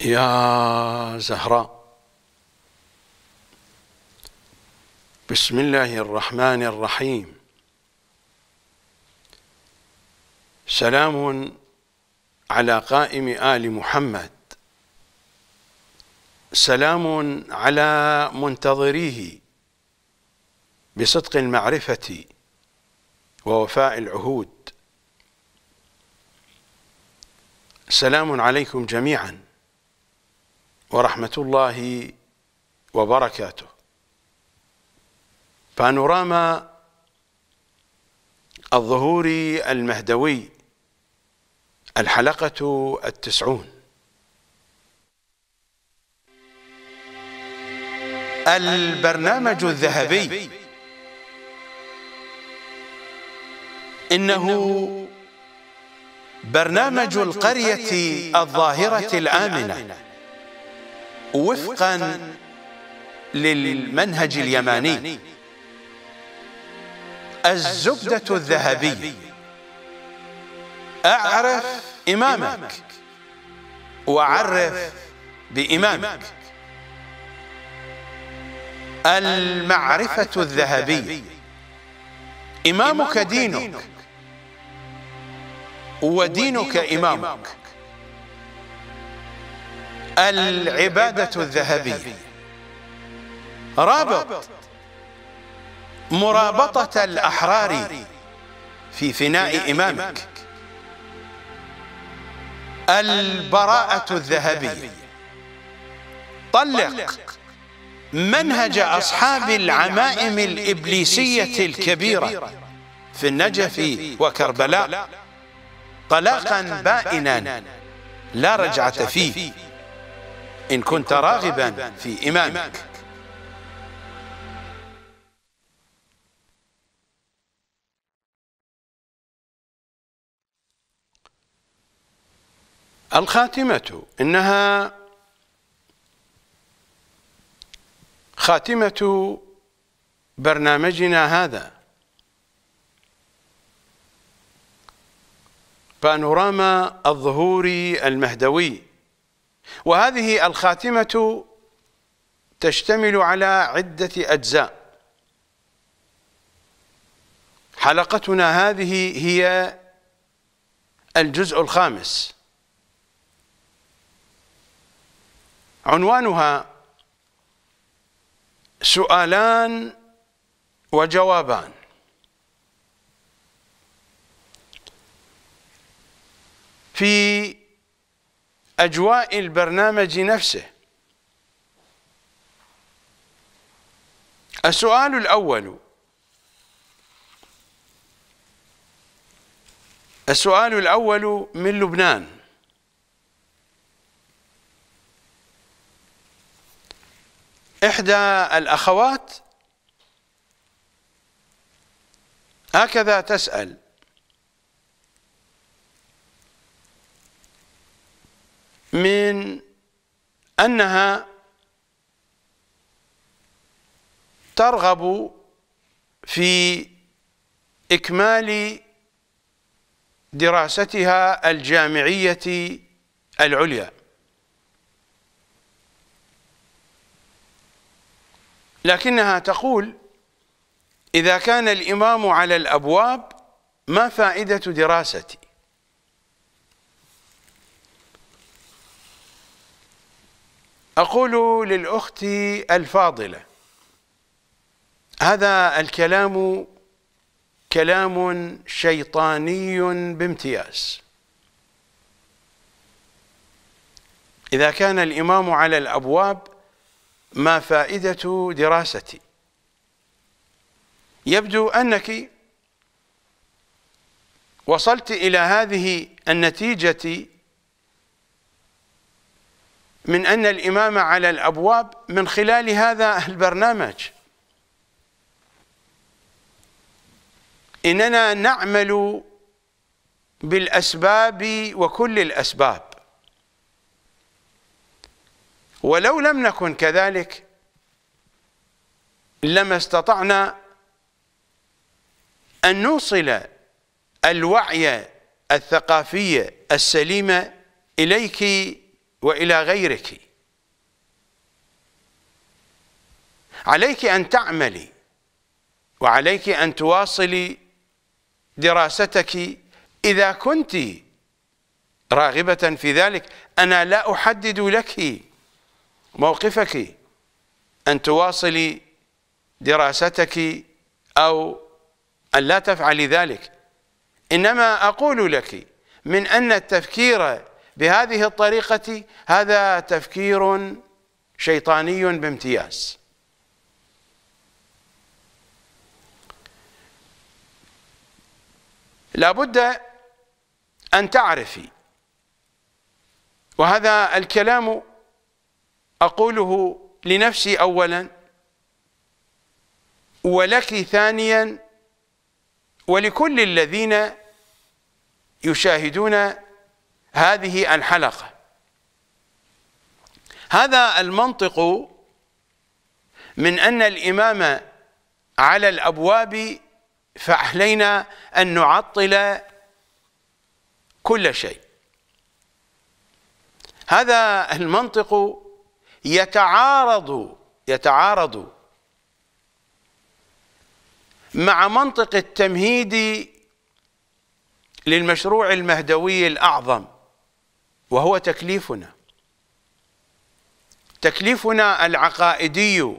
يا زهراء بسم الله الرحمن الرحيم. سلام على قائم آل محمد. سلام على منتظريه بصدق المعرفة ووفاء العهود. سلام عليكم جميعا. ورحمة الله وبركاته. بانوراما الظهور المهدوي الحلقة التسعون. البرنامج الذهبي. إنه برنامج القرية الظاهرة الآمنة. وفقا للمنهج اليماني. الزبدة الذهبية. أعرف إمامك. وعرف بإمامك. المعرفة الذهبية. إمامك دينك. ودينك إمامك. العبادة الذهبية. رابط. مرابطة الأحرار في فناء إمامك. البراءة الذهبية. طلق. منهج أصحاب العمائم الإبليسية الكبيرة. في النجف وكربلاء. طلاقا بائنا. لا رجعة فيه. إن كنت راغبا في إمامك. الخاتمة إنها خاتمة برنامجنا هذا. بانوراما الظهور المهدوي. وهذه الخاتمة تشتمل على عدة أجزاء. حلقتنا هذه هي الجزء الخامس. عنوانها سؤالان وجوابان. في أجواء البرنامج نفسه. السؤال الأول. السؤال الأول من لبنان. إحدى الأخوات هكذا تسأل. من أنها ترغب في إكمال دراستها الجامعية العليا. لكنها تقول إذا كان الإمام على الأبواب ما فائدة دراستي. أقول للأخت الفاضلة هذا الكلام كلام شيطاني بامتياز. إذا كان الإمام على الأبواب ما فائدة دراستي. يبدو أنك وصلت إلى هذه النتيجة من أن الإمام على الأبواب من خلال هذا البرنامج. إننا نعمل بالأسباب وكل الأسباب. ولو لم نكن كذلك لما استطعنا أن نوصل الوعي الثقافي السليم إليك وإلى غيرك. عليك أن تعملي وعليك أن تواصلي دراستك. إذا كنت راغبة في ذلك أنا لا أحدد لك موقفك. أن تواصلي دراستك أو أن لا تفعلي ذلك. إنما أقول لك من أن التفكير بهذه الطريقة هذا تفكير شيطاني بامتياز. لابد أن تعرفي وهذا الكلام أقوله لنفسي أولا ولك ثانيا ولكل الذين يشاهدون هذه الحلقة. هذا المنطق من أن الإمام على الأبواب فعلينا أن نعطل كل شيء. هذا المنطق يتعارض يتعارض مع منطق التمهيد للمشروع المهدوي الأعظم. وهو تكليفنا. تكليفنا العقائدي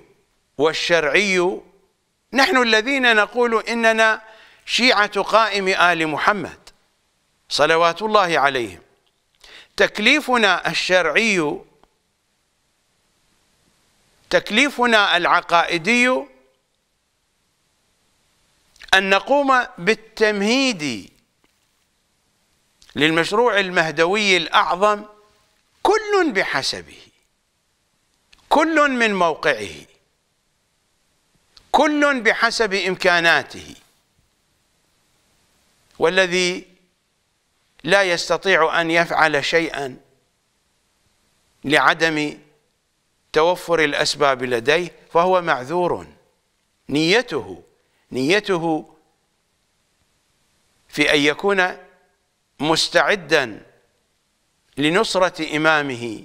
والشرعي. نحن الذين نقول إننا شيعة قائم آل محمد صلوات الله عليهم. تكليفنا الشرعي تكليفنا العقائدي أن نقوم بالتمهيد للمشروع المهدوي الأعظم كل بحسبه كل من موقعه كل بحسب إمكاناته. والذي لا يستطيع أن يفعل شيئا لعدم توفر الأسباب لديه فهو معذور. نيته نيته في أن يكون مستعدا لنصرة إمامه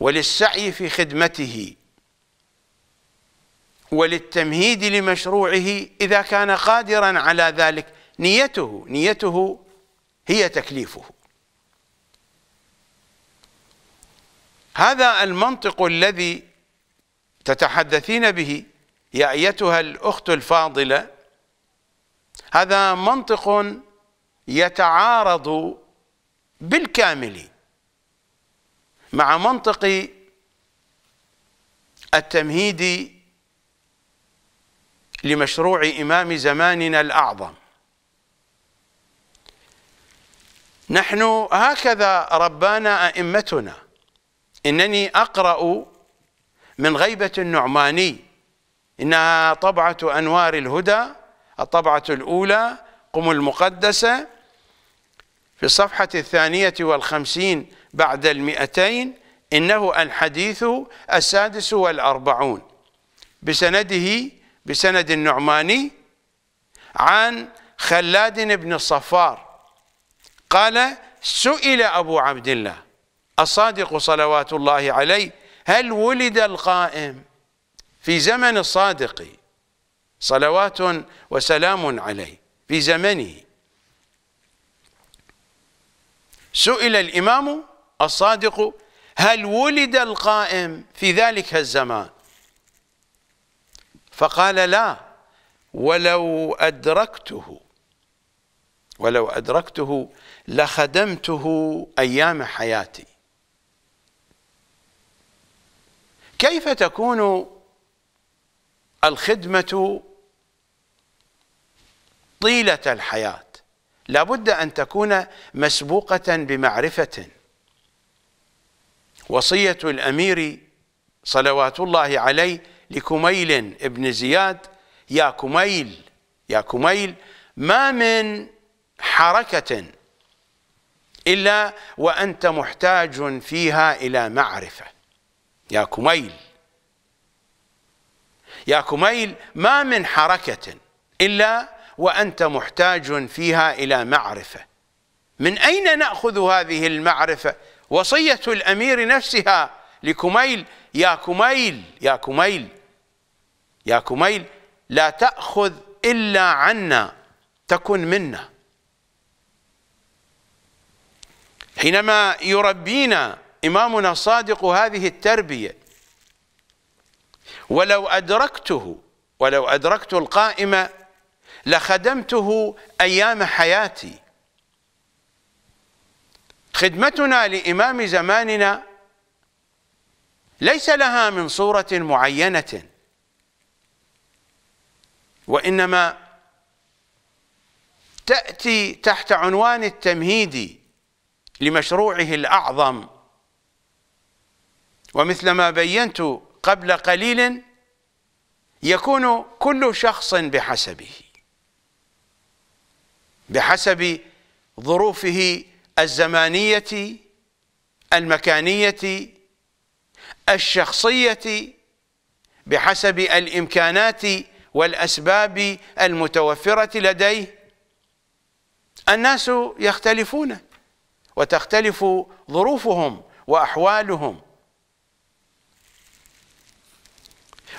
وللسعي في خدمته وللتمهيد لمشروعه إذا كان قادرا على ذلك. نيته نيته هي تكليفه. هذا المنطق الذي تتحدثين به يا أيتها الأخت الفاضلة هذا منطق يتعارض بالكامل مع منطق التمهيد لمشروع إمام زماننا الأعظم. نحن هكذا ربانا أئمتنا إنني أقرأ من غيبة النعماني إنها طبعة أنوار الهدى الطبعة الأولى قم المقدسة في الصفحة الثانية والخمسين بعد المئتين إنه الحديث السادس والأربعون. بسنده بسند النعماني عن خلاد بن الصفار قال سئل أبو عبد الله الصادق صلوات الله عليه هل ولد القائم في زمن الصادق؟ صلوات وسلام عليه. في زمنه. سئل الإمام الصادق هل ولد القائم في ذلك الزمان؟ فقال لا ولو أدركته ولو أدركته لخدمته أيام حياتي. كيف تكون الخدمة طيلة الحياة؟ لابد أن تكون مسبوقة بمعرفة. وصية الأمير صلوات الله عليه لكميل ابن زياد يا كميل يا كميل ما من حركة إلا وأنت محتاج فيها إلى معرفة. يا كميل يا كميل ما من حركة إلا وأنت محتاج فيها إلى معرفة. من أين نأخذ هذه المعرفة؟ وصية الأمير نفسها لكميل يا كميل يا كميل يا كميل لا تأخذ إلا عنا تكن منا. حينما يربينا إمامنا الصادق هذه التربية ولو أدركته ولو أدركت القائمة لخدمته أيام حياتي. خدمتنا لإمام زماننا ليس لها من صورة معينة وإنما تأتي تحت عنوان التمهيد لمشروعه الأعظم. ومثل ما بينت قبل قليل يكون كل شخص بحسبه. بحسب ظروفه الزمانية المكانية الشخصية بحسب الإمكانات والأسباب المتوفرة لديه. الناس يختلفون وتختلف ظروفهم وأحوالهم.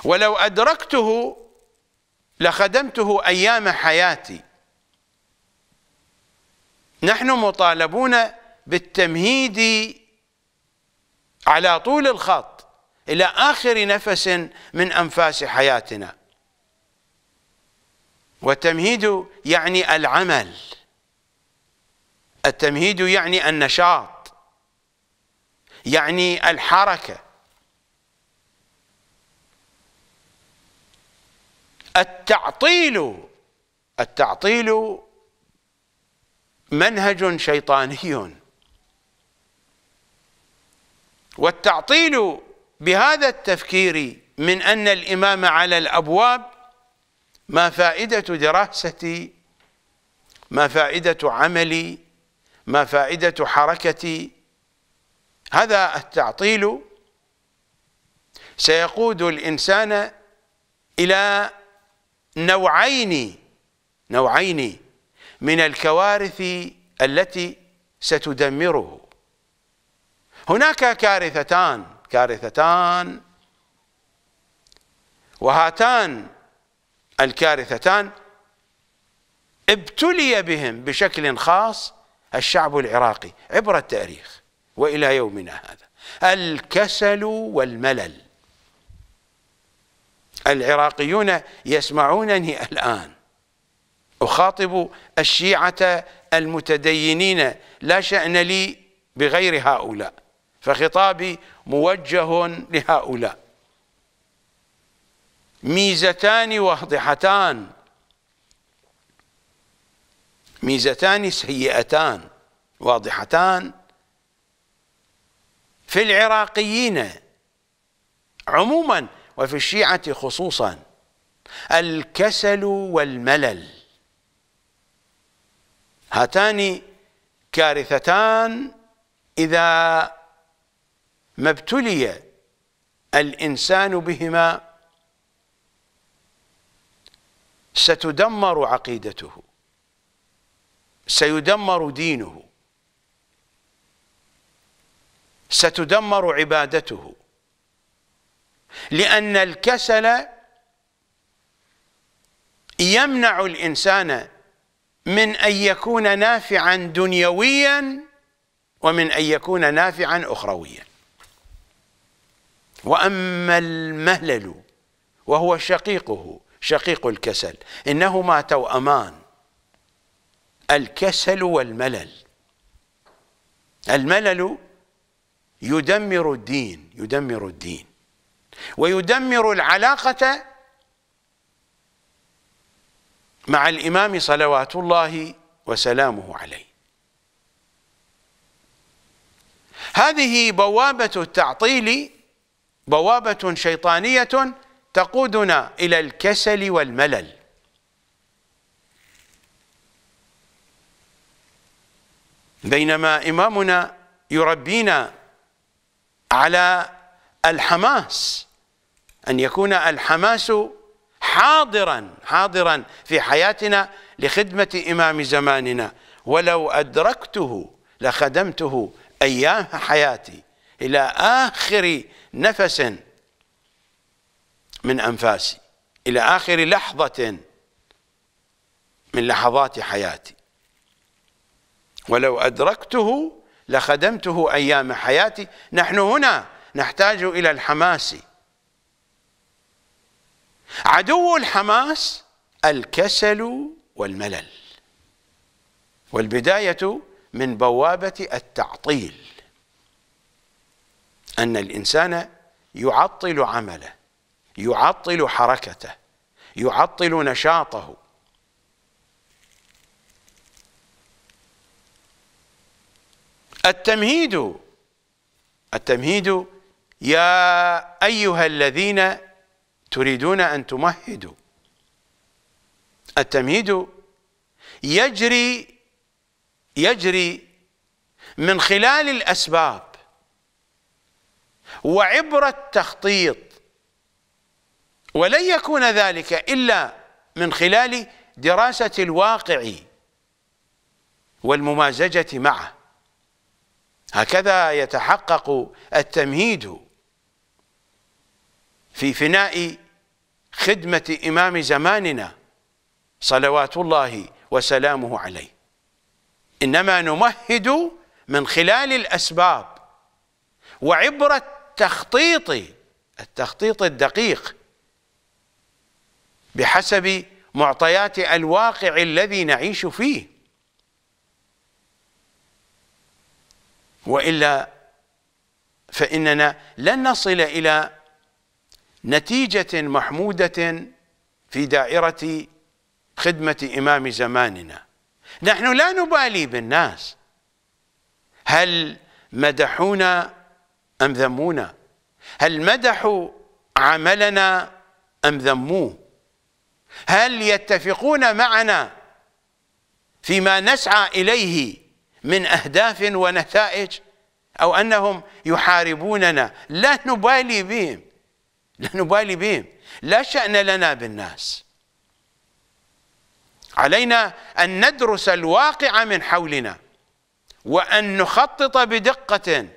ولو أدركته لخدمته أيام حياتي. نحن مطالبون بالتمهيد على طول الخط إلى آخر نفس من أنفاس حياتنا. والتمهيد يعني العمل. التمهيد يعني النشاط. يعني الحركة. التعطيل. التعطيل منهج شيطاني. والتعطيل بهذا التفكير من أن الإمام على الأبواب ما فائدة دراستي ما فائدة عملي ما فائدة حركتي. هذا التعطيل سيقود الإنسان إلى نوعين نوعين من الكوارث التي ستدمره. هناك كارثتان كارثتان وهاتان الكارثتان ابتلي بهم بشكل خاص الشعب العراقي عبر التاريخ وإلى يومنا هذا. الكسل والملل. العراقيون يسمعونني الآن. أخاطب الشيعة المتدينين لا شأن لي بغير هؤلاء فخطابي موجه لهؤلاء. ميزتان واضحتان. ميزتان سيئتان واضحتان. في العراقيين عموما وفي الشيعة خصوصا الكسل والملل. هاتان كارثتان إذا ما ابتلي الإنسان بهما ستدمر عقيدته سيدمر دينه ستدمر عبادته لأن الكسل يمنع الإنسان من أن يكون نافعا دنيويا ومن أن يكون نافعا أخرويا. وأما المهلل وهو شقيقه شقيق الكسل إنهما توأمان الكسل والملل. الملل يدمر الدين يدمر الدين. ويدمر العلاقة مع الإمام صلوات الله وسلامه عليه. هذه بوابة التعطيل بوابة شيطانية تقودنا إلى الكسل والملل. بينما إمامنا يربينا على الحماس أن يكون الحماس حاضرا حاضرا في حياتنا لخدمة إمام زماننا. ولو أدركته لخدمته أيام حياتي إلى آخر نفس من أنفاسي إلى آخر لحظة من لحظات حياتي. ولو أدركته لخدمته أيام حياتي نحن هنا نحتاج إلى الحماس. عدو الحماس الكسل والملل. والبداية من بوابة التعطيل. أن الإنسان يعطل عمله يعطل حركته يعطل نشاطه. التمهيد التمهيد يا أيها الذين تريدون أن تمهدوا. التمهيد يجري يجري من خلال الأسباب. وعبر التخطيط ولن يكون ذلك إلا من خلال دراسة الواقع والممازجة معه. هكذا يتحقق التمهيد في فناء خدمة إمام زماننا صلوات الله وسلامه عليه. إنما نمهد من خلال الأسباب وعبر التخطيط التخطيط الدقيق بحسب معطيات الواقع الذي نعيش فيه. وإلا فإننا لن نصل إلى نتيجة محمودة في دائرة خدمة إمام زماننا. نحن لا نبالي بالناس. هل مدحونا أم ذمونا؟ هل مدحوا عملنا أم ذموه؟ هل يتفقون معنا فيما نسعى إليه من أهداف ونتائج أو أنهم يحاربوننا؟ لا نبالي بهم. لا نبالي بهم. لا شأن لنا بالناس. علينا أن ندرس الواقع من حولنا وأن نخطط بدقة.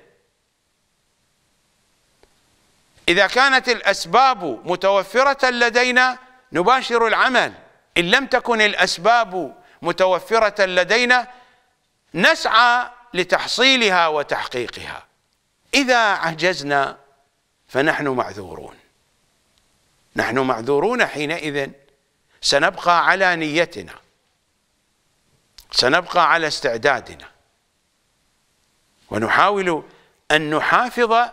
إذا كانت الأسباب متوفرة لدينا نباشر العمل. إن لم تكن الأسباب متوفرة لدينا نسعى لتحصيلها وتحقيقها. إذا عجزنا فنحن معذورون. نحن معذورون حينئذ. سنبقى على نيتنا. سنبقى على استعدادنا. ونحاول أن نحافظ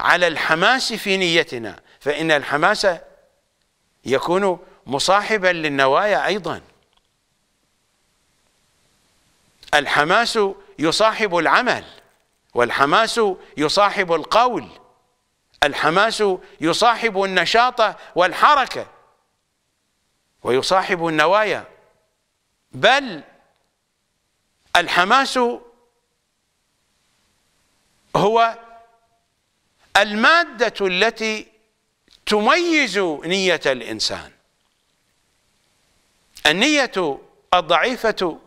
على الحماس في نيتنا. فإن الحماس يكون مصاحبا للنوايا أيضا. الحماس يصاحب العمل والحماس يصاحب القول. الحماس يصاحب النشاط والحركة ويصاحب النوايا بل الحماس هو المادة التي تميز نية الإنسان. النية الضعيفة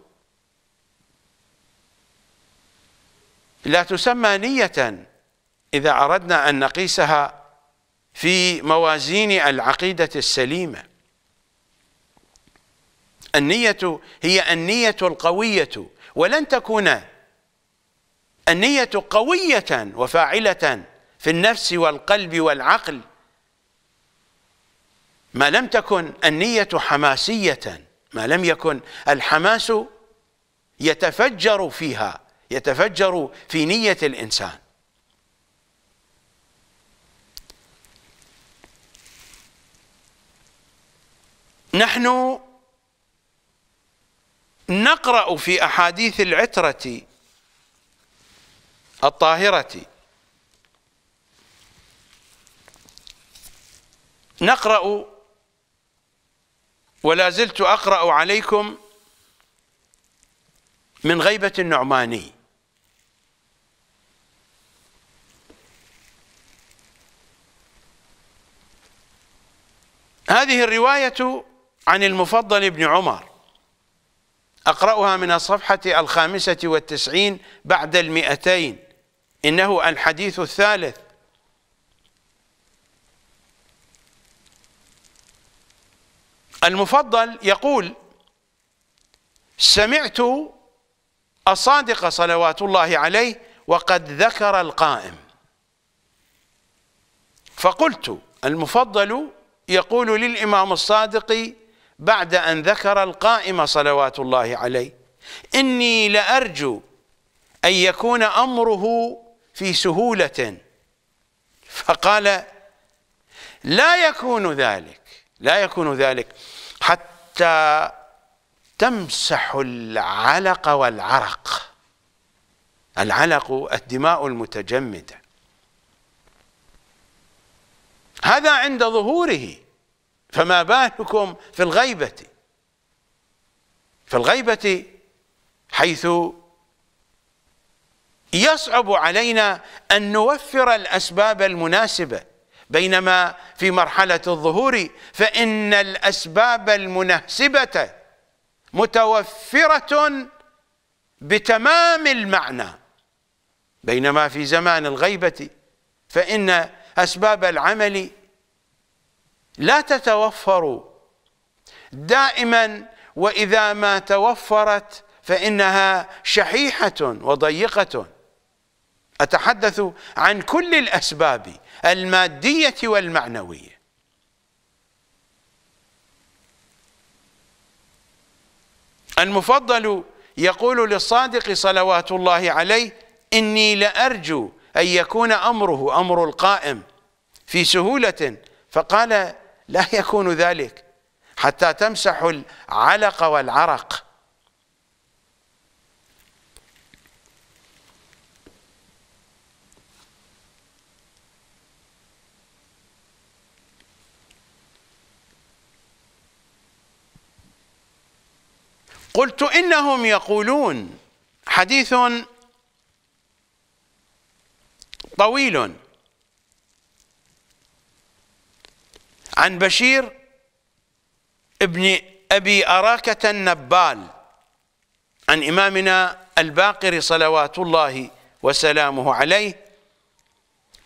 لا تسمى نية إذا أردنا أن نقيسها في موازين العقيدة السليمة. النية هي النية القوية ولن تكون النية قوية وفاعلة في النفس والقلب والعقل ما لم تكن النية حماسية ما لم يكن الحماس يتفجر فيها يتفجر في نية الإنسان. نحن نقرأ في أحاديث العترة الطاهرة. نقرأ ولا زلت أقرأ عليكم من غيبة النعماني. هذه الرواية عن المفضل بن عمر. أقرأها من الصفحة الخامسة والتسعين بعد المئتين. إنه الحديث الثالث. المفضل يقول سمعت الصادق صلوات الله عليه وقد ذكر القائم. فقلت المفضل يقول للإمام الصادق بعد أن ذكر القائم صلوات الله عليه. إني لأرجو أن يكون أمره في سهولة. فقال لا يكون ذلك لا يكون ذلك حتى تمسح العلق والعرق. العلق الدماء المتجمدة. هذا عند ظهوره. فما بالكم في الغيبة. في الغيبة حيث يصعب علينا أن نوفر الأسباب المناسبة. بينما في مرحلة الظهور فإن الأسباب المناسبة متوفرة بتمام المعنى. بينما في زمان الغيبة فإن أسباب العمل لا تتوفر دائما وإذا ما توفرت فإنها شحيحة وضيقة. أتحدث عن كل الأسباب المادية والمعنوية. المفضل يقول للصادق صلوات الله عليه إني لأرجو أن يكون أمره أمر القائم في سهولة. فقال لا يكون ذلك حتى تمسح العلق والعرق. قلت إنهم يقولون حديث طويل. عن بشير ابن أبي أراكة النبال عن إمامنا الباقر صلوات الله وسلامه عليه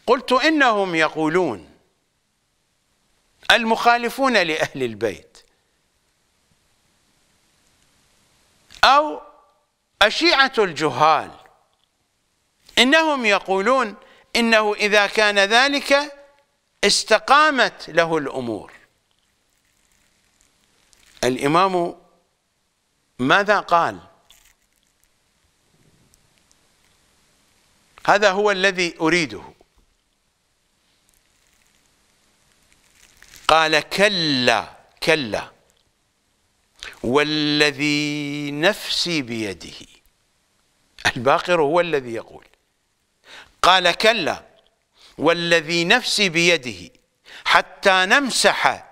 قلت إنهم يقولون المخالفون لأهل البيت. أو اشيعه الجهال. إنهم يقولون إنه إذا كان ذلك استقامت له الأمور. الإمام ماذا قال؟ هذا هو الذي أريده. قال كلا كلا. والذي نفسي بيده. الباقر هو الذي يقول. قال كلا. والذي نفسي بيده حتى نمسح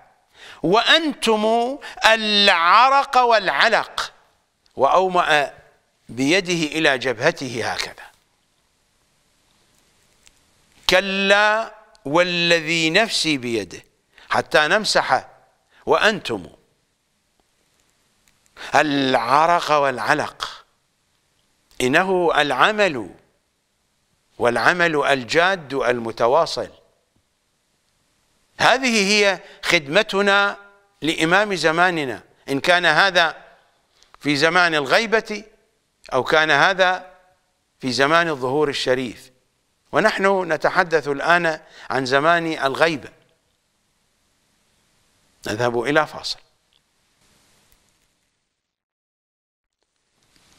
وأنتم العرق والعلق وأومأ بيده إلى جبهته هكذا. كلا والذي نفسي بيده حتى نمسح وأنتم العرق والعلق. إنه العمل والعمل الجاد المتواصل. هذه هي خدمتنا لإمام زماننا. إن كان هذا في زمان الغيبة أو كان هذا في زمان الظهور الشريف. ونحن نتحدث الآن عن زمان الغيبة. نذهب إلى فاصل.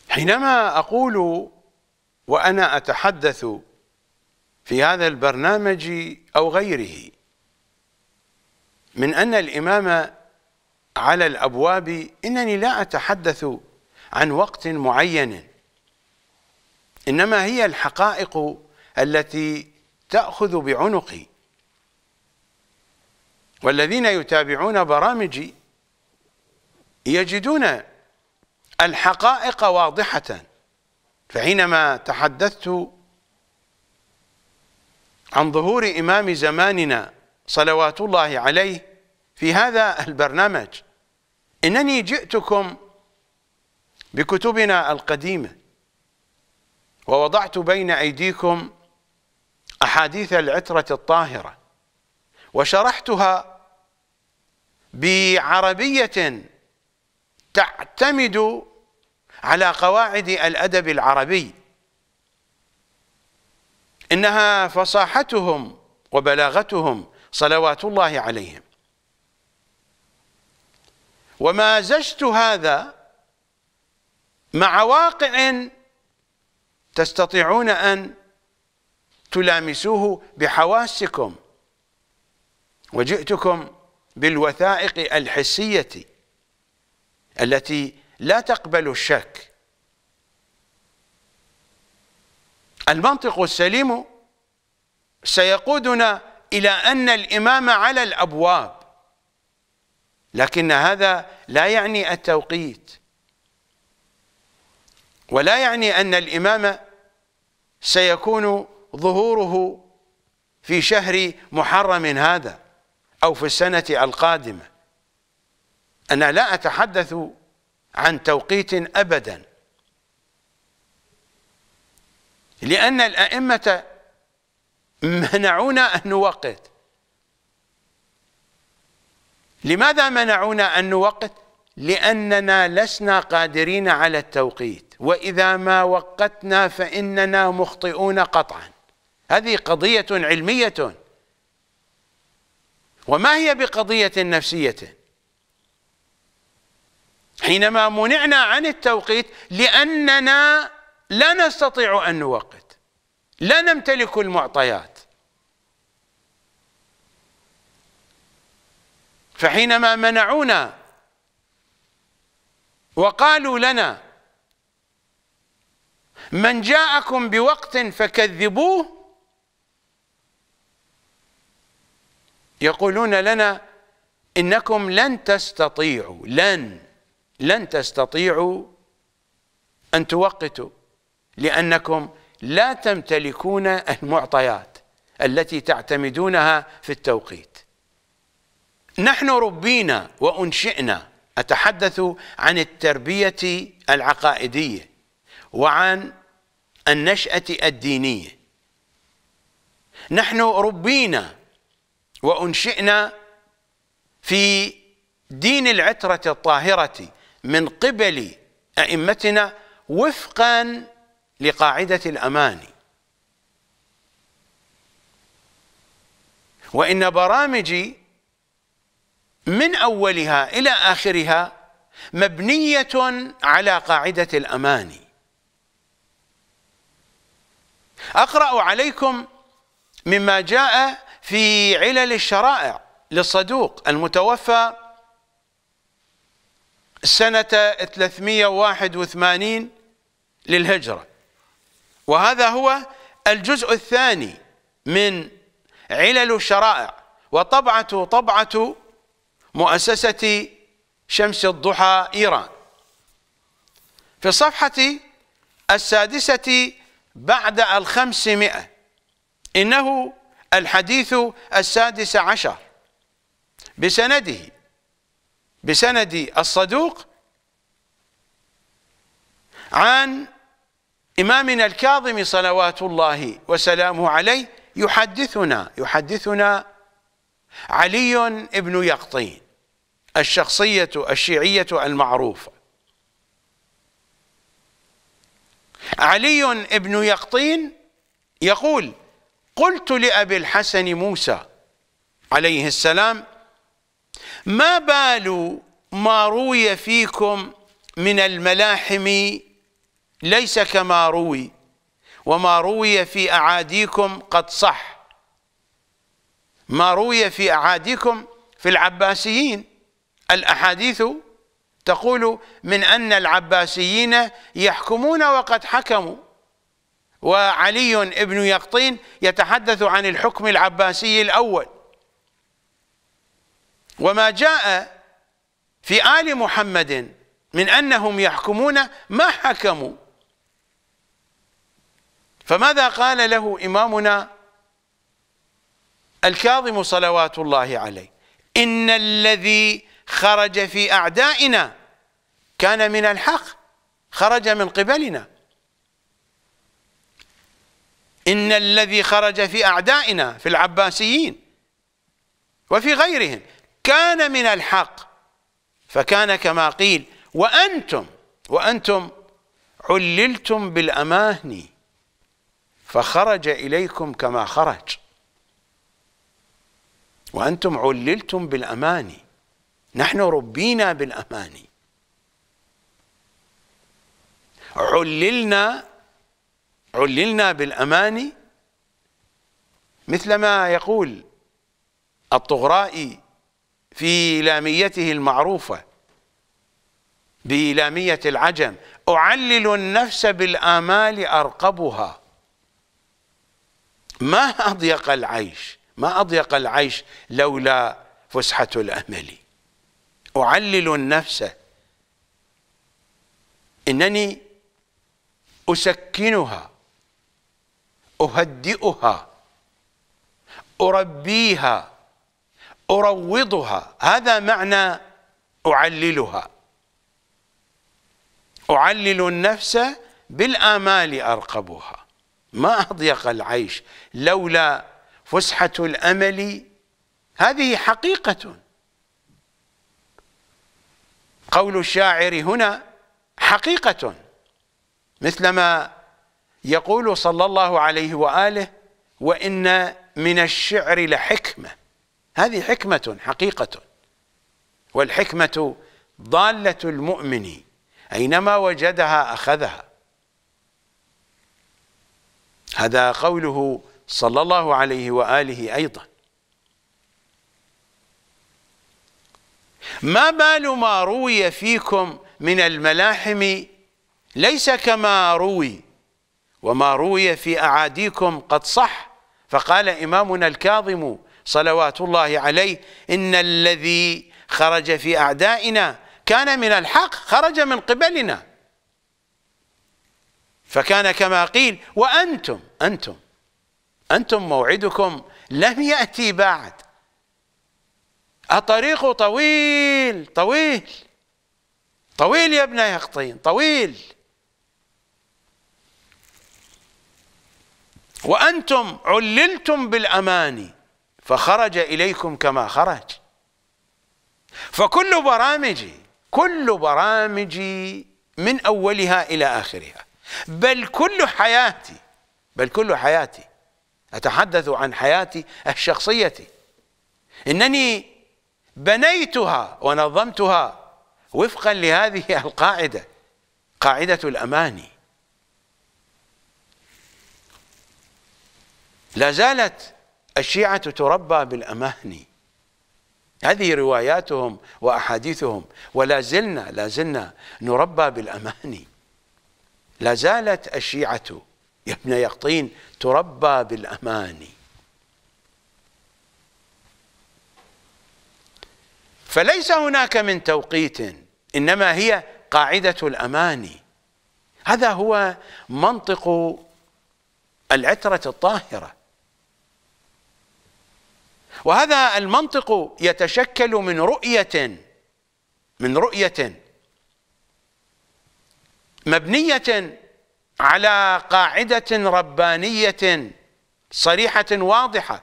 حينما أقول وأنا أتحدث في هذا البرنامج أو غيره. من أن الإمام على الأبواب إنني لا أتحدث عن وقت معين. إنما هي الحقائق التي تأخذ بعنقي والذين يتابعون برامجي يجدون الحقائق واضحة. فحينما تحدثت عن ظهور إمام زماننا صلوات الله عليه في هذا البرنامج. إنني جئتكم بكتبنا القديمة ووضعت بين أيديكم أحاديث العترة الطاهرة وشرحتها بعربية تعتمد على قواعد الأدب العربي. إنها فصاحتهم وبلاغتهم صلوات الله عليهم. وما زجت هذا مع واقع تستطيعون أن تلامسوه بحواسكم وجئتكم بالوثائق الحسية التي لا تقبل الشك. المنطق السليم سيقودنا إلى أن الإمام على الأبواب. لكن هذا لا يعني التوقيت. ولا يعني أن الإمام سيكون ظهوره في شهر محرم هذا أو في السنة القادمة. أنا لا أتحدث عن توقيت أبدا. لأن الأئمة منعونا أن نوقت. لماذا منعونا أن نوقت؟ لأننا لسنا قادرين على التوقيت وإذا ما وقتنا فإننا مخطئون قطعا. هذه قضية علمية. وما هي بقضية نفسية؟ حينما منعنا عن التوقيت لأننا لا نستطيع أن نوقت. لا نمتلك المعطيات. فحينما منعونا وقالوا لنا من جاءكم بوقت فكذبوه يقولون لنا إنكم لن تستطيعوا لن لن تستطيعوا أن توقتوا. لأنكم لا تمتلكون المعطيات التي تعتمدونها في التوقيت. نحن ربينا وأنشئنا أتحدث عن التربية العقائدية وعن النشأة الدينية. نحن ربينا وأنشئنا في دين العترة الطاهرة من قبل أئمتنا وفقا لقاعدة الأمان. وإن برامجي من أولها إلى آخرها مبنية على قاعدة الأمان. أقرأ عليكم مما جاء في علل الشرائع للصدوق المتوفى سنة 381 للهجرة. وهذا هو الجزء الثاني من علل الشرائع وطبعة طبعة مؤسسة شمس الضحى إيران. في الصفحة السادسة بعد الخمسمائة إنه الحديث السادس عشر بسنده بسند الصدوق عن إمامنا الكاظم صلوات الله وسلامه عليه يحدثنا يحدثنا علي بن يقطين الشخصية الشيعية المعروفة. علي بن يقطين يقول قلت لأبي الحسن موسى عليه السلام ما بال ما روي فيكم من الملاحم ليس كما روي. وما روي في أعاديكم قد صح. ما روي في أعاديكم في العباسيين. الأحاديث تقول من أن العباسيين يحكمون وقد حكموا. وعلي ابن يقطين يتحدث عن الحكم العباسي الأول. وما جاء في آل محمد من أنهم يحكمون ما حكموا. فماذا قال له إمامنا الكاظم صلوات الله عليه؟ إن الذي خرج في أعدائنا كان من الحق خرج من قبلنا. إن الذي خرج في أعدائنا في العباسيين وفي غيرهم كان من الحق. فكان كما قيل وأنتم وأنتم عللتم بالأماني. فخرج إليكم كما خرج. وأنتم عللتم بالأماني. نحن ربينا بالأماني. عللنا عللنا بالأماني مثل ما يقول الطغرائي في لاميته المعروفة بلامية العجم أعلل النفس بالآمال أرقبها. ما أضيق العيش ما أضيق العيش لولا فسحة الأمل. أعلل النفس. إنني أسكنها أهدئها أربيها أروضها. هذا معنى أعللها. أعلل النفس بالآمال أرقبها. ما أضيق العيش لولا فسحة الأمل. هذه حقيقة. قول الشاعر هنا حقيقة. مثلما يقول صلى الله عليه وآله وإن من الشعر لحكمة. هذه حكمة حقيقة. والحكمة ضالة المؤمن أينما وجدها أخذها. هذا قوله صلى الله عليه وآله أيضا. ما بال ما روي فيكم من الملاحم؟ ليس كما روي. وما روي في أعاديكم قد صح. فقال إمامنا الكاظم صلوات الله عليه إن الذي خرج في أعدائنا كان من الحق خرج من قبلنا. فكان كما قيل وأنتم أنتم أنتم موعدكم لم يأتي بعد. الطريق طويل طويل. طويل يا ابن يقطين طويل. وأنتم عللتم بالأماني فخرج إليكم كما خرج. فكل برامجي كل برامجي من أولها إلى آخرها. بل كل حياتي بل كل حياتي أتحدث عن حياتي الشخصية. إنني بنيتها ونظمتها وفقا لهذه القاعدة قاعدة الأماني. لا زالت الشيعة تربى بالأماني. هذه رواياتهم وأحاديثهم ولا زلنا لا زلنا نربى بالأماني. لا زالت الشيعة يا ابن يقطين تربى بالأماني فليس هناك من توقيت إنما هي قاعدة الأماني هذا هو منطق العترة الطاهرة. وهذا المنطق يتشكل من رؤية من رؤية مبنية على قاعدة ربانية صريحة واضحة.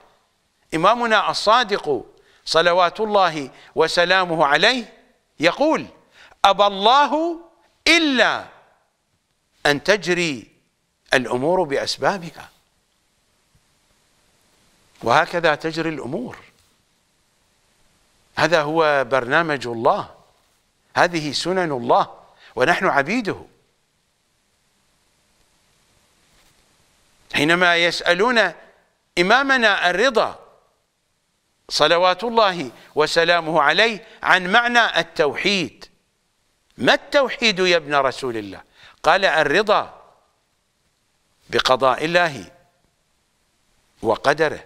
إمامنا الصادق صلوات الله وسلامه عليه يقول أبى الله إلا أن تجري الأمور بأسبابها. وهكذا تجري الأمور. هذا هو برنامج الله. هذه سنن الله. ونحن عبيده. حينما يسألون إمامنا الرضا صلوات الله وسلامه عليه عن معنى التوحيد. ما التوحيد يا ابن رسول الله؟ قال الرضا بقضاء الله وقدره.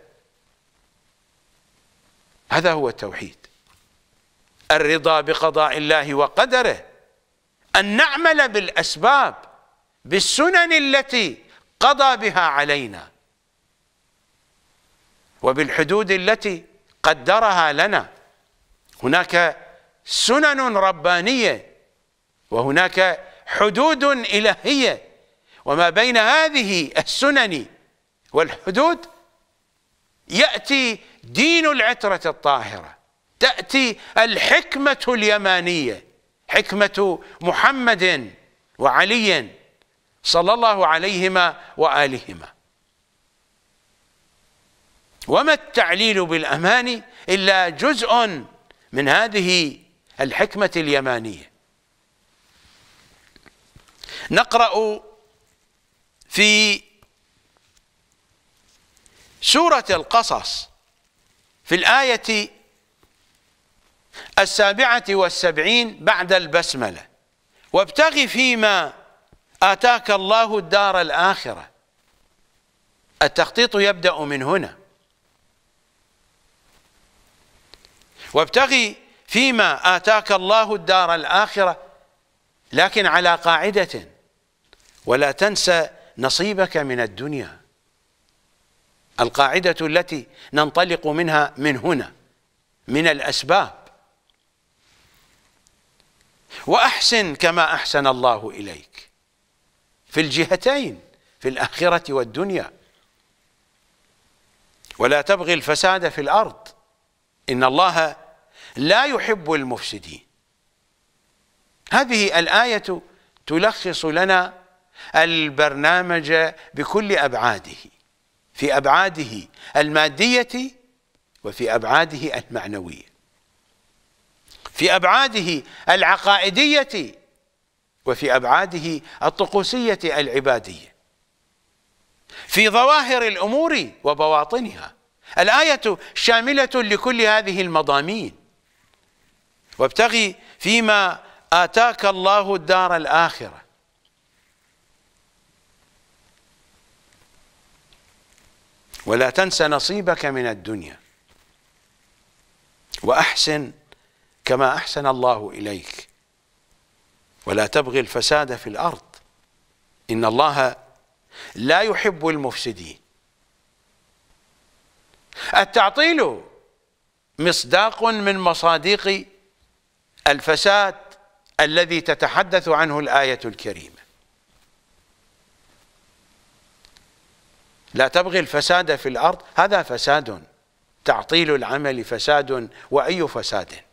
هذا هو التوحيد. الرضا بقضاء الله وقدره. أن نعمل بالأسباب بالسنن التي قضى بها علينا. وبالحدود التي قدرها لنا. هناك سنن ربانية وهناك حدود إلهية. وما بين هذه السنن والحدود يأتي دين العترة الطاهرة. تأتي الحكمة اليمانية حكمة محمد وعلي. صلى الله عليهما وآلهما. وما التعليل بالأمان إلا جزء من هذه الحكمة اليمانية. نقرأ في سورة القصص في الآية السابعة والسبعين بعد البسملة. وابتغ فيما آتاك الله الدار الآخرة. التخطيط يبدأ من هنا. وابتغي فيما آتاك الله الدار الآخرة لكن على قاعدة. ولا تنسى نصيبك من الدنيا. القاعدة التي ننطلق منها من هنا من الأسباب. وأحسن كما أحسن الله إليك. في الجهتين في الآخرة والدنيا. ولا تبغي الفساد في الأرض. إن الله لا يحب المفسدين. هذه الآية تلخص لنا البرنامج بكل أبعاده في أبعاده المادية وفي أبعاده المعنوية. في أبعاده العقائدية وفي أبعاده الطقوسية العبادية. في ظواهر الأمور وبواطنها. الآية شاملة لكل هذه المضامين. وابتغي فيما آتاك الله الدار الآخرة. ولا تنس نصيبك من الدنيا. وأحسن كما أحسن الله إليك. ولا تبغي الفساد في الأرض. إن الله لا يحب المفسدين. التعطيل مصداق من مصادق الفساد الذي تتحدث عنه الآية الكريمة. لا تبغي الفساد في الأرض. هذا فساد. تعطيل العمل فساد. وأي فساد؟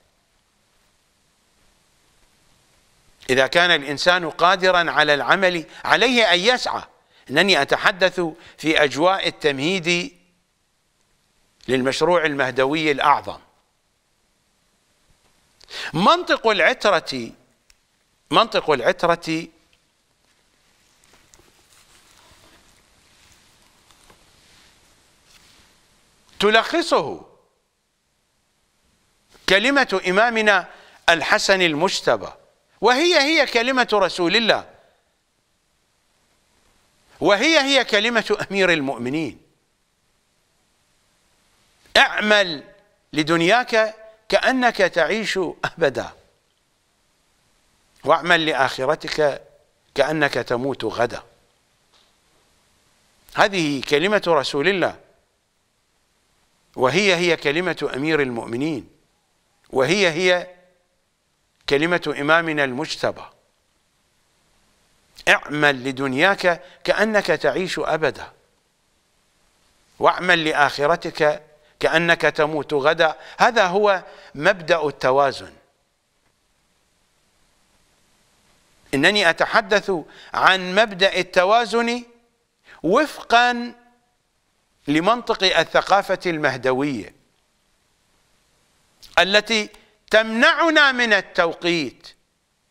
إذا كان الإنسان قادرا على العمل عليه أن يسعى. أنني أتحدث في أجواء التمهيد للمشروع المهدوي الأعظم. منطق العترة منطق العترة تلخصه كلمة إمامنا الحسن المجتبى. وهي هي كلمة رسول الله. وهي هي كلمة أمير المؤمنين. اعمل لدنياك كأنك تعيش أبدا. واعمل لآخرتك كأنك تموت غدا. هذه كلمة رسول الله. وهي هي كلمة أمير المؤمنين. وهي هي كلمة إمامنا المجتبى. اعمل لدنياك كأنك تعيش أبدا. واعمل لآخرتك كأنك تموت غدا. هذا هو مبدأ التوازن. إنني أتحدث عن مبدأ التوازن وفقا لمنطق الثقافة المهدوية التي تمنعنا من التوقيت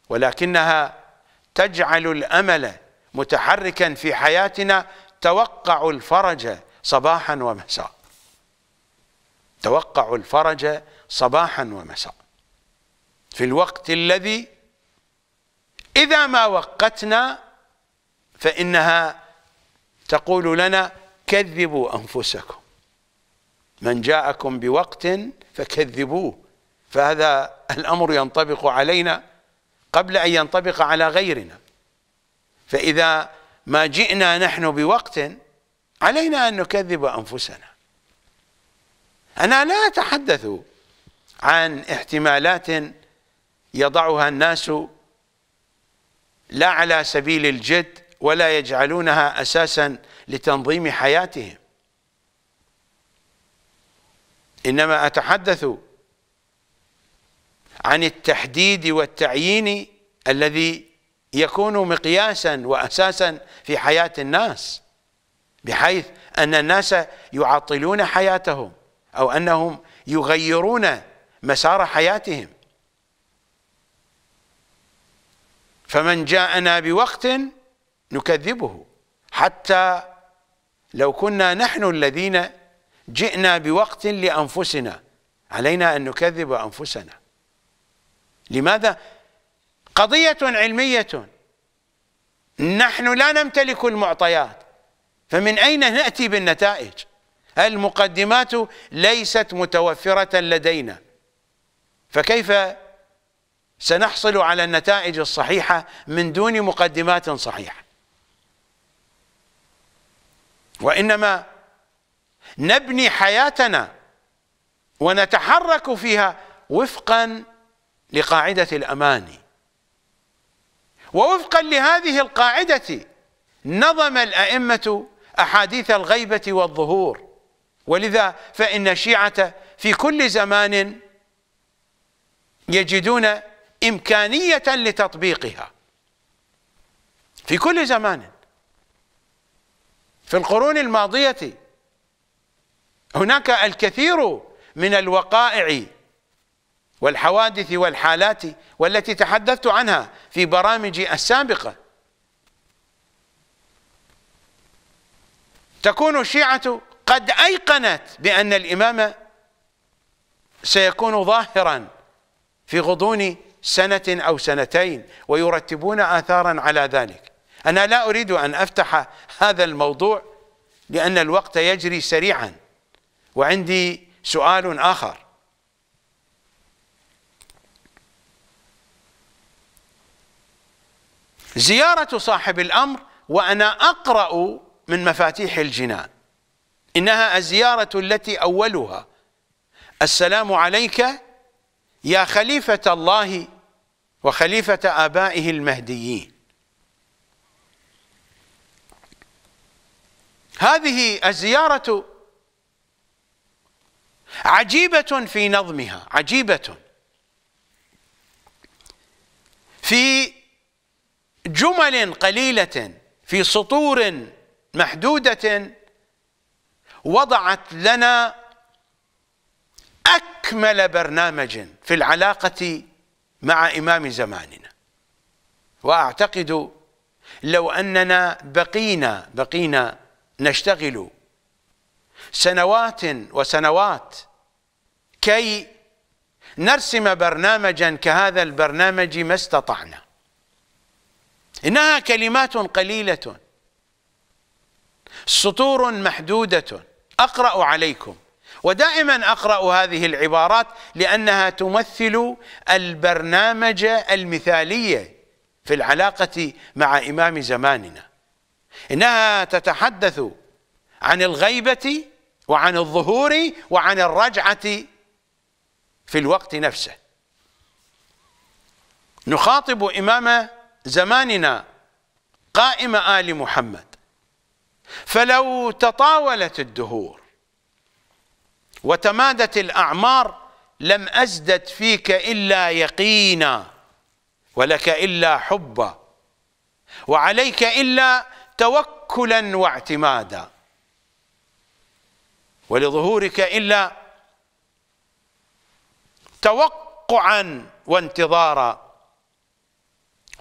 ولكنها تجعل الأمل متحركا في حياتنا توقع الفرج صباحا ومساء. توقع الفرج صباحا ومساء. في الوقت الذي إذا ما وقتنا فإنها تقول لنا كذبوا أنفسكم. من جاءكم بوقت فكذبوه. فهذا الأمر ينطبق علينا قبل أن ينطبق على غيرنا. فإذا ما جئنا نحن بوقت علينا أن نكذب أنفسنا. أنا لا أتحدث عن احتمالات يضعها الناس لا على سبيل الجد ولا يجعلونها أساسا لتنظيم حياتهم. إنما أتحدث عن التحديد والتعيين الذي يكون مقياسا واساسا في حياة الناس بحيث أن الناس يعطلون حياتهم أو أنهم يغيرون مسار حياتهم. فمن جاءنا بوقت نكذبه. حتى لو كنا نحن الذين جئنا بوقت لأنفسنا علينا أن نكذب أنفسنا. لماذا؟ قضية علمية. نحن لا نمتلك المعطيات فمن أين نأتي بالنتائج؟ المقدمات ليست متوفرة لدينا. فكيف سنحصل على النتائج الصحيحة من دون مقدمات صحيحة؟ وإنما نبني حياتنا ونتحرك فيها وفقا لقاعدة الأمان. ووفقا لهذه القاعدة نظم الأئمة أحاديث الغيبة والظهور. ولذا فإن الشيعة في كل زمان يجدون إمكانية لتطبيقها. في كل زمان. في القرون الماضية هناك الكثير من الوقائع والحوادث والحالات والتي تحدثت عنها في برامجي السابقة. تكون الشيعة قد أيقنت بأن الإمام سيكون ظاهرا في غضون سنة أو سنتين ويرتبون اثارا على ذلك. أنا لا أريد أن أفتح هذا الموضوع لأن الوقت يجري سريعا. وعندي سؤال آخر. زيارة صاحب الأمر وأنا أقرأ من مفاتيح الجنان. إنها الزيارة التي أولها. السلام عليك يا خليفة الله وخليفة آبائه المهديين. هذه الزيارة عجيبة في نظمها عجيبة. في جمل قليلة في سطور محدودة وضعت لنا أكمل برنامج في العلاقة مع إمام زماننا. وأعتقد لو أننا بقينا بقينا نشتغل سنوات وسنوات كي نرسم برنامجا كهذا البرنامج ما استطعنا. إنها كلمات قليلة. سطور محدودة. أقرأ عليكم. ودائما أقرأ هذه العبارات لأنها تمثل البرنامج المثالي في العلاقة مع إمام زماننا. إنها تتحدث عن الغيبة وعن الظهور وعن الرجعة في الوقت نفسه. نخاطب إمام زماننا قائم آل محمد. فلو تطاولت الدهور وتمادت الأعمار لم أزدد فيك إلا يقينا ولك إلا حبا وعليك إلا توكلا واعتمادا ولظهورك إلا توقعا وانتظارا.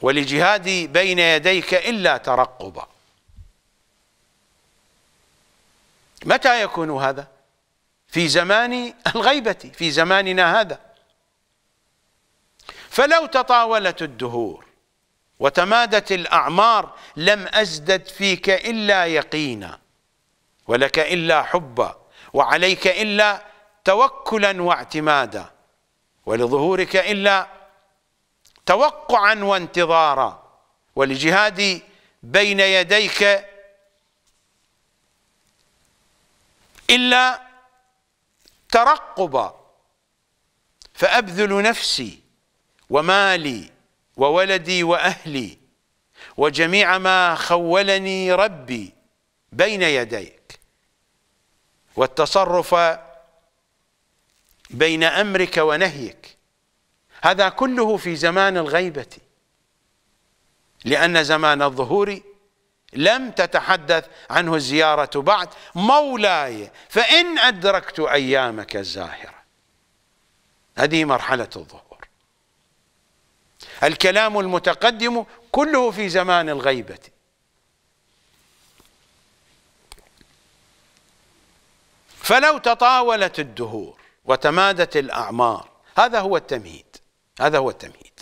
ولجهادي بين يديك إلا ترقبا متى يكون هذا؟ في زمان الغيبة في زماننا هذا. فلو تطاولت الدهور وتمادت الأعمار لم أزدد فيك إلا يقينا ولك إلا حبا وعليك إلا توكلا واعتمادا ولظهورك إلا توقعا وانتظارا. ولجهادي بين يديك إلا ترقبا فأبذل نفسي ومالي وولدي وأهلي وجميع ما خولني ربي بين يديك. والتصرف بين أمرك ونهيك. هذا كله في زمان الغيبة. لأن زمان الظهور لم تتحدث عنه الزياره بعد مولاي فإن أدركت أيامك الزاهرة. هذه مرحلة الظهور. الكلام المتقدم كله في زمان الغيبة. فلو تطاولت الدهور وتمادت الأعمار هذا هو التمهيد. هذا هو التمهيد.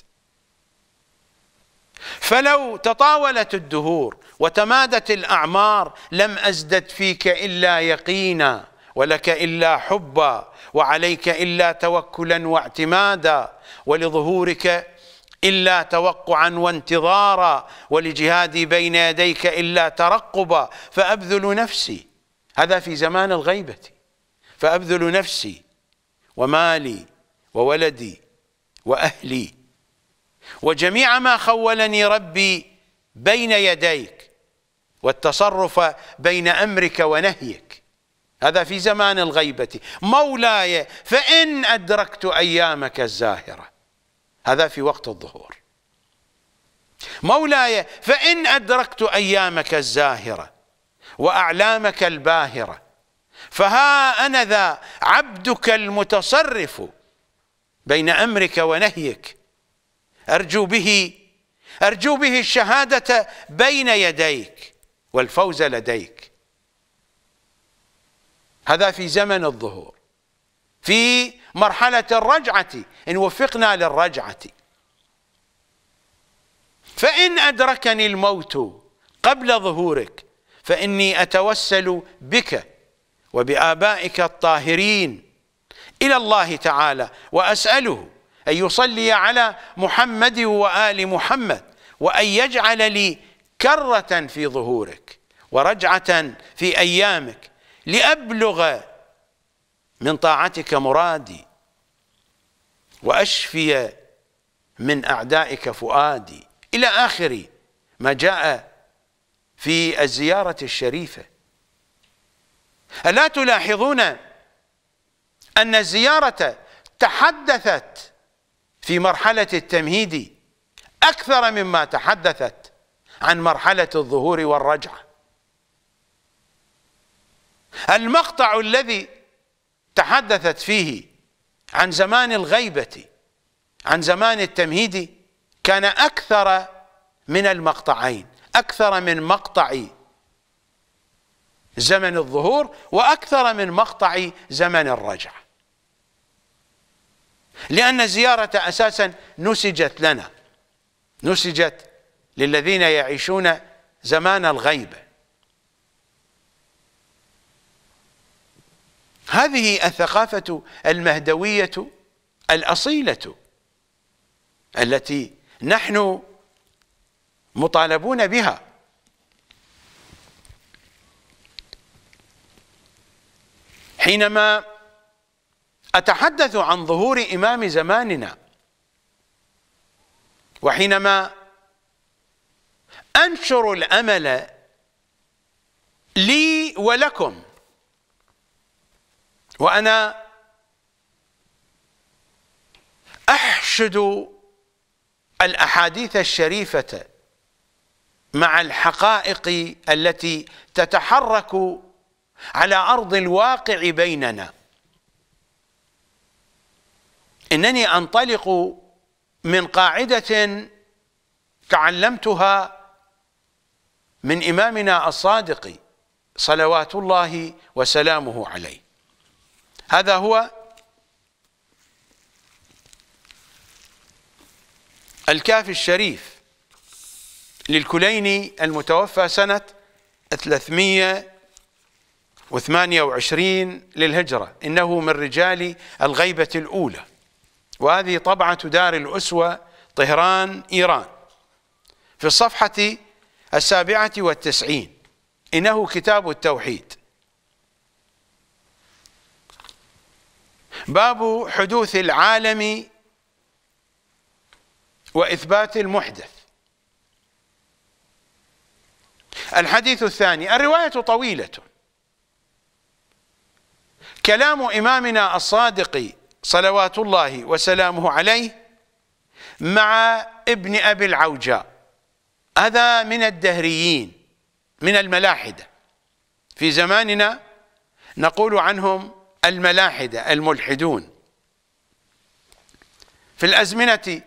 فلو تطاولت الدهور وتمادت الأعمار لم أزدد فيك إلا يقينا ولك إلا حبا وعليك إلا توكلا واعتمادا ولظهورك إلا توقعا وانتظارا ولجهادي بين يديك إلا ترقبا. فأبذل نفسي هذا في زمان الغيبة. فأبذل نفسي ومالي وولدي وأهلي. وجميع ما خولني ربي بين يديك والتصرف بين أمرك ونهيك. هذا في زمان الغيبة. مولاي فإن أدركت أيامك الزاهرة. هذا في وقت الظهور. مولاي فإن أدركت أيامك الزاهرة وأعلامك الباهرة فها أنا ذا عبدك المتصرف بين أمرك ونهيك. أرجو به أرجو به الشهادة بين يديك والفوز لديك. هذا في زمن الظهور في مرحلة الرجعة إن وفقنا للرجعة. فإن أدركني الموت قبل ظهورك فإني أتوسل بك وبآبائك الطاهرين. إلى الله تعالى وأسأله أن يصلي على محمد وآل محمد وأن يجعل لي كرة في ظهورك ورجعة في أيامك لأبلغ من طاعتك مرادي وأشفي من أعدائك فؤادي. إلى آخر ما جاء في الزيارة الشريفة. ألا تلاحظون أن الزيارة تحدثت في مرحلة التمهيد أكثر مما تحدثت عن مرحلة الظهور والرجعة. المقطع الذي تحدثت فيه عن زمان الغيبة عن زمان التمهيد كان أكثر من المقطعين أكثر من مقطع زمن الظهور وأكثر من مقطع زمن الرجعة. لأن الزيارة أساسا نسجت لنا. نسجت للذين يعيشون زمان الغيبة هذه الثقافة المهدوية الأصيلة التي نحن مطالبون بها. حينما أتحدث عن ظهور إمام زماننا. وحينما أنشر الأمل لي ولكم وأنا أحشد الأحاديث الشريفة مع الحقائق التي تتحرك على أرض الواقع بيننا. إنني أنطلق من قاعدة تعلمتها من إمامنا الصادق صلوات الله وسلامه عليه. هذا هو الكافي الشريف للكليني المتوفى سنة 328 للهجرة إنه من رجال الغيبة الأولى. وهذه طبعة دار الأسوة طهران إيران. في الصفحة السابعة والتسعين إنه كتاب التوحيد. باب حدوث العالم وإثبات المحدث. الحديث الثاني الرواية طويلة. كلام إمامنا الصادق صلوات الله وسلامه عليه مع ابن أبي العوجاء. هذا من الدهريين من الملاحدة. في زماننا نقول عنهم الملاحدة الملحدون. في الأزمنة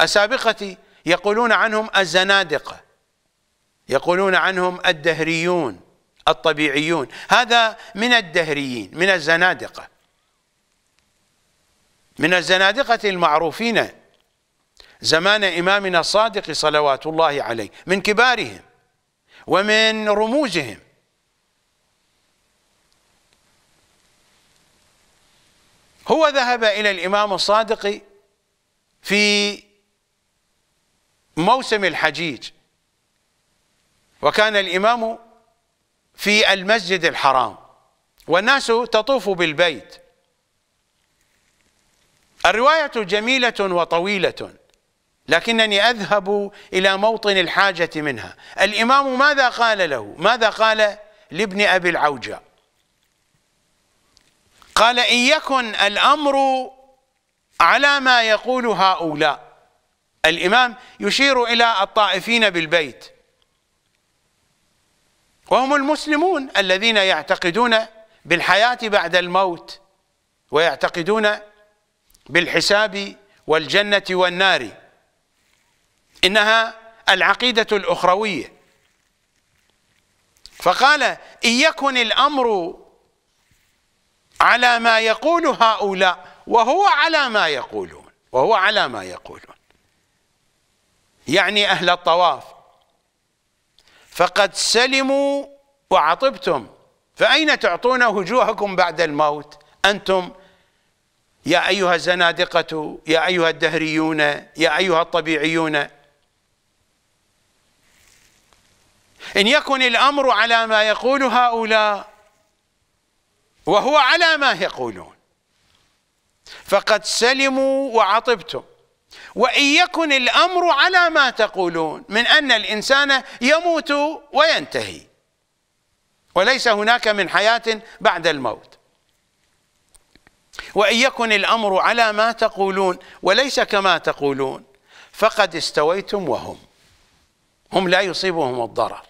السابقة يقولون عنهم الزنادقة يقولون عنهم الدهريون الطبيعيون. هذا من الدهريين من الزنادقة. من الزنادقة المعروفين زمان إمامنا الصادق صلوات الله عليه من كبارهم ومن رموزهم. هو ذهب إلى الإمام الصادق في موسم الحجيج وكان الإمام في المسجد الحرام والناس تطوف بالبيت. الرواية جميلة وطويلة لكنني أذهب إلى موطن الحاجة منها. الإمام ماذا قال له؟ ماذا قال لابن أبي العوجة؟ قال إن يكن الأمر على ما يقول هؤلاء. الإمام يشير إلى الطائفين بالبيت. وهم المسلمون الذين يعتقدون بالحياة بعد الموت ويعتقدون بالحساب والجنة والنار. إنها العقيدة الأخروية. فقال إن يكن الأمر على ما يقول هؤلاء وهو على ما يقولون وهو على ما يقولون. يعني أهل الطواف. فقد سلموا وعطبتم. فأين تعطون وجوهكم بعد الموت؟ أنتم يا أيها الزنادقة يا أيها الدهريون يا أيها الطبيعيون. إن يكن الأمر على ما يقول هؤلاء وهو على ما يقولون فقد سلموا وعطبتم. وإن يكن الأمر على ما تقولون من أن الإنسان يموت وينتهي وليس هناك من حياة بعد الموت. وإن يكن الأمر على ما تقولون وليس كما تقولون فقد استويتم وهم هم لا يصيبهم الضرر.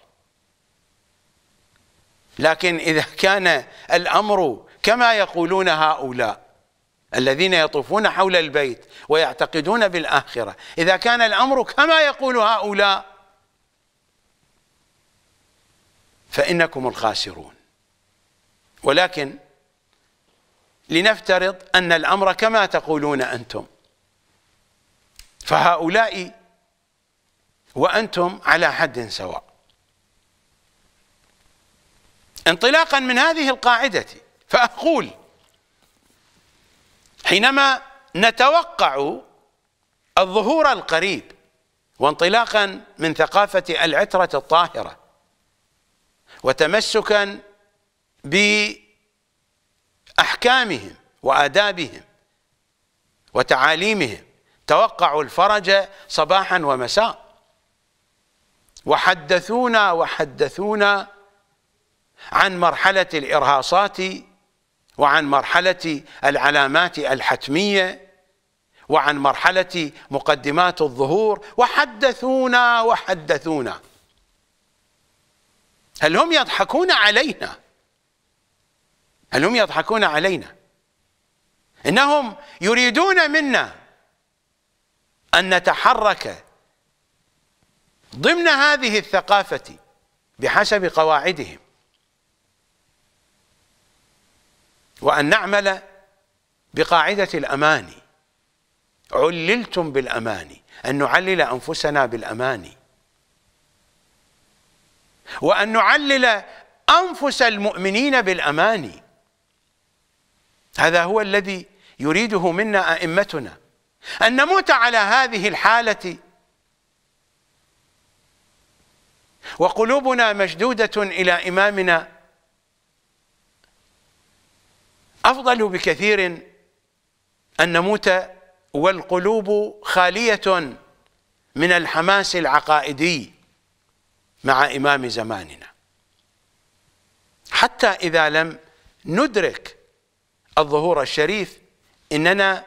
لكن إذا كان الأمر كما يقولون هؤلاء الذين يطوفون حول البيت ويعتقدون بالآخرة إذا كان الأمر كما يقول هؤلاء فإنكم الخاسرون. ولكن لنفترض أن الأمر كما تقولون أنتم. فهؤلاء وأنتم على حد سواء. انطلاقا من هذه القاعدة فأقول حينما نتوقع الظهور القريب وانطلاقا من ثقافة العترة الطاهرة وتمسكا بأحكامهم وآدابهم وتعاليمهم. توقعوا الفرج صباحا ومساء. وحدثونا وحدثونا عن مرحلة الإرهاصات وعن مرحلة العلامات الحتمية وعن مرحلة مقدمات الظهور. وحدثونا وحدثونا. هل هم يضحكون علينا؟ هل هم يضحكون علينا؟ إنهم يريدون منا أن نتحرك ضمن هذه الثقافة بحسب قواعدهم. وأن نعمل بقاعدة الأماني عللتم بالأماني أن نعلل أنفسنا بالأماني وأن نعلل أنفس المؤمنين بالأماني هذا هو الذي يريده منا أئمتنا. أن نموت على هذه الحالة. وقلوبنا مشدودة إلى إمامنا. أفضل بكثير أن نموت والقلوب خالية من الحماس العقائدي مع إمام زماننا. حتى إذا لم ندرك الظهور الشريف إننا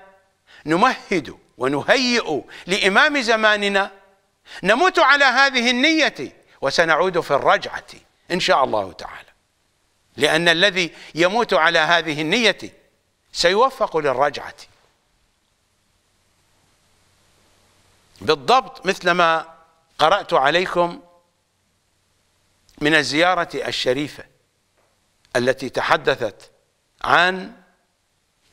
نمهد ونهيئ لإمام زماننا نموت على هذه النية وسنعود في الرجعة إن شاء الله تعالى. لأن الذي يموت على هذه النية سيوفق للرجعة. بالضبط مثلما قرأت عليكم من الزيارة الشريفة التي تحدثت عن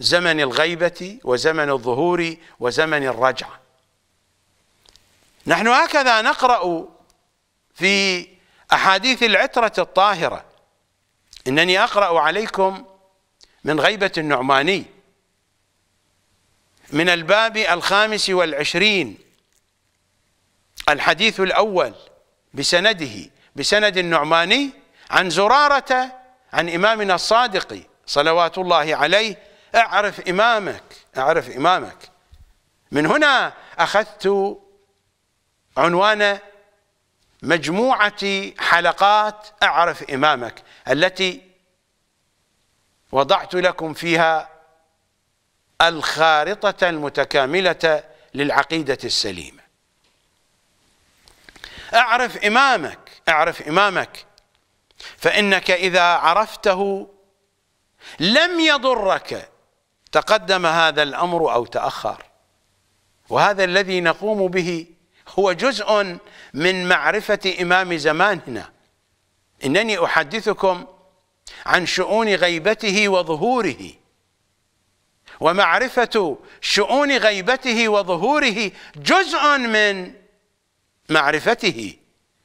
زمن الغيبة وزمن الظهور وزمن الرجعة نحن هكذا نقرأ في أحاديث العترة الطاهرة. إنني أقرأ عليكم من غيبة النعماني. من الباب الخامس والعشرين. الحديث الأول بسنده بسند النعماني عن زرارة عن إمامنا الصادق صلوات الله عليه أعرف إمامك أعرف إمامك. من هنا أخذت عنوان مجموعة حلقات أعرف إمامك التي وضعت لكم فيها الخارطة المتكاملة للعقيدة السليمة. أعرف إمامك أعرف إمامك. فإنك إذا عرفته لم يضرك تقدم هذا الأمر أو تأخر. وهذا الذي نقوم به هو جزء من معرفة إمام زماننا. إنني أحدثكم عن شؤون غيبته وظهوره. ومعرفة شؤون غيبته وظهوره جزء من معرفته.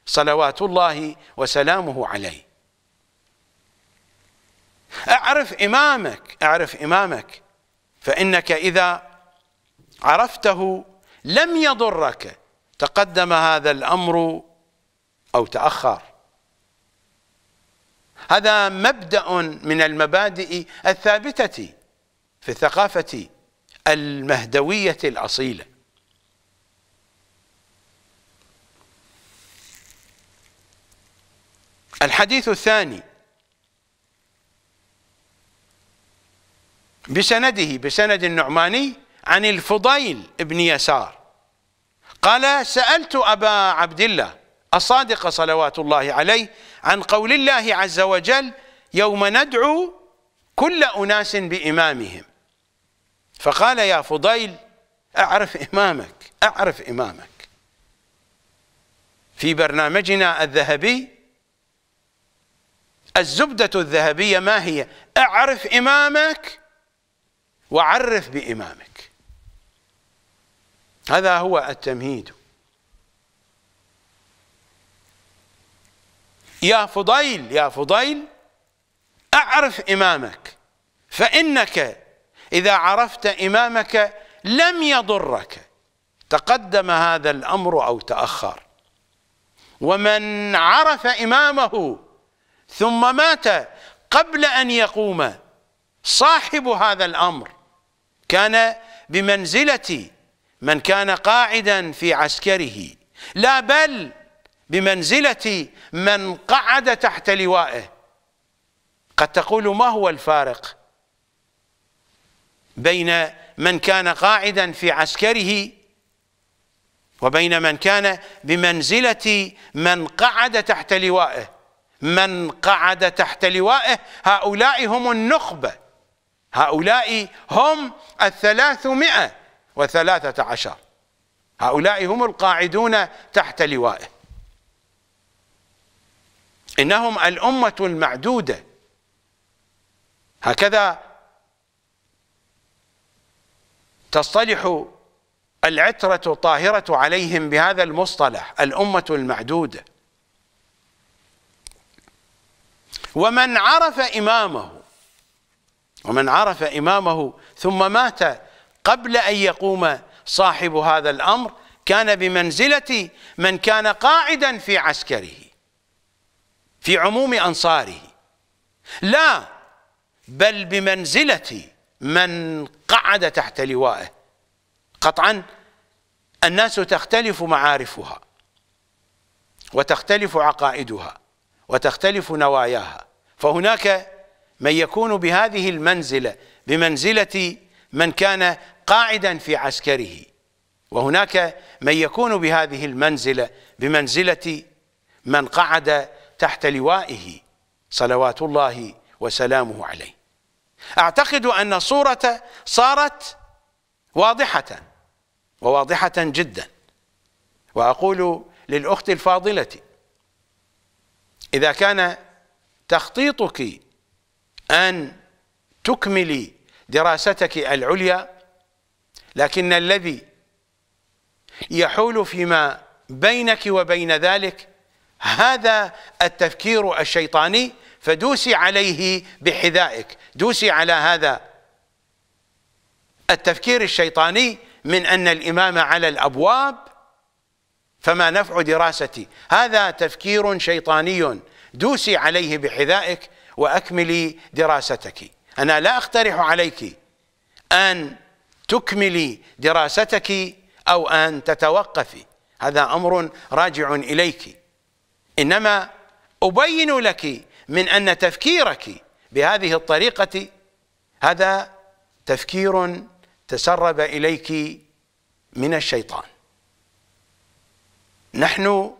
صلوات الله وسلامه عليه. أعرف إمامك أعرف إمامك. فإنك إذا عرفته لم يضرك تقدم هذا الأمر أو تأخر. هذا مبدأ من المبادئ الثابتة في الثقافة المهدوية الأصيلة. الحديث الثاني بسنده بسند النعماني عن الفضيل بن يسار. قال سألت أبا عبد الله الصادق صلوات الله عليه عن قول الله عز وجل يوم ندعو كل أناس بإمامهم. فقال يا فضيل أعرف إمامك أعرف إمامك. في برنامجنا الذهبي الزبدة الذهبية ما هي؟ أعرف إمامك وعرف بإمامك. هذا هو التمهيد. يا فضيل يا فضيل أعرف إمامك فإنك إذا عرفت إمامك لم يضرك. تقدم هذا الأمر أو تأخر. ومن عرف إمامه ثم مات قبل أن يقوم صاحب هذا الأمر. كان بمنزلة من كان قاعدا في عسكره لا بل بمنزلة من قعد تحت لوائه. قد تقول ما هو الفارق بين من كان قاعدا في عسكره وبين من كان بمنزلة من قعد تحت لوائه؟ من قعد تحت لوائه؟ هؤلاء هم النخبة. هؤلاء هم الثلاثمائة وثلاثة عشر. هؤلاء هم القاعدون تحت لوائه. إنهم الأمة المعدودة. هكذا تصطلح العترة الطاهرة عليهم بهذا المصطلح الأمة المعدودة. ومن عرف إمامه ومن عرف إمامه ثم مات قبل أن يقوم صاحب هذا الأمر كان بمنزلة من كان قاعدا في عسكره في عموم أنصاره. لا بل بمنزلة من قعد تحت لوائه. قطعا الناس تختلف معارفها وتختلف عقائدها وتختلف نواياها. فهناك من يكون بهذه المنزلة بمنزلة من كان قاعدا في عسكره. وهناك من يكون بهذه المنزلة بمنزلة من قعد تحت لوائه صلوات الله وسلامه عليه. أعتقد أن الصورة صارت واضحة وواضحة جدا. وأقول للأخت الفاضلة إذا كان تخطيطك أن تكملي دراستك العليا لكن الذي يحول فيما بينك وبين ذلك هذا التفكير الشيطاني فدوسي عليه بحذائك. دوسي على هذا التفكير الشيطاني من أن الإمام على الأبواب فما نفع دراستي. هذا تفكير شيطاني. دوسي عليه بحذائك. وأكملي دراستك. أنا لا أقترح عليك أن تكملي دراستك أو أن تتوقفي هذا أمر راجع إليك. إنما أبين لك من أن تفكيرك بهذه الطريقة هذا تفكير تسرب إليك من الشيطان. نحن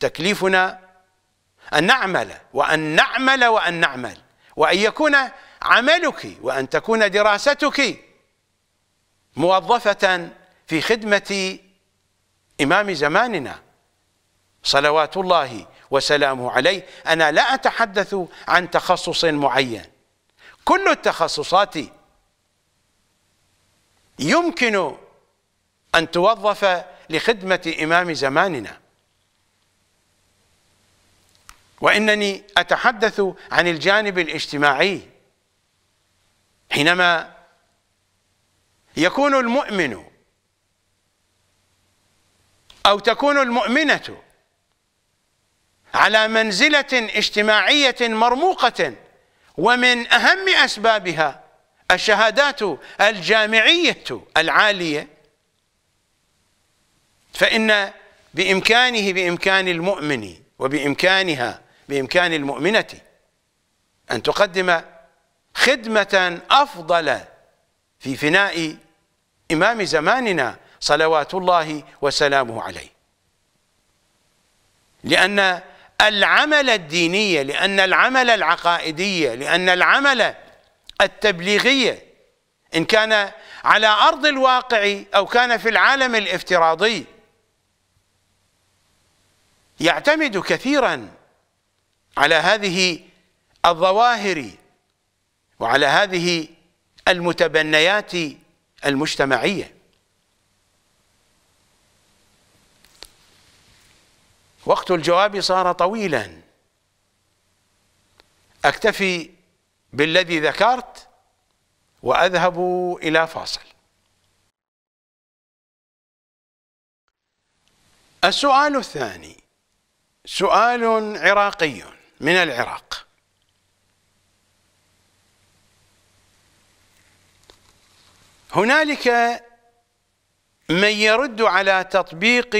تكليفنا أن نعمل وأن نعمل وأن نعمل. وأن يكون عملك وأن تكون دراستك موظفة في خدمة إمام زماننا. صلوات الله وسلامه عليه. أنا لا أتحدث عن تخصص معين. كل التخصصات يمكن أن توظف لخدمة إمام زماننا. وإنني أتحدث عن الجانب الاجتماعي. حينما يكون المؤمن أو تكون المؤمنة على منزلة اجتماعية مرموقة ومن أهم أسبابها الشهادات الجامعية العالية فإن بإمكانه بإمكان المؤمن وبإمكانها بإمكان المؤمنة أن تقدم خدمة أفضل في فناء إمام زماننا صلوات الله وسلامه عليه. لأن العمل الديني لأن العمل العقائدي لأن العمل التبليغي إن كان على أرض الواقع أو كان في العالم الافتراضي يعتمد كثيرا على هذه الظواهر وعلى هذه المتبنيات المجتمعية. وقت الجواب صار طويلا. أكتفي بالذي ذكرت وأذهب إلى فاصل. السؤال الثاني سؤال عراقي. من العراق. هنالك من يرد على تطبيق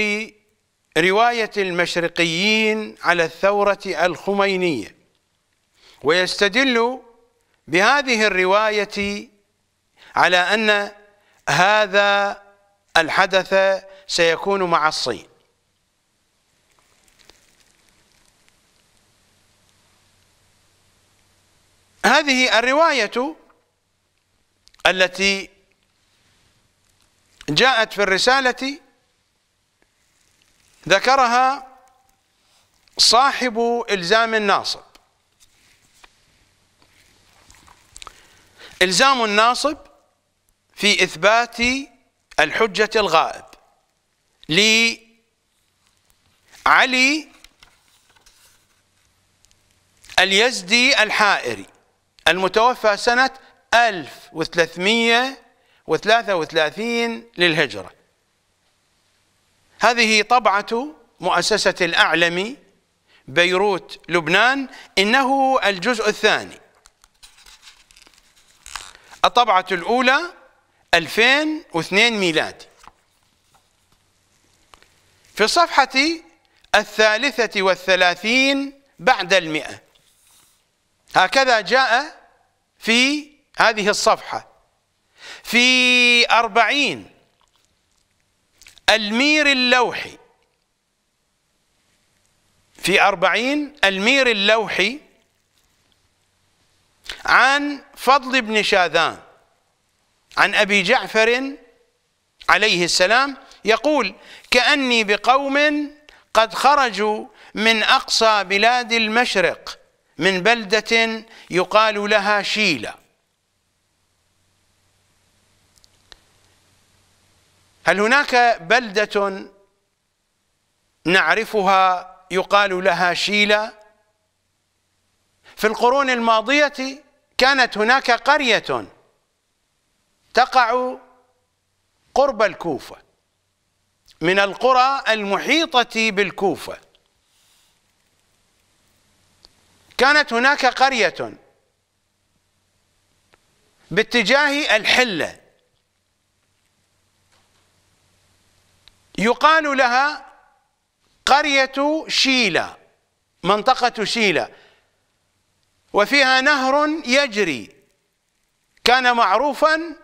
رواية المشرقيين على الثورة الخمينية ويستدل بهذه الرواية على أن هذا الحدث سيكون مع الصين. هذه الرواية التي جاءت في الرسالة ذكرها صاحب إلزام الناصب. إلزام الناصب في إثبات الحجة الغائب لعلي اليزدي الحائري. المتوفى سنة 1333 للهجرة. هذه طبعة مؤسسة الأعلمي بيروت لبنان إنه الجزء الثاني. الطبعة الأولى 2002 ميلادي. في الصفحة الثالثة والثلاثين بعد المئة. هكذا جاء في هذه الصفحة. في أربعين. المير اللوحي. في أربعين. المير اللوحي عن فضل بن شاذان. عن أبي جعفر عليه السلام. يقول كأني بقوم قد خرجوا من أقصى بلاد المشرق من بلدة يقال لها شيلة. هل هناك بلدة نعرفها يقال لها شيلة؟ في القرون الماضية كانت هناك قرية تقع قرب الكوفة من القرى المحيطة بالكوفة. كانت هناك قرية باتجاه الحلة. يقال لها قرية شيلة منطقة شيلة وفيها نهر يجري. كان معروفا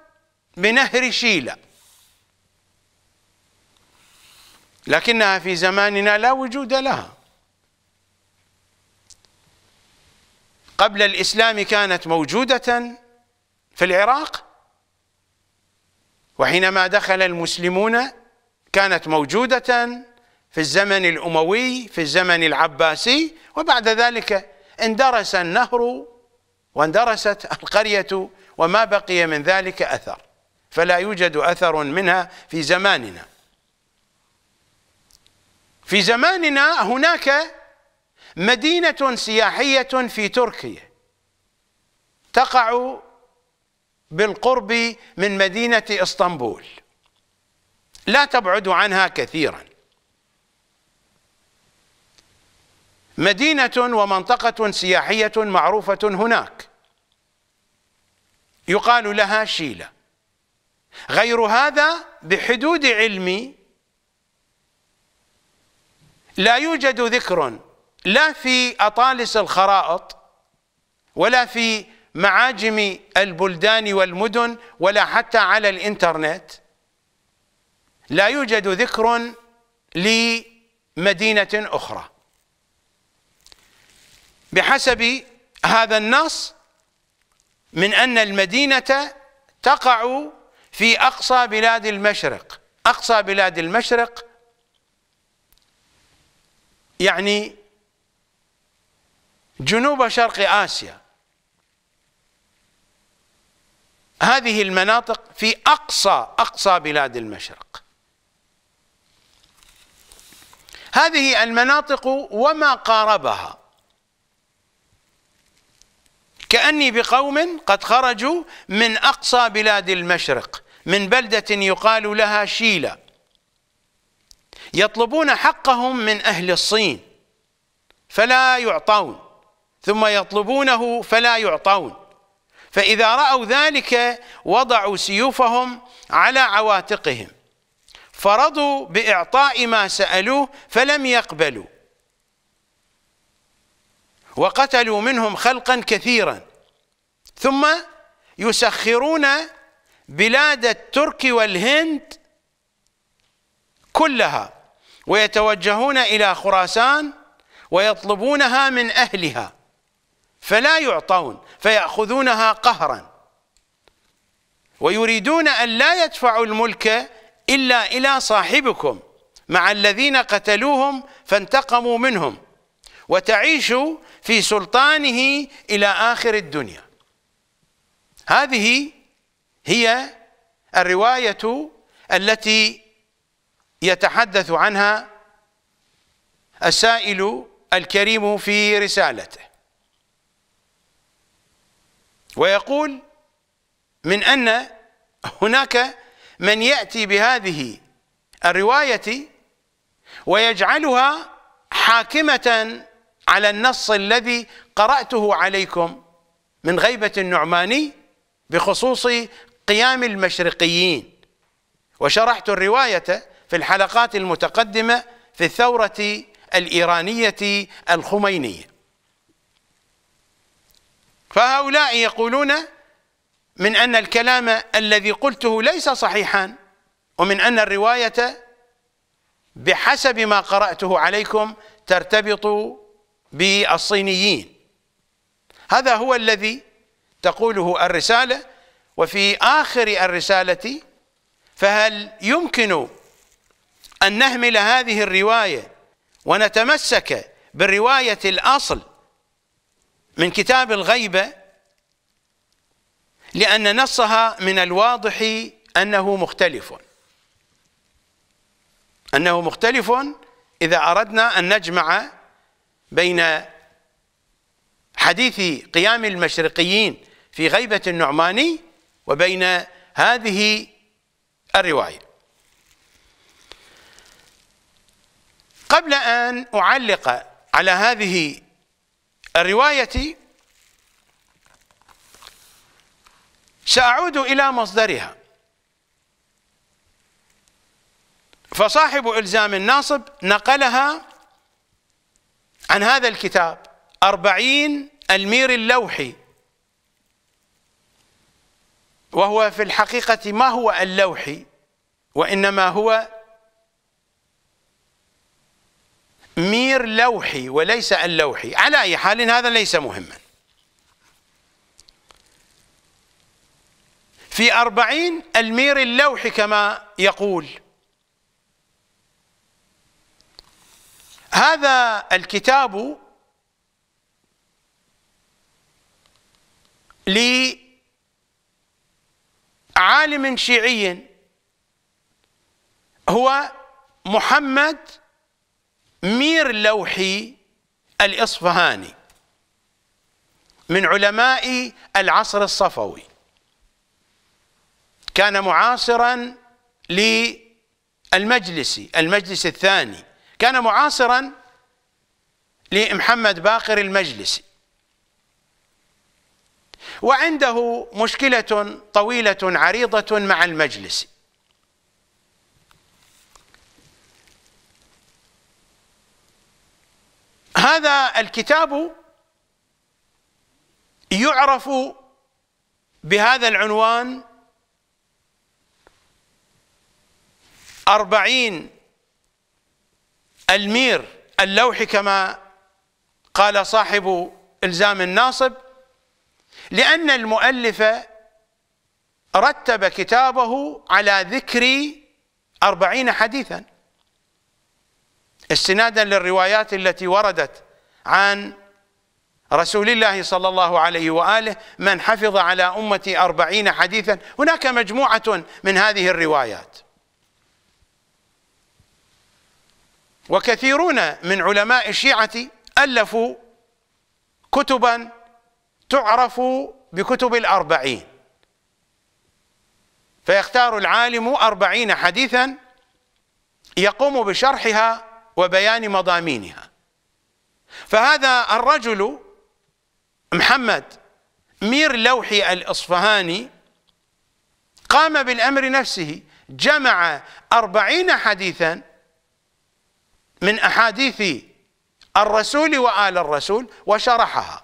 بنهر شيلة. لكنها في زماننا لا وجود لها. قبل الإسلام كانت موجودة في العراق وحينما دخل المسلمون كانت موجودة في الزمن الأموي في الزمن العباسي وبعد ذلك اندرس النهر واندرست القرية وما بقي من ذلك أثر فلا يوجد أثر منها في زماننا. في زماننا هناك مدينة سياحية في تركيا. تقع بالقرب من مدينة إسطنبول. لا تبعد عنها كثيرا. مدينة ومنطقة سياحية معروفة هناك. يقال لها شيلة. غير هذا بحدود علمي لا يوجد ذكر لا في أطالس الخرائط ولا في معاجم البلدان والمدن ولا حتى على الإنترنت. لا يوجد ذكر لمدينة أخرى. بحسب هذا النص من أن المدينة تقع في أقصى بلاد المشرق. أقصى بلاد المشرق يعني جنوب شرق آسيا. هذه المناطق في أقصى أقصى بلاد المشرق. هذه المناطق وما قاربها. كأني بقوم قد خرجوا من أقصى بلاد المشرق من بلدة يقال لها شيلة. يطلبون حقهم من أهل الصين فلا يعطون. ثم يطلبونه فلا يعطون. فإذا رأوا ذلك وضعوا سيوفهم على عواتقهم. فرضوا بإعطاء ما سألوه فلم يقبلوا. وقتلوا منهم خلقا كثيرا. ثم يسخرون بلاد الترك والهند كلها ويتوجهون إلى خراسان ويطلبونها من أهلها. فلا يعطون فيأخذونها قهرا. ويريدون أن لا يدفعوا الملك إلا إلى صاحبكم مع الذين قتلوهم فانتقموا منهم وتعيشوا في سلطانه إلى آخر الدنيا. هذه هي الرواية التي يتحدث عنها السائل الكريم في رسالته. ويقول من أن هناك من يأتي بهذه الرواية ويجعلها حاكمة على النص الذي قرأته عليكم من غيبة النعماني بخصوص قيام المشرقيين. وشرحت الرواية في الحلقات المتقدمة في الثورة الإيرانية الخمينية. فهؤلاء يقولون من أن الكلام الذي قلته ليس صحيحا ومن أن الرواية بحسب ما قرأته عليكم ترتبط بالصينيين. هذا هو الذي تقوله الرسالة وفي آخر الرسالة فهل يمكن أن نهمل هذه الرواية ونتمسك بالرواية الأصل من كتاب الغيبة لأن نصها من الواضح أنه مختلف. أنه مختلف إذا أردنا أن نجمع بين حديث قيام المشرقيين في غيبة النعماني وبين هذه الرواية. قبل أن أعلق على هذه الرواية سأعود إلى مصدرها. فصاحب إلزام الناصب نقلها عن هذا الكتاب أربعين المير اللوحي. وهو في الحقيقة ما هو اللوحي وإنما هو مير لوحي وليس اللوحي. على أي حال هذا ليس مهما. في أربعين المير اللوحي كما يقول. هذا الكتاب لعالم شيعي. هو محمد مير لوحي الإصفهاني من علماء العصر الصفوي. كان معاصرا للمجلس المجلس الثاني. كان معاصرا لمحمد باقر المجلسي وعنده مشكلة طويلة عريضة مع المجلس. هذا الكتاب يعرف بهذا العنوان أربعين المير اللوح كما قال صاحب إلزام الناصب؟ لأن المؤلف رتب كتابه على ذكر أربعين حديثا. استنادا للروايات التي وردت عن رسول الله صلى الله عليه وآله من حفظ على أمتي أربعين حديثا. هناك مجموعة من هذه الروايات. وكثيرون من علماء الشيعة ألفوا كتبا تعرف بكتب الأربعين. فيختار العالم أربعين حديثا يقوم بشرحها وبيان مضامينها. فهذا الرجل محمد مير لوحي الإصفهاني قام بالأمر نفسه جمع أربعين حديثا من أحاديث الرسول وآل الرسول وشرحها.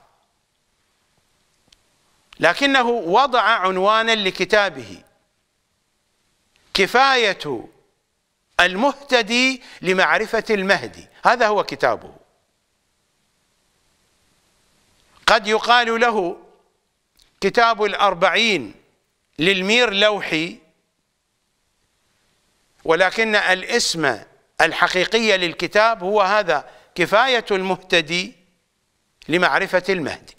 لكنه وضع عنوانا لكتابه. كفاية المهتدي لمعرفة المهدي. هذا هو كتابه. قد يقال له كتاب الأربعين للمير لوحي ولكن الاسم الحقيقي للكتاب هو هذا كفاية المهتدي لمعرفة المهدي.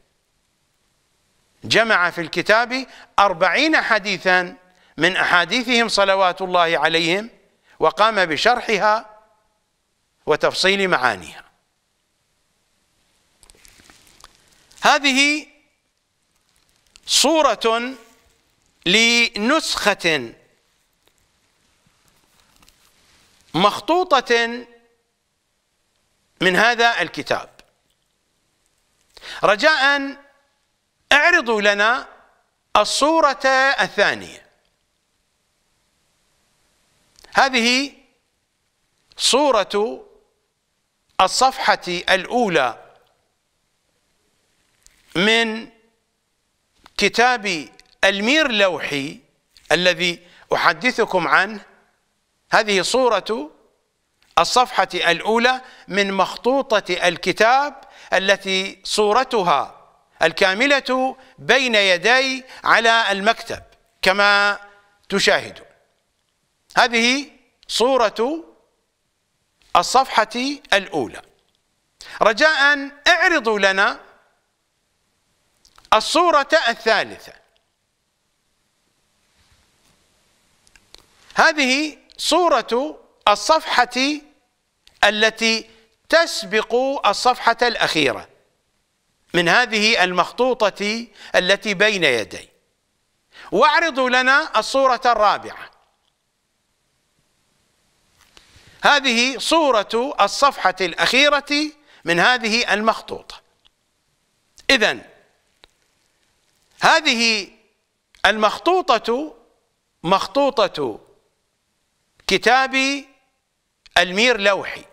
جمع في الكتاب أربعين حديثا من أحاديثهم صلوات الله عليهم وقام بشرحها وتفصيل معانيها. هذه صورة لنسخة مخطوطة من هذا الكتاب. رجاء اعرضوا لنا الصورة الثانية. هذه صورة الصفحة الأولى من كتاب المير لوحي الذي أحدثكم عنه. هذه صورة الصفحة الأولى من مخطوطة الكتاب التي صورتها الكاملة بين يدي على المكتب كما تشاهدون هذه صورة الصفحة الأولى. رجاء اعرضوا لنا الصورة الثالثة. هذه صورة الصفحة التي تسبق الصفحة الأخيرة من هذه المخطوطة التي بين يدي. واعرضوا لنا الصورة الرابعة. هذه صورة الصفحة الأخيرة من هذه المخطوطة. إذا هذه المخطوطة مخطوطة كتاب المير لوحي.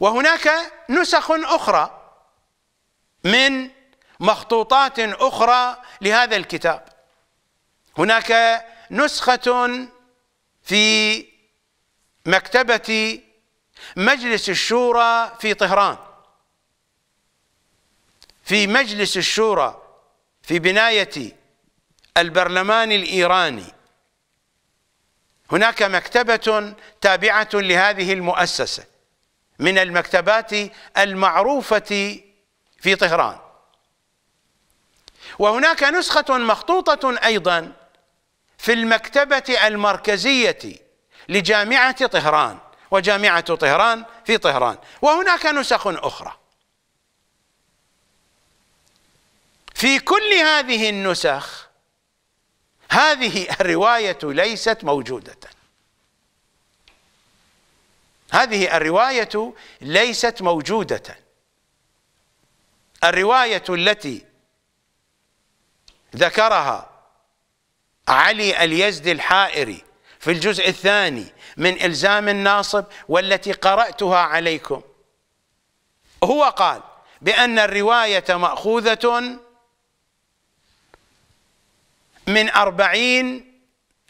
وهناك نسخ أخرى من مخطوطات أخرى لهذا الكتاب. هناك نسخة في مكتبة مجلس الشورى في طهران. في مجلس الشورى في بناية البرلمان الإيراني. هناك مكتبة تابعة لهذه المؤسسة من المكتبات المعروفة في طهران. وهناك نسخة مخطوطة أيضا في المكتبة المركزية لجامعة طهران وجامعة طهران في طهران وهناك نسخ أخرى. في كل هذه النسخ هذه الرواية ليست موجودة. هذه الرواية ليست موجودة. الرواية التي ذكرها علي اليزدي الحائري في الجزء الثاني من إلزام الناصب والتي قرأتها عليكم. هو قال بأن الرواية مأخوذة من أربعين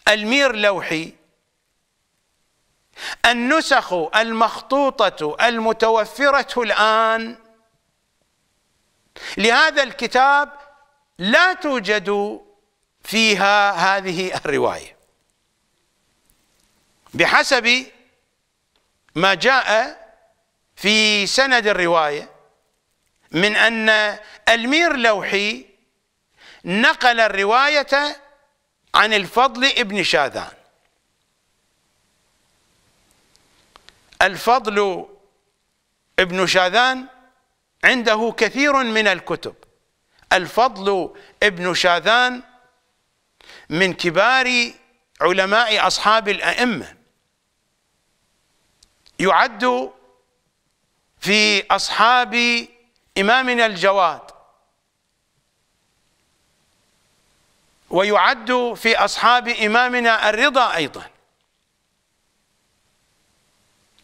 المير لوحي. النسخ المخطوطة المتوفرة الآن لهذا الكتاب لا توجد فيها هذه الرواية. بحسب ما جاء في سند الرواية من أن المير لوحي نقل الرواية عن الفضل ابن شاذان. الفضل ابن شاذان عنده كثير من الكتب. الفضل ابن شاذان من كبار علماء أصحاب الأئمة. يعد في أصحاب إمامنا الجواد ويعد في أصحاب إمامنا الرضا أيضا.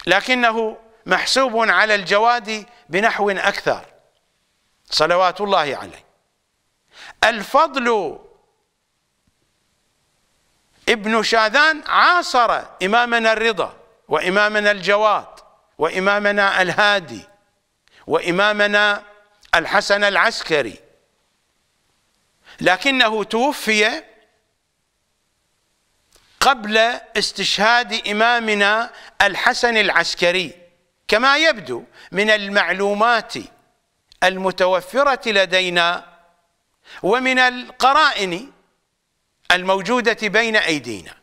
لكنه محسوب على الجواد بنحو أكثر صلوات الله عليه. الفضل ابن شاذان عاصر إمامنا الرضا. وإمامنا الجواد وإمامنا الهادي وإمامنا الحسن العسكري. لكنه توفي قبل استشهاد إمامنا الحسن العسكري كما يبدو من المعلومات المتوفرة لدينا ومن القرائن الموجودة بين أيدينا.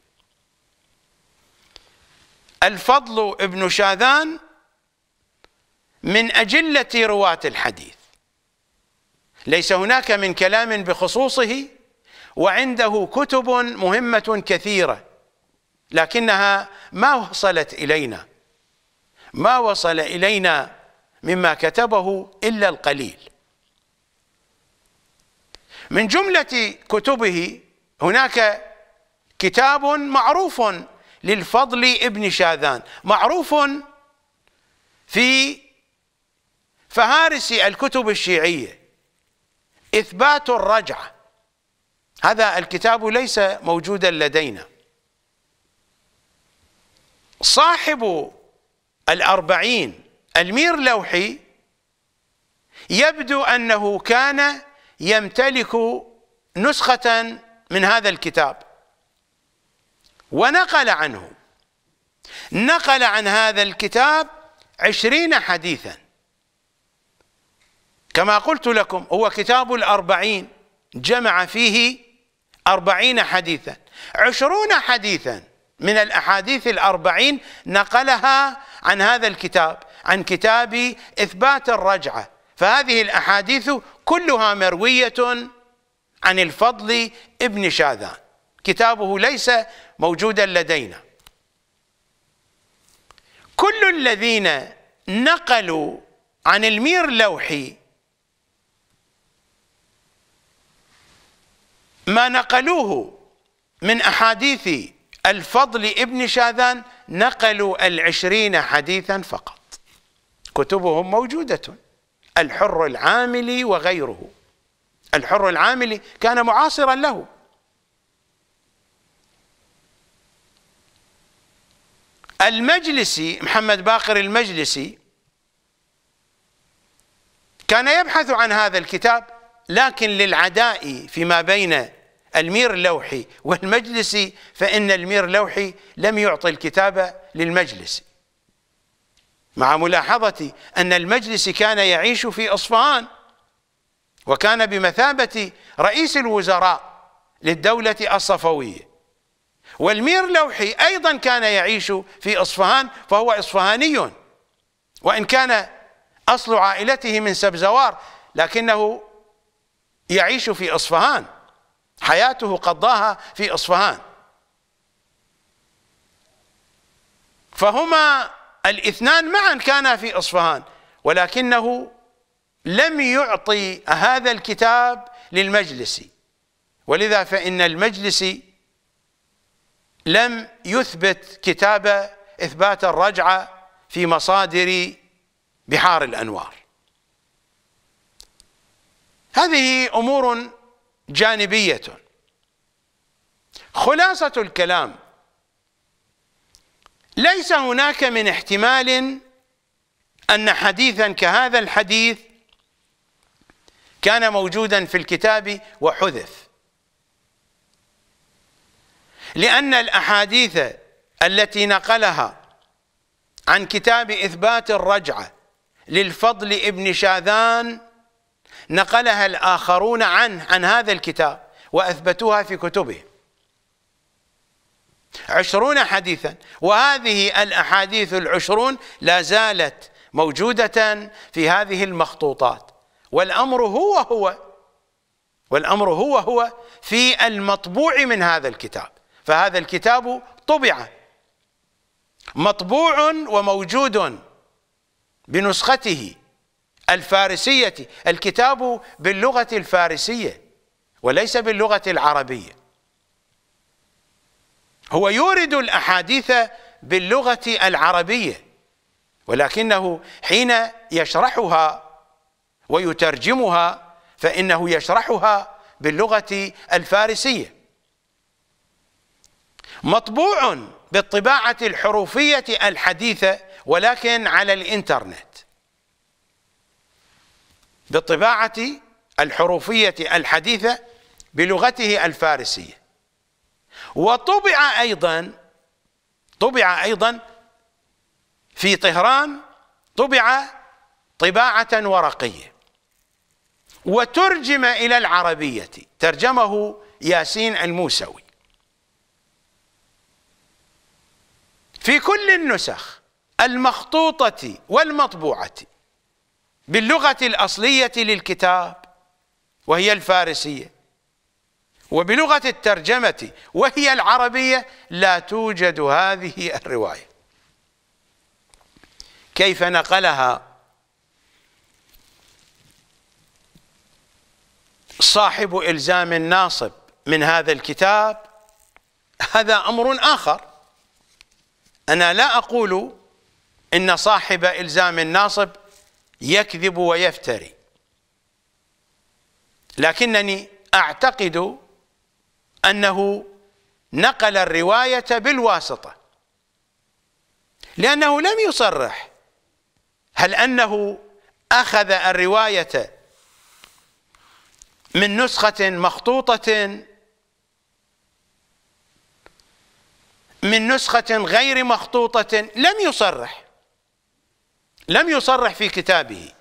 الفضل ابن شاذان من أجلة رواة الحديث. ليس هناك من كلام بخصوصه وعنده كتب مهمة كثيرة لكنها ما وصلت إلينا. ما وصل إلينا مما كتبه إلا القليل. من جملة كتبه هناك كتاب معروف للفضل ابن شاذان. معروف في فهارس الكتب الشيعية. إثبات الرجعة. هذا الكتاب ليس موجودا لدينا. صاحب الأربعين المير لوحي يبدو أنه كان يمتلك نسخة من هذا الكتاب. ونقل عنه. نقل عن هذا الكتاب عشرين حديثا. كما قلت لكم هو كتاب الأربعين جمع فيه أربعين حديثا. عشرون حديثا من الأحاديث الأربعين نقلها عن هذا الكتاب عن كتاب إثبات الرجعة. فهذه الأحاديث كلها مروية عن الفضل ابن شاذان. كتابه ليس موجودا لدينا. كل الذين نقلوا عن المير لوحي ما نقلوه من أحاديث الفضل ابن شاذان نقلوا العشرين حديثا فقط. كتبهم موجودة. الحر العاملي وغيره. الحر العاملي كان معاصرا له. المجلسي محمد باقر المجلسي كان يبحث عن هذا الكتاب لكن للعداء فيما بين المير اللوحي والمجلسي فإن المير اللوحي لم يعطي الكتاب للمجلسي مع ملاحظة أن المجلسي كان يعيش في أصفهان وكان بمثابة رئيس الوزراء للدولة الصفوية. والمير لوحي أيضا كان يعيش في أصفهان فهو إصفهاني. وإن كان أصل عائلته من سبزوار لكنه يعيش في أصفهان. حياته قضاها في أصفهان. فهما الاثنان معا كانا في أصفهان ولكنه لم يعطي هذا الكتاب للمجلس. ولذا فإن المجلس لم يثبت كتاب إثبات الرجعة في مصادر بحار الأنوار. هذه أمور جانبية. خلاصة الكلام ليس هناك من احتمال أن حديثا كهذا الحديث كان موجودا في الكتاب وحذف. لأن الأحاديث التي نقلها عن كتاب إثبات الرجعة للفضل ابن شاذان نقلها الآخرون عنه عن هذا الكتاب وأثبتوها في كتبهم عشرون حديثا وهذه الأحاديث العشرون لا زالت موجودة في هذه المخطوطات. والأمر هو هو والأمر هو هو في المطبوع من هذا الكتاب. فهذا الكتاب طبع. مطبوع وموجود بنسخته الفارسية. الكتاب باللغة الفارسية وليس باللغة العربية. هو يورد الأحاديث باللغة العربية ولكنه حين يشرحها ويترجمها فإنه يشرحها باللغة الفارسية. مطبوع بالطباعة الحروفية الحديثة ولكن على الإنترنت. بالطباعة الحروفية الحديثة بلغته الفارسية. وطبع أيضا طبع أيضا في طهران طبع طباعة ورقية. وترجم إلى العربية ترجمه ياسين الموسوي. في كل النسخ المخطوطة والمطبوعة باللغة الأصلية للكتاب وهي الفارسية وبلغة الترجمة وهي العربية لا توجد هذه الرواية. كيف نقلها؟ صاحب إلزام الناصب من هذا الكتاب هذا أمر آخر. أنا لا أقول إن صاحب إلزام الناصب يكذب ويفتري لكنني أعتقد أنه نقل الرواية بالواسطة لأنه لم يصرح. هل أنه أخذ الرواية من نسخة مخطوطة من نسخة غير مخطوطة لم يصرح. لم يصرح في كتابه.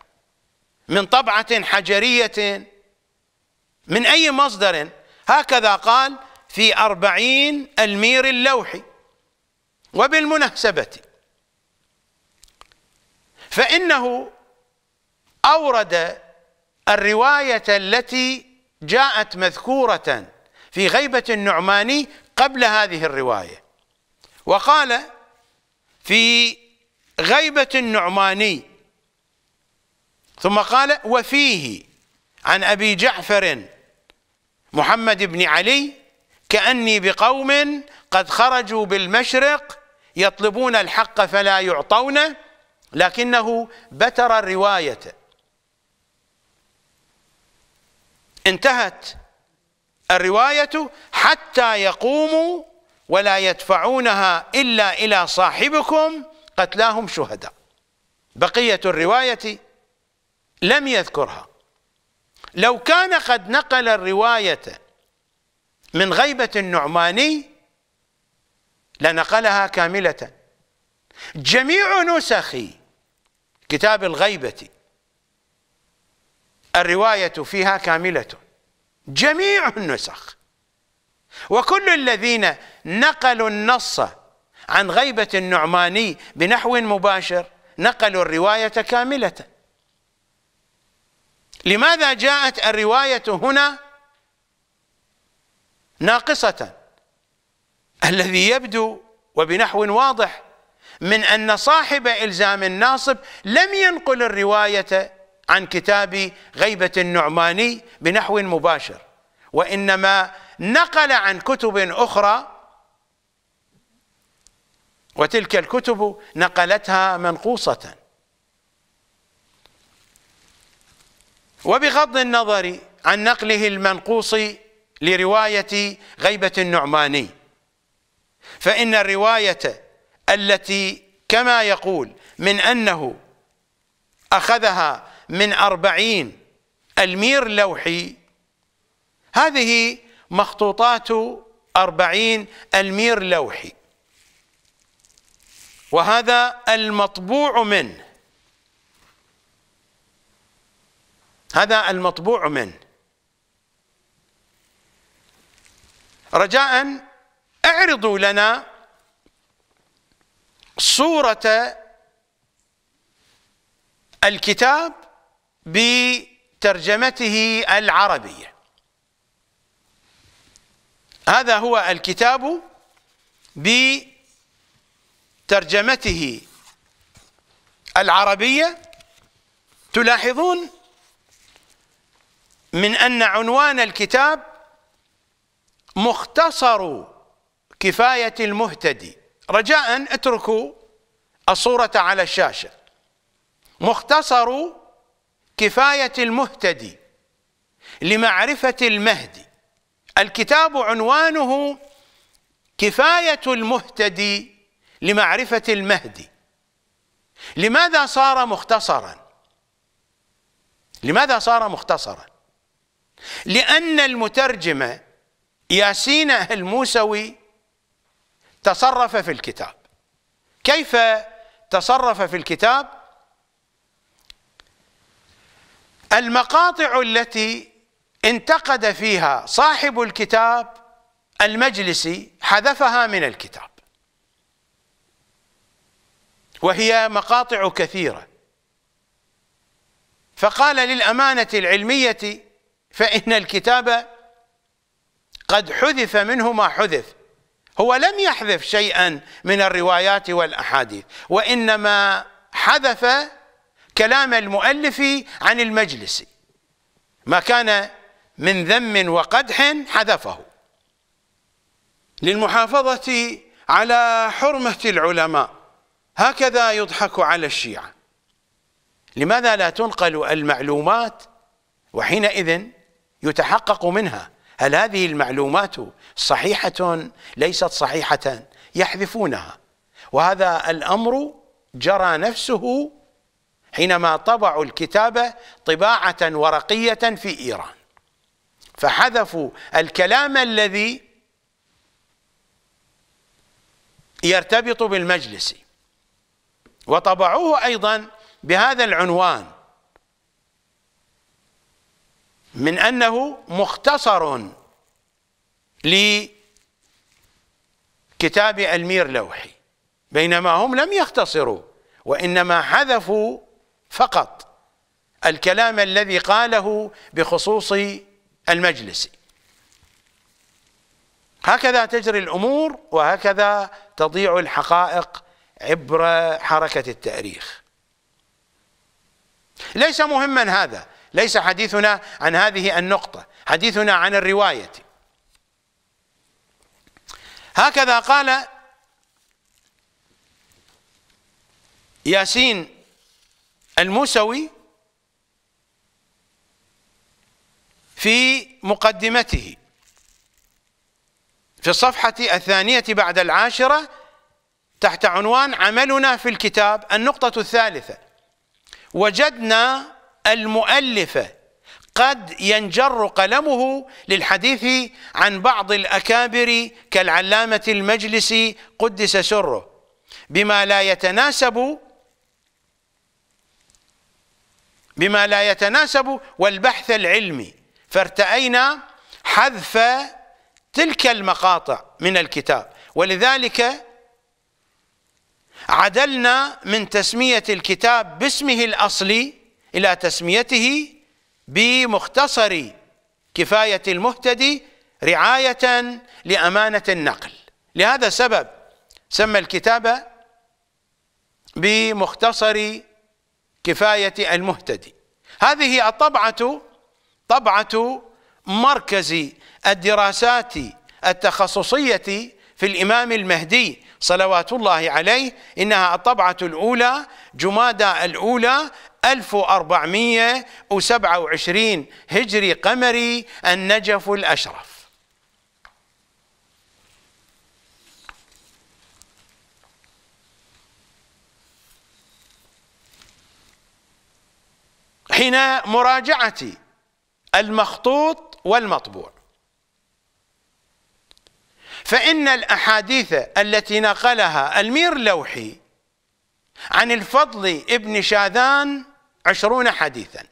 من طبعة حجرية. من أي مصدر. هكذا قال في أربعين المير اللوحي وبالمناسبة. فإنه أورد الرواية التي جاءت مذكورة في غيبة النعماني قبل هذه الرواية. وقال في غيبة النعماني. ثم قال وفيه عن أبي جعفر محمد بن علي كأني بقوم قد خرجوا بالمشرق يطلبون الحق فلا يعطونه لكنه بتر الرواية. انتهت الرواية حتى يقوموا ولا يدفعونها إلا إلى صاحبكم قتلاهم شهداء. بقية الرواية لم يذكرها. لو كان قد نقل الرواية من غيبة النعماني لنقلها كاملة. جميع نسخ كتاب الغيبة الرواية فيها كاملة. جميع النسخ. وكل الذين نقلوا النص عن غيبة النعماني بنحو مباشر نقلوا الرواية كاملة. لماذا جاءت الرواية هنا؟ ناقصة. الذي يبدو وبنحو واضح من أن صاحب إلزام الناصب لم ينقل الرواية عن كتاب غيبة النعماني بنحو مباشر وإنما نقل عن كتب أخرى وتلك الكتب نقلتها منقوصة. وبغض النظر عن نقله المنقوص لرواية غيبة النعماني فإن الرواية التي كما يقول من أنه أخذها من أربعين المير لوحي هذه مخطوطات أربعين المير لوحي. وهذا المطبوع منه هذا المطبوع منه رجاء اعرضوا لنا صورة الكتاب بترجمته العربية. هذا هو الكتاب بترجمته العربية تلاحظون من أن عنوان الكتاب مختصر كفاية المهتدي رجاء اتركوا الصورة على الشاشة. مختصر كفاية المهتدي لمعرفة المهدي الكتاب عنوانه كفاية المهتدي لمعرفة المهدي. لماذا صار مختصرا؟ لماذا صار مختصرا؟ لأن المترجم ياسين الموسوي تصرف في الكتاب. كيف تصرف في الكتاب؟ المقاطع التي انتقد فيها صاحب الكتاب المجلسي حذفها من الكتاب. وهي مقاطع كثيرة. فقال للأمانة العلمية فإن الكتاب قد حذف منه ما حذف. هو لم يحذف شيئا من الروايات والأحاديث وإنما حذف كلام المؤلف عن المجلس. ما كان من ذم وقدح حذفه. للمحافظة على حرمة العلماء. هكذا يضحك على الشيعة. لماذا لا تنقل المعلومات وحينئذ يتحقق منها؟ هل هذه المعلومات صحيحة ليست صحيحة؟ يحذفونها. وهذا الأمر جرى نفسه حينما طبعوا الكتاب طباعة ورقية في إيران. فحذفوا الكلام الذي يرتبط بالمجلس. وطبعوه أيضا بهذا العنوان من أنه مختصر لكتاب ألمير لوحي بينما هم لم يختصروا وإنما حذفوا فقط الكلام الذي قاله بخصوص المجلس. هكذا تجري الأمور وهكذا تضيع الحقائق عبر حركة التاريخ. ليس مهما هذا. ليس حديثنا عن هذه النقطة. حديثنا عن الرواية. هكذا قال ياسين الموسوي في مقدمته في الصفحة الثانية بعد العاشرة تحت عنوان عملنا في الكتاب النقطة الثالثة. وجدنا المؤلف قد ينجر قلمه للحديث عن بعض الأكابر كالعلامة المجلسي قدس سره بما لا يتناسب بما لا يتناسب والبحث العلمي. فارتأينا حذف تلك المقاطع من الكتاب. ولذلك عدلنا من تسمية الكتاب باسمه الأصلي إلى تسميته بمختصر كفاية المهتدي رعاية لأمانة النقل. لهذا السبب سمى الكتاب بمختصر كفاية المهتدي. هذه الطبعة طبعة مركز الدراسات التخصصية في الإمام المهدي صلوات الله عليه إنها الطبعة الأولى جمادى الأولى 1427 هجري قمري النجف الأشرف. حين مراجعة المخطوط والمطبوع. فإن الأحاديث التي نقلها المير لوحي عن الفضل ابن شاذان عشرون حديثا.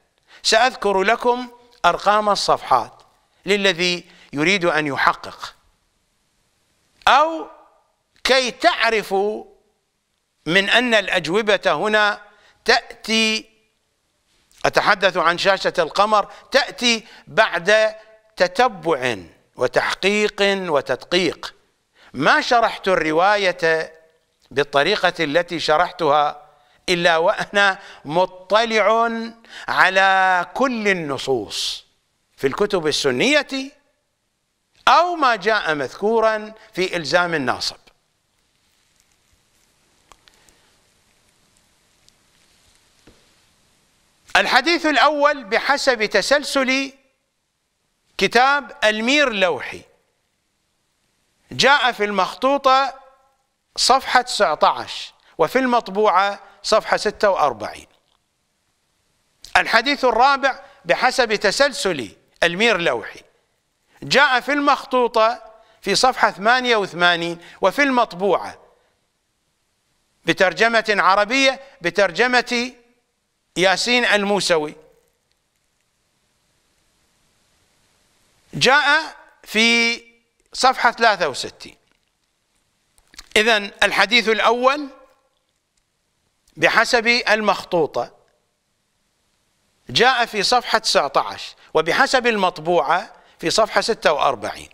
سأذكر لكم أرقام الصفحات للذي يريد أن يحقق. أو كي تعرفوا من أن الأجوبة هنا تأتي أتحدث عن شاشة القمر تأتي بعد تتبع. وتحقيق وتدقيق. ما شرحت الرواية بالطريقة التي شرحتها إلا وأنا مطلع على كل النصوص في الكتب السنية أو ما جاء مذكورا في إلزام الناصب. الحديث الأول بحسب تسلسل كتاب المير لوحي. جاء في المخطوطة صفحة 19 وفي المطبوعة صفحة 46 الحديث الرابع بحسب تسلسل المير لوحي. جاء في المخطوطة في صفحة 88 وفي المطبوعة بترجمة عربية بترجمة ياسين الموسوي. جاء في صفحة 63 إذا الحديث الأول بحسب المخطوطة. جاء في صفحة 19 وبحسب المطبوعة في صفحة 46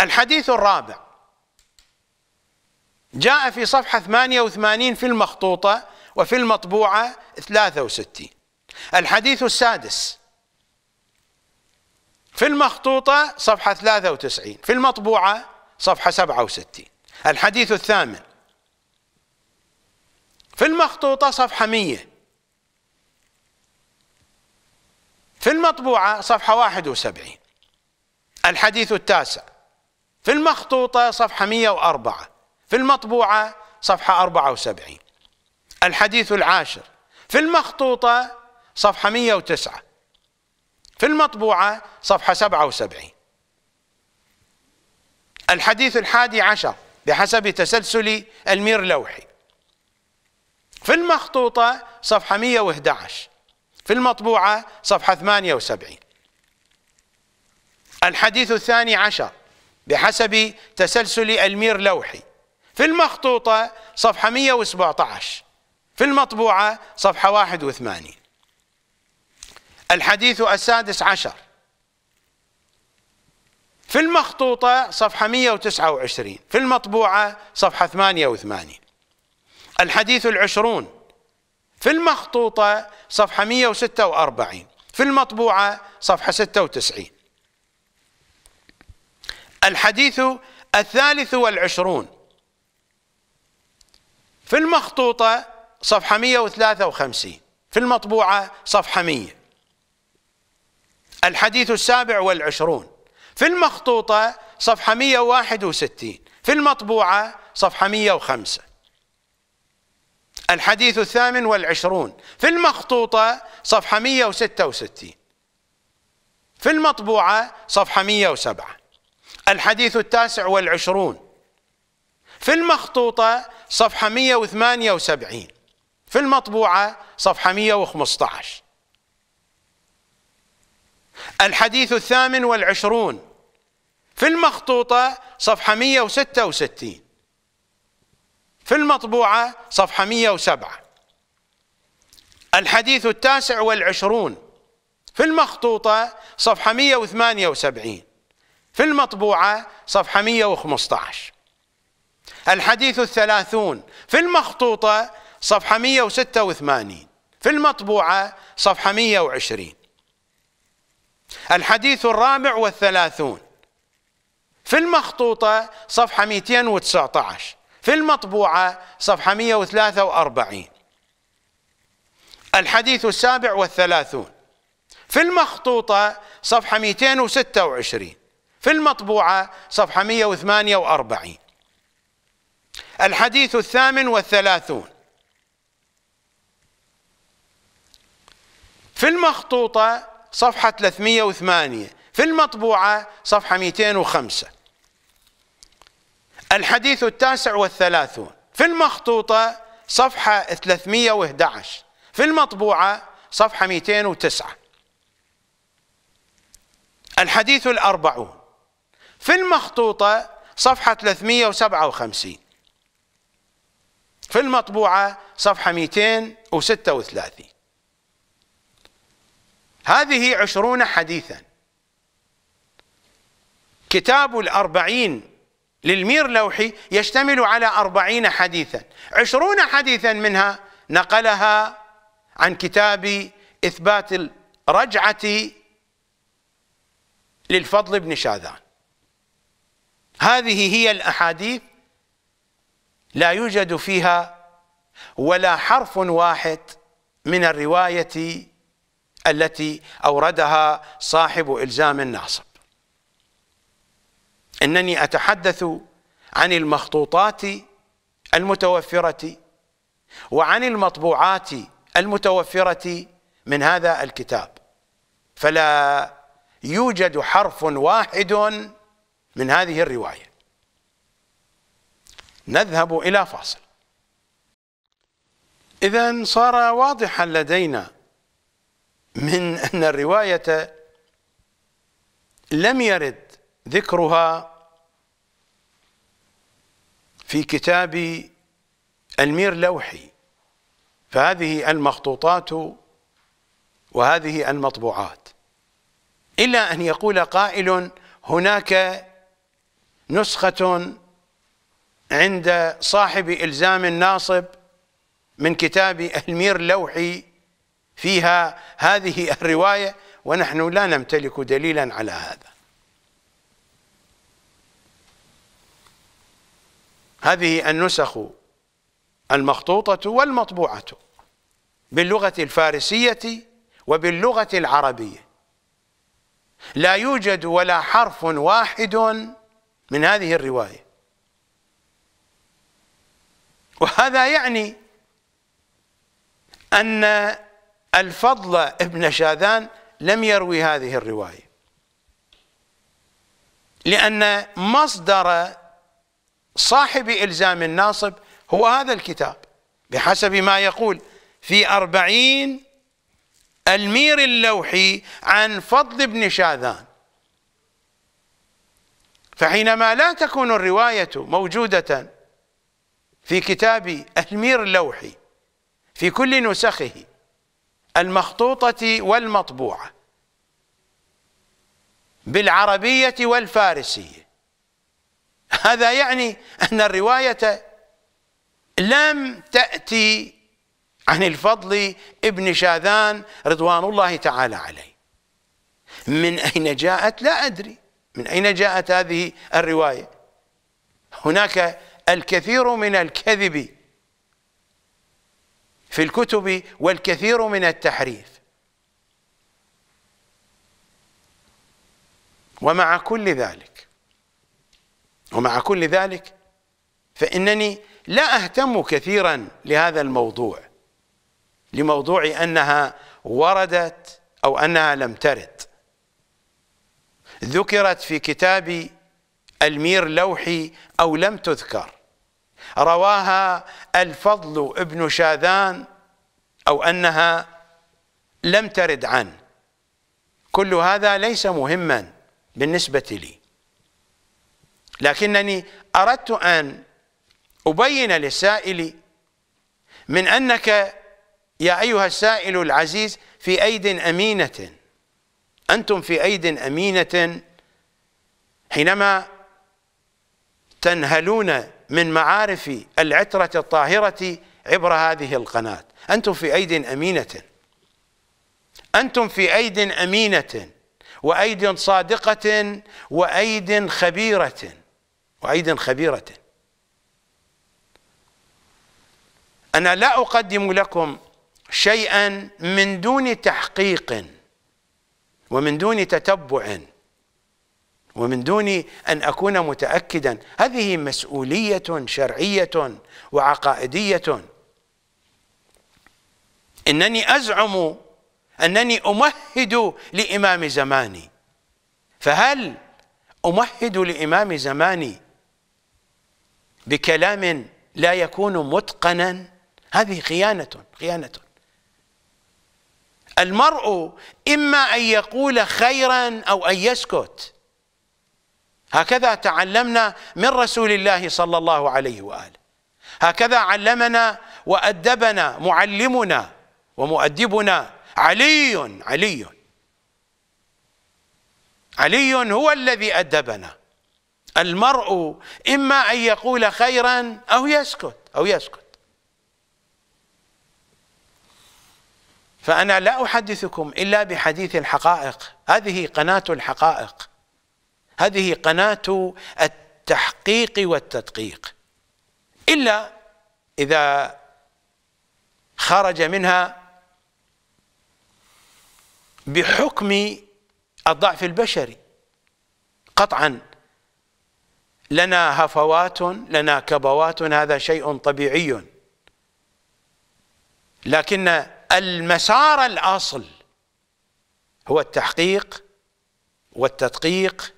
الحديث الرابع جاء في صفحة 88 في المخطوطة وفي المطبوعة 63 الحديث السادس في المخطوطة صفحة 93 في المطبوعة صفحة 67 الحديث الثامن. في المخطوطة صفحة 100 في المطبوعة صفحة 71 الحديث التاسع. في المخطوطة صفحة 104 في المطبوعة صفحة 74 الحديث العاشر. في المخطوطة صفحة 109 في المطبوعة صفحة 77 الحديث الحادي عشر بحسب تسلسل المير لوحي. في المخطوطة صفحة 111 في المطبوعة صفحة 78 الحديث الثاني عشر بحسب تسلسل المير لوحي. في المخطوطة صفحة 117 في المطبوعة صفحة 81 الحديث السادس عشر. في المخطوطة صفحة 129 في المطبوعة صفحة 88 الحديث العشرون في المخطوطة صفحة 146 في المطبوعة صفحة 96 الحديث الثالث والعشرون في المخطوطة صفحة 153 في المطبوعة صفحة 100 الحديث السابع والعشرون. في المخطوطة صفحة 161 في المطبوعة صفحة 105 الحديث الثامن والعشرون في المخطوطة صفحة 166 في المطبوعة صفحة 107 الحديث التاسع والعشرون في المخطوطة صفحة 178 في المطبوعة صفحة 115 الحديث الثامن والعشرون في المخطوطة صفحة 166 في المطبوعة صفحة 107 الحديث التاسع والعشرون في المخطوطة صفحة 178 في المطبوعة صفحة 115 الحديث الثلاثون في المخطوطة صفحة 186 في المطبوعة صفحة 120 الحديث الرابع والثلاثون. في المخطوطة صفحة 219 في المطبوعة صفحة 143 الحديث السابع والثلاثون في المخطوطة صفحة 226 في المطبوعة صفحة 148 الحديث الثامن والثلاثون في المخطوطة صفحة 308 في المطبوعة صفحة 205 الحديث التاسع والثلاثون. في المخطوطة صفحة 311 في المطبوعة صفحة 209 الحديث الأربعون. في المخطوطة صفحة 357 في المطبوعة صفحة 236 هذه عشرون حديثا. كتاب الأربعين للمير لوحي يشتمل على أربعين حديثا. عشرون حديثا منها نقلها عن كتاب إثبات الرجعة للفضل بن شاذان. هذه هي الأحاديث لا يوجد فيها ولا حرف واحد من الرواية التي أوردها صاحب إلزام الناصب. إنني أتحدث عن المخطوطات المتوفرة وعن المطبوعات المتوفرة من هذا الكتاب. فلا يوجد حرف واحد من هذه الرواية. نذهب إلى فاصل. اذا صار واضحا لدينا من أن الرواية لم يرد ذكرها في كتاب المير لوحي. فهذه المخطوطات وهذه المطبوعات. إلا أن يقول قائل هناك نسخة عند صاحب إلزام الناصب من كتاب المير لوحي فيها هذه الرواية ونحن لا نمتلك دليلا على هذا. هذه النسخ المخطوطة والمطبوعة باللغة الفارسية وباللغة العربية. لا يوجد ولا حرف واحد من هذه الرواية. وهذا يعني أن الفضل ابن شاذان لم يروي هذه الرواية. لأن مصدر صاحب إلزام الناصب هو هذا الكتاب بحسب ما يقول في أربعين المير اللوحي عن فضل بن شاذان. فحينما لا تكون الرواية موجودة في كتاب المير اللوحي في كل نسخه المخطوطة والمطبوعة. بالعربية والفارسية. هذا يعني أن الرواية لم تأتي عن الفضل ابن شاذان رضوان الله تعالى عليه. من أين جاءت؟ لا أدري. من أين جاءت هذه الرواية؟ هناك الكثير من الكذب في الكتب والكثير من التحريف. ومع كل ذلك ومع كل ذلك فإنني لا أهتم كثيرا لهذا الموضوع لموضوع أنها وردت أو أنها لم ترد. ذكرت في كتاب المير لوحي أو لم تذكر. رواها الفضل ابن شاذان أو أنها لم ترد عنه كل هذا ليس مهما بالنسبة لي. لكنني أردت أن أبين للسائل من أنك يا أيها السائل العزيز في أيد أمينة. أنتم في أيد أمينة حينما تنهلون من معارف العترة الطاهرة عبر هذه القناة. أنتم في أيد أمينة. أنتم في أيد أمينة وأيد صادقة وأيد خبيرة. وأيد خبيرة. أنا لا أقدم لكم شيئا من دون تحقيق ومن دون تتبع. ومن دون أن أكون متاكدا. هذه مسؤولية شرعية وعقائدية. إنني أزعم أنني أمهد لإمام زماني. فهل أمهد لإمام زماني بكلام لا يكون متقنا؟ هذه خيانة خيانة. المرء إما أن يقول خيرا أو أن يسكت. هكذا تعلمنا من رسول الله صلى الله عليه وآله. هكذا علمنا وأدبنا معلمنا ومؤدبنا علي علي. علي هو الذي أدبنا. المرء إما أن يقول خيرا أو يسكت أو يسكت. فأنا لا أحدثكم إلا بحديث الحقائق. هذه قناة الحقائق. هذه قناة التحقيق والتدقيق. إلا إذا خرج منها بحكم الضعف البشري. قطعا لنا هفوات لنا كبوات هذا شيء طبيعي. لكن المسار الأصل هو التحقيق والتدقيق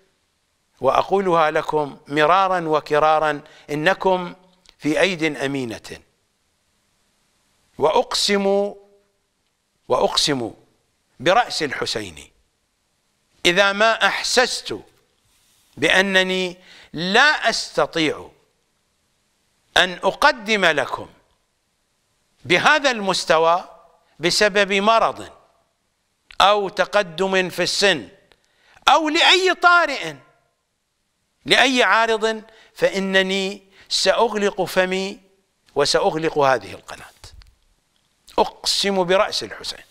وأقولها لكم مرارا وكرارا إنكم في أيد أمينة. وأقسم وأقسم برأس الحسين. إذا ما أحسست بأنني لا أستطيع أن أقدم لكم بهذا المستوى بسبب مرض أو تقدم في السن أو لأي طارئ لأي عارض فإنني سأغلق فمي وسأغلق هذه القناة. أقسم برأس الحسين.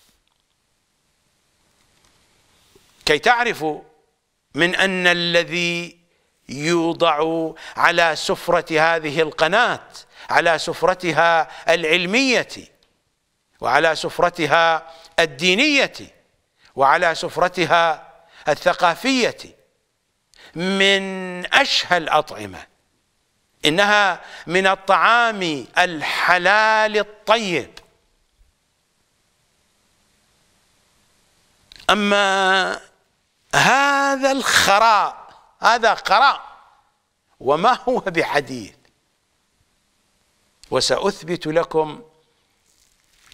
كي تعرفوا من أن الذي يوضع على سفرة هذه القناة على سفرتها العلمية وعلى سفرتها الدينية وعلى سفرتها الثقافية من اشهى الأطعمة إنها من الطعام الحلال الطيب. أما هذا الخراء هذا خراء وما هو بحديث. وسأثبت لكم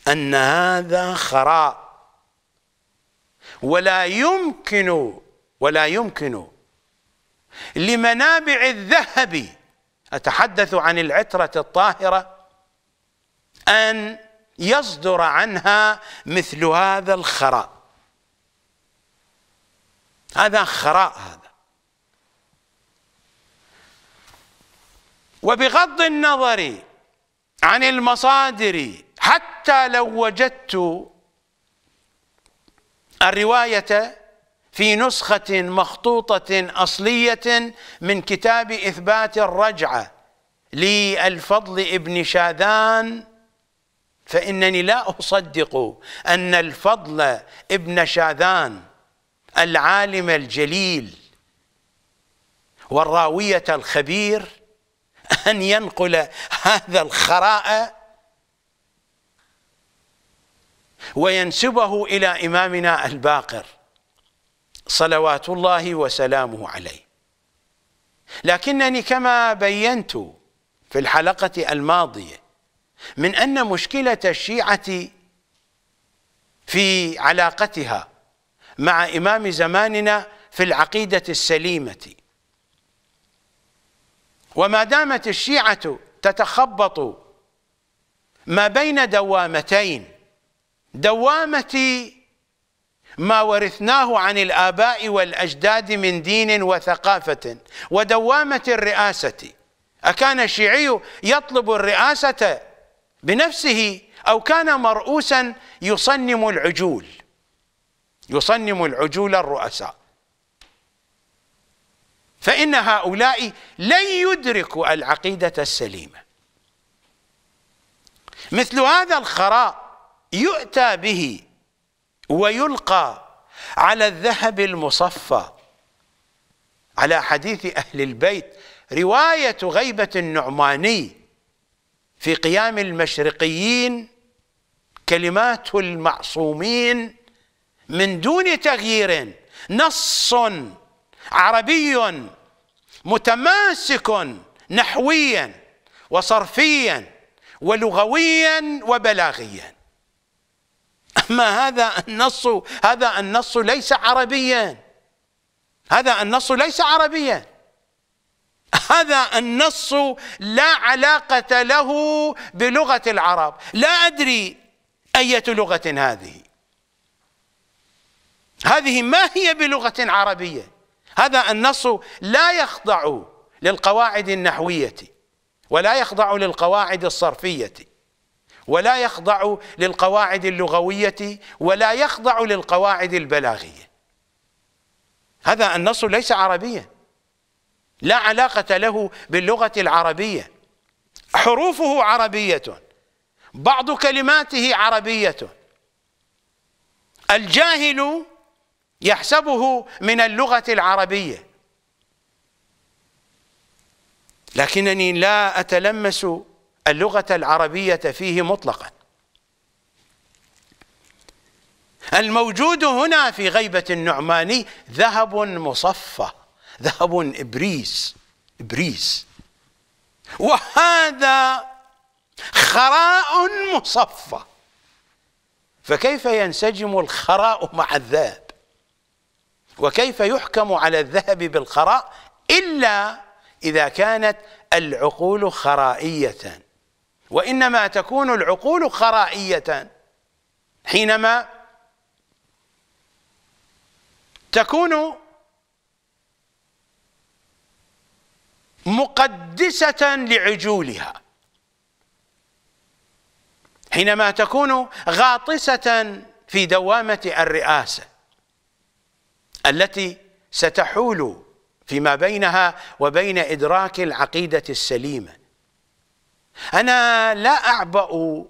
أن هذا خراء. ولا يمكن ولا يمكن لمنابع الذهب. أتحدث عن العترة الطاهرة؟ أن يصدر عنها مثل هذا الخراء. هذا خراء هذا. وبغض النظر عن المصادر حتى لو وجدت الرواية في نسخة مخطوطة أصلية من كتاب إثبات الرجعة. للفضل ابن شاذان فإنني لا أصدق أن الفضل ابن شاذان العالم الجليل والراوية الخبير أن ينقل هذا الخراء وينسبه إلى إمامنا الباقر. صلوات الله وسلامه عليه. لكنني كما بينت في الحلقة الماضية من أن مشكلة الشيعة في علاقتها مع إمام زماننا في العقيدة السليمة. وما دامت الشيعة تتخبط ما بين دوامتين دوامة ما ورثناه عن الآباء والأجداد من دين وثقافة ودوامة الرئاسة. أكان الشيعي يطلب الرئاسة بنفسه أو كان مرؤوسا يصنم العجول. يصنم العجول الرؤساء. فإن هؤلاء لن يدركوا العقيدة السليمة. مثل هذا الخراء يؤتى به ويلقى على الذهب المصفى. على حديث أهل البيت رواية غيبة النعماني في قيام المشرقيين كلمات المعصومين من دون تغيير. نص عربي متماسك نحويا وصرفيا ولغويا وبلاغيا. أما هذا النص هذا النص ليس عربيا. هذا النص ليس عربيا. هذا النص لا علاقة له بلغة العرب. لا أدري أية لغة هذه. هذه ما هي بلغة عربية؟ هذا النص لا يخضع للقواعد النحوية ولا يخضع للقواعد الصرفية. ولا يخضع للقواعد اللغوية ولا يخضع للقواعد البلاغية. هذا النص ليس عربيا. لا علاقة له باللغة العربية. حروفه عربية. بعض كلماته عربية. الجاهل يحسبه من اللغة العربية. لكنني لا أتلمس اللغة العربية فيه مطلقا. الموجود هنا في غيبة النعماني ذهب مصفى ذهب إبريس إبريس. وهذا خراء مصفى. فكيف ينسجم الخراء مع الذهب؟ وكيف يحكم على الذهب بالخراء إلا إذا كانت العقول خرائية؟ وإنما تكون العقول خرائية. حينما تكون مقدسة لعجولها. حينما تكون غاطسة في دوامة الرئاسة التي ستحول فيما بينها وبين إدراك العقيدة السليمة. أنا لا أعبأ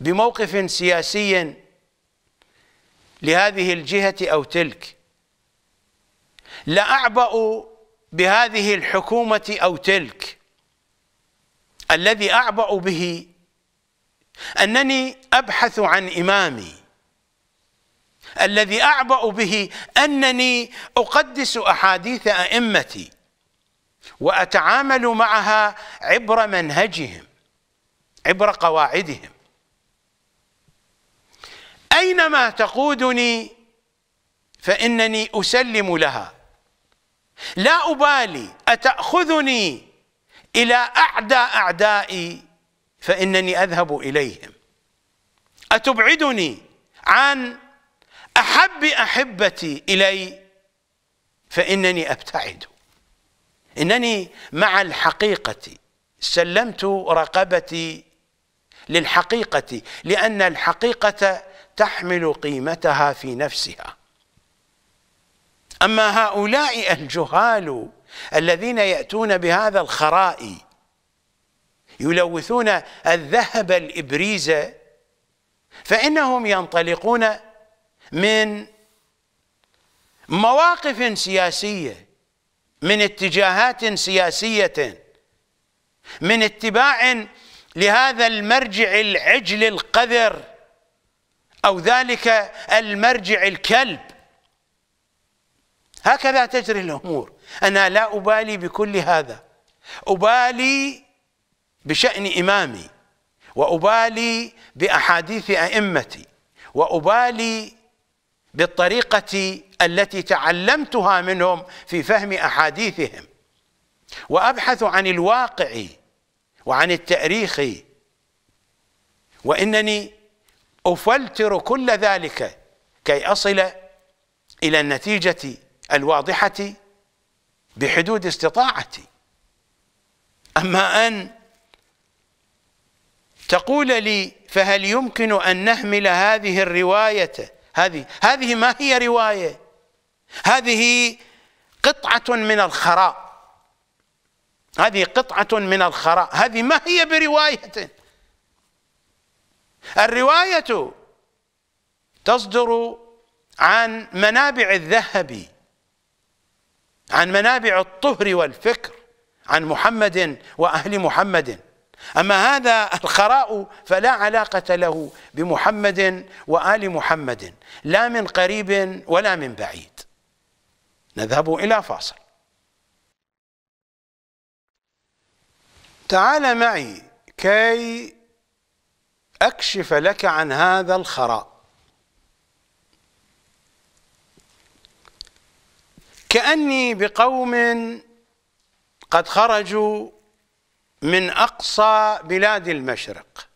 بموقف سياسي لهذه الجهة أو تلك. لا أعبأ بهذه الحكومة أو تلك. الذي أعبأ به أنني أبحث عن إمامي. الذي أعبأ به أنني أقدس أحاديث أئمتي. وأتعامل معها عبر منهجهم عبر قواعدهم. أينما تقودني فإنني أسلم لها. لا أبالي أتأخذني إلى أعدى أعدائي فإنني أذهب إليهم. أتبعدني عن أحب أحبتي إلي فإنني أبتعد. إنني مع الحقيقة سلمت رقبتي للحقيقة لأن الحقيقة تحمل قيمتها في نفسها. أما هؤلاء الجهال الذين يأتون بهذا الخراء يلوثون الذهب الإبريز فإنهم ينطلقون من مواقف سياسية من اتجاهات سياسية من اتباع لهذا المرجع العجل القذر أو ذلك المرجع الكلب. هكذا تجري الأمور. أنا لا أبالي بكل هذا. أبالي بشأن إمامي وأبالي بأحاديث أئمتي وأبالي بالطريقة التي تعلمتها منهم في فهم أحاديثهم. وأبحث عن الواقع وعن التاريخ. وإنني أفلتر كل ذلك كي أصل إلى النتيجة الواضحة بحدود استطاعتي. أما أن تقول لي فهل يمكن أن نحمل هذه الرواية هذه. هذه ما هي رواية؟ هذه قطعة من الخراء. هذه قطعة من الخراء. هذه ما هي برواية؟ الرواية تصدر عن منابع الذهب عن منابع الطهر والفكر عن محمد وأهل محمد. أما هذا الخراء فلا علاقة له بمحمد وآل محمد لا من قريب ولا من بعيد. نذهب إلى فاصل. تعال معي كي أكشف لك عن هذا الخراء. كأني بقوم قد خرجوا من أقصى بلاد المشرق.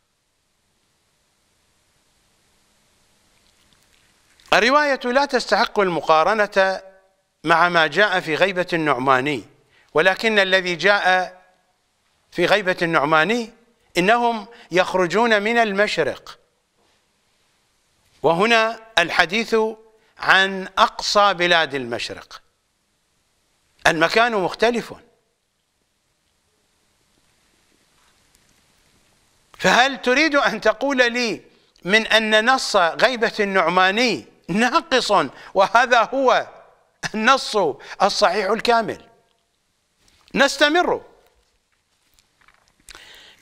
الرواية لا تستحق المقارنة مع ما جاء في غيبة النعماني ولكن الذي جاء في غيبة النعماني إنهم يخرجون من المشرق. وهنا الحديث عن أقصى بلاد المشرق. المكان مختلف. فهل تريد أن تقول لي من أن نص غيبة النعماني ناقص وهذا هو النص الصحيح الكامل؟ نستمر.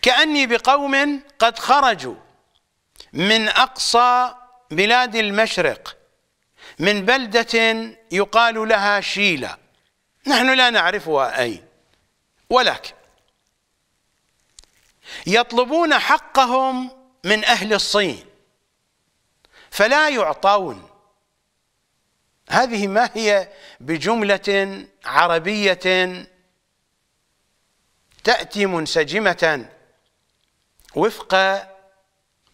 كأني بقوم قد خرجوا من أقصى بلاد المشرق من بلدة يقال لها شيلة. نحن لا نعرفها أين ولكن يطلبون حقهم من أهل الصين فلا يعطون. هذه ما هي بجملة عربية تأتي منسجمة وفق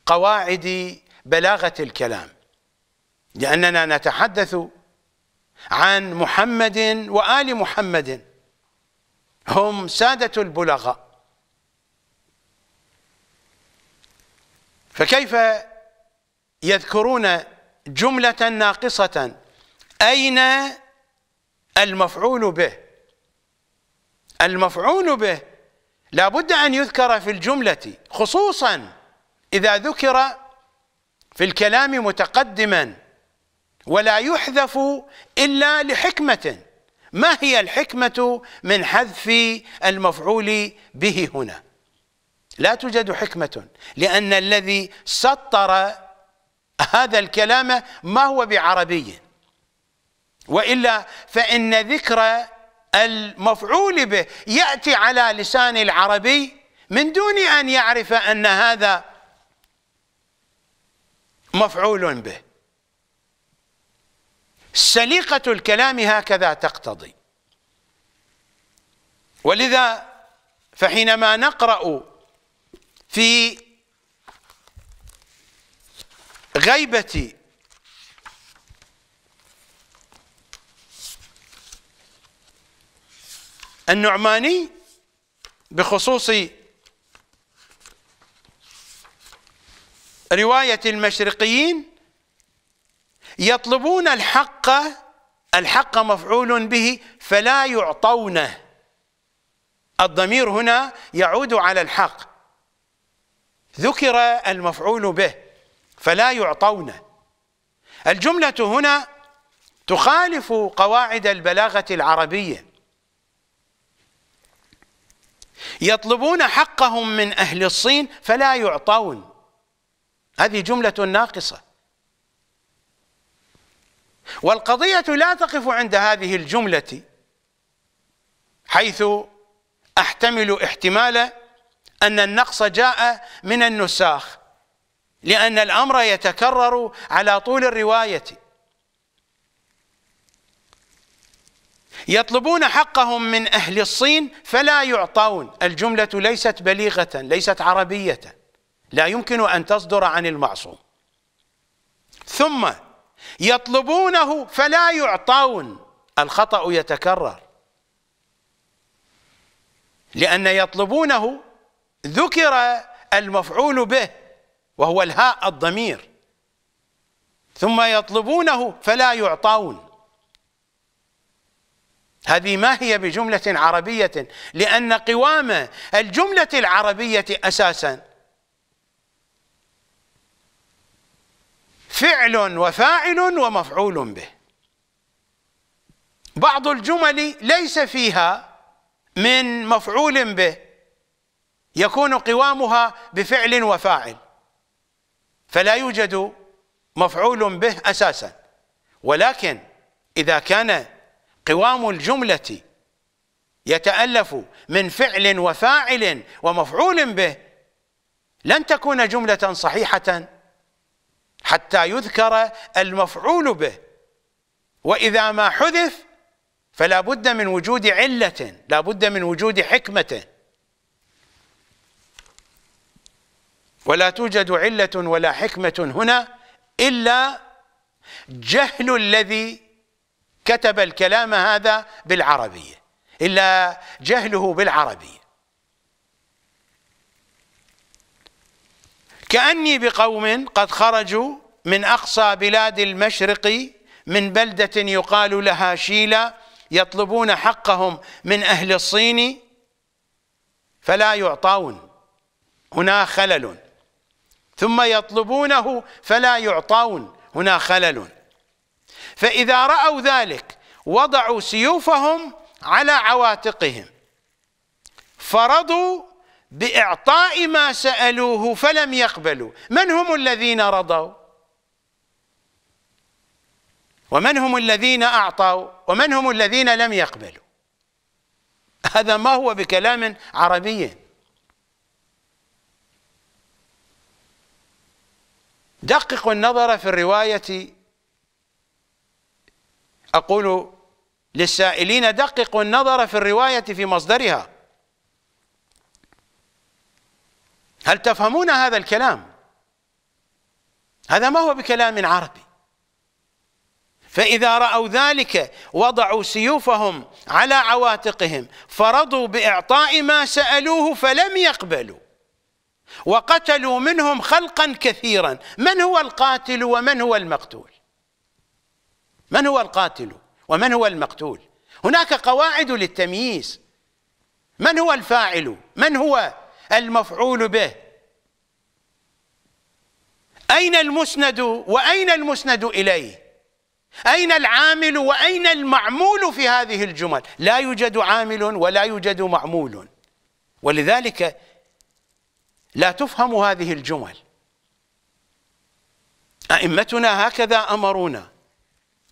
قواعد بلاغة الكلام لأننا نتحدث عن محمد وآل محمد هم سادة البلغاء. فكيف يذكرون جملة ناقصة؟ أين المفعول به؟ المفعول به لا بد أن يذكر في الجملة خصوصا إذا ذكر في الكلام متقدما ولا يحذف إلا لحكمة. ما هي الحكمة من حذف المفعول به هنا؟ لا توجد حكمة لأن الذي سطر هذا الكلام ما هو بعربي. وإلا فإن ذكر المفعول به يأتي على لسان العربي من دون أن يعرف أن هذا مفعول به. سليقة الكلام هكذا تقتضي. ولذا فحينما نقرأ في غيبة النعماني بخصوص رواية المشرقيين يطلبون الحق الحق مفعول به فلا يعطونه. الضمير هنا يعود على الحق. ذكر المفعول به فلا يعطونه الجملة هنا تخالف قواعد البلاغة العربية. يطلبون حقهم من أهل الصين فلا يعطون. هذه جملة ناقصة. والقضية لا تقف عند هذه الجملة حيث أحتمل احتمال أن النقص جاء من النساخ لأن الأمر يتكرر على طول الرواية. يطلبون حقهم من أهل الصين فلا يعطون. الجملة ليست بليغة ليست عربية. لا يمكن أن تصدر عن المعصوم. ثم يطلبونه فلا يعطون. الخطأ يتكرر. لأن يطلبونه ذكر المفعول به وهو الهاء الضمير. ثم يطلبونه فلا يعطون. هذه ما هي بجملة عربية؟ لأن قوام الجملة العربية أساسا فعل وفاعل ومفعول به. بعض الجمل ليس فيها من مفعول به. يكون قوامها بفعل وفاعل. فلا يوجد مفعول به أساسا. ولكن إذا كان قوام الجملة يتألف من فعل وفاعل ومفعول به لن تكون جملة صحيحة حتى يذكر المفعول به. وإذا ما حذف فلا بد من وجود علة لا بد من وجود حكمة. ولا توجد علة ولا حكمة هنا إلا جهل الذي كتب الكلام هذا بالعربيه إلا جهله بالعربيه كأني بقوم قد خرجوا من أقصى بلاد المشرق من بلدة يقال لها شيلا يطلبون حقهم من أهل الصين فلا يعطون. هنا خلل. ثم يطلبونه فلا يعطون. هنا خلل. فإذا رأوا ذلك وضعوا سيوفهم على عواتقهم. فرضوا بإعطاء ما سألوه فلم يقبلوا. من هم الذين رضوا؟ ومن هم الذين أعطوا؟ ومن هم الذين لم يقبلوا؟ هذا ما هو بكلام عربي. دققوا النظر في الرواية. أقول للسائلين دققوا النظر في الرواية في مصدرها. هل تفهمون هذا الكلام؟ هذا ما هو بكلام عربي. فإذا رأوا ذلك وضعوا سيوفهم على عواتقهم فرضوا بإعطاء ما سألوه فلم يقبلوا. وقتلوا منهم خلقا كثيرا. من هو القاتل ومن هو المقتول؟ من هو القاتل ومن هو المقتول؟ هناك قواعد للتمييز. من هو الفاعل؟ من هو المفعول به؟ أين المسند وأين المسند إليه؟ أين العامل وأين المعمول في هذه الجمل؟ لا يوجد عامل ولا يوجد معمول. ولذلك لا تفهم هذه الجمل. أئمتنا هكذا أمرونا.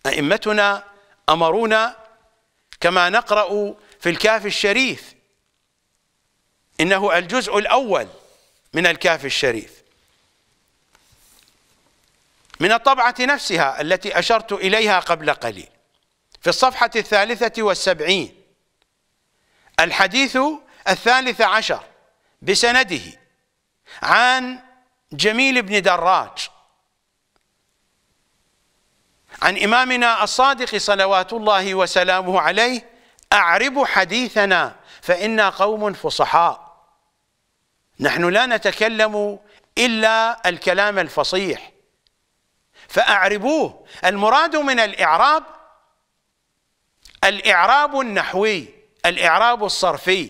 أئمتنا أمرونا كما نقرأ في الكاف الشريف. إنه الجزء الأول من الكاف الشريف. من الطبعة نفسها التي أشرت إليها قبل قليل. في الصفحة الثالثة والسبعين. الحديث الثالث عشر بسنده. عن جميل بن دراج عن إمامنا الصادق صلوات الله وسلامه عليه أعرب حديثنا فإنا قوم فصحاء. نحن لا نتكلم إلا الكلام الفصيح فأعربوه. المراد من الإعراب الإعراب النحوي الإعراب الصرفي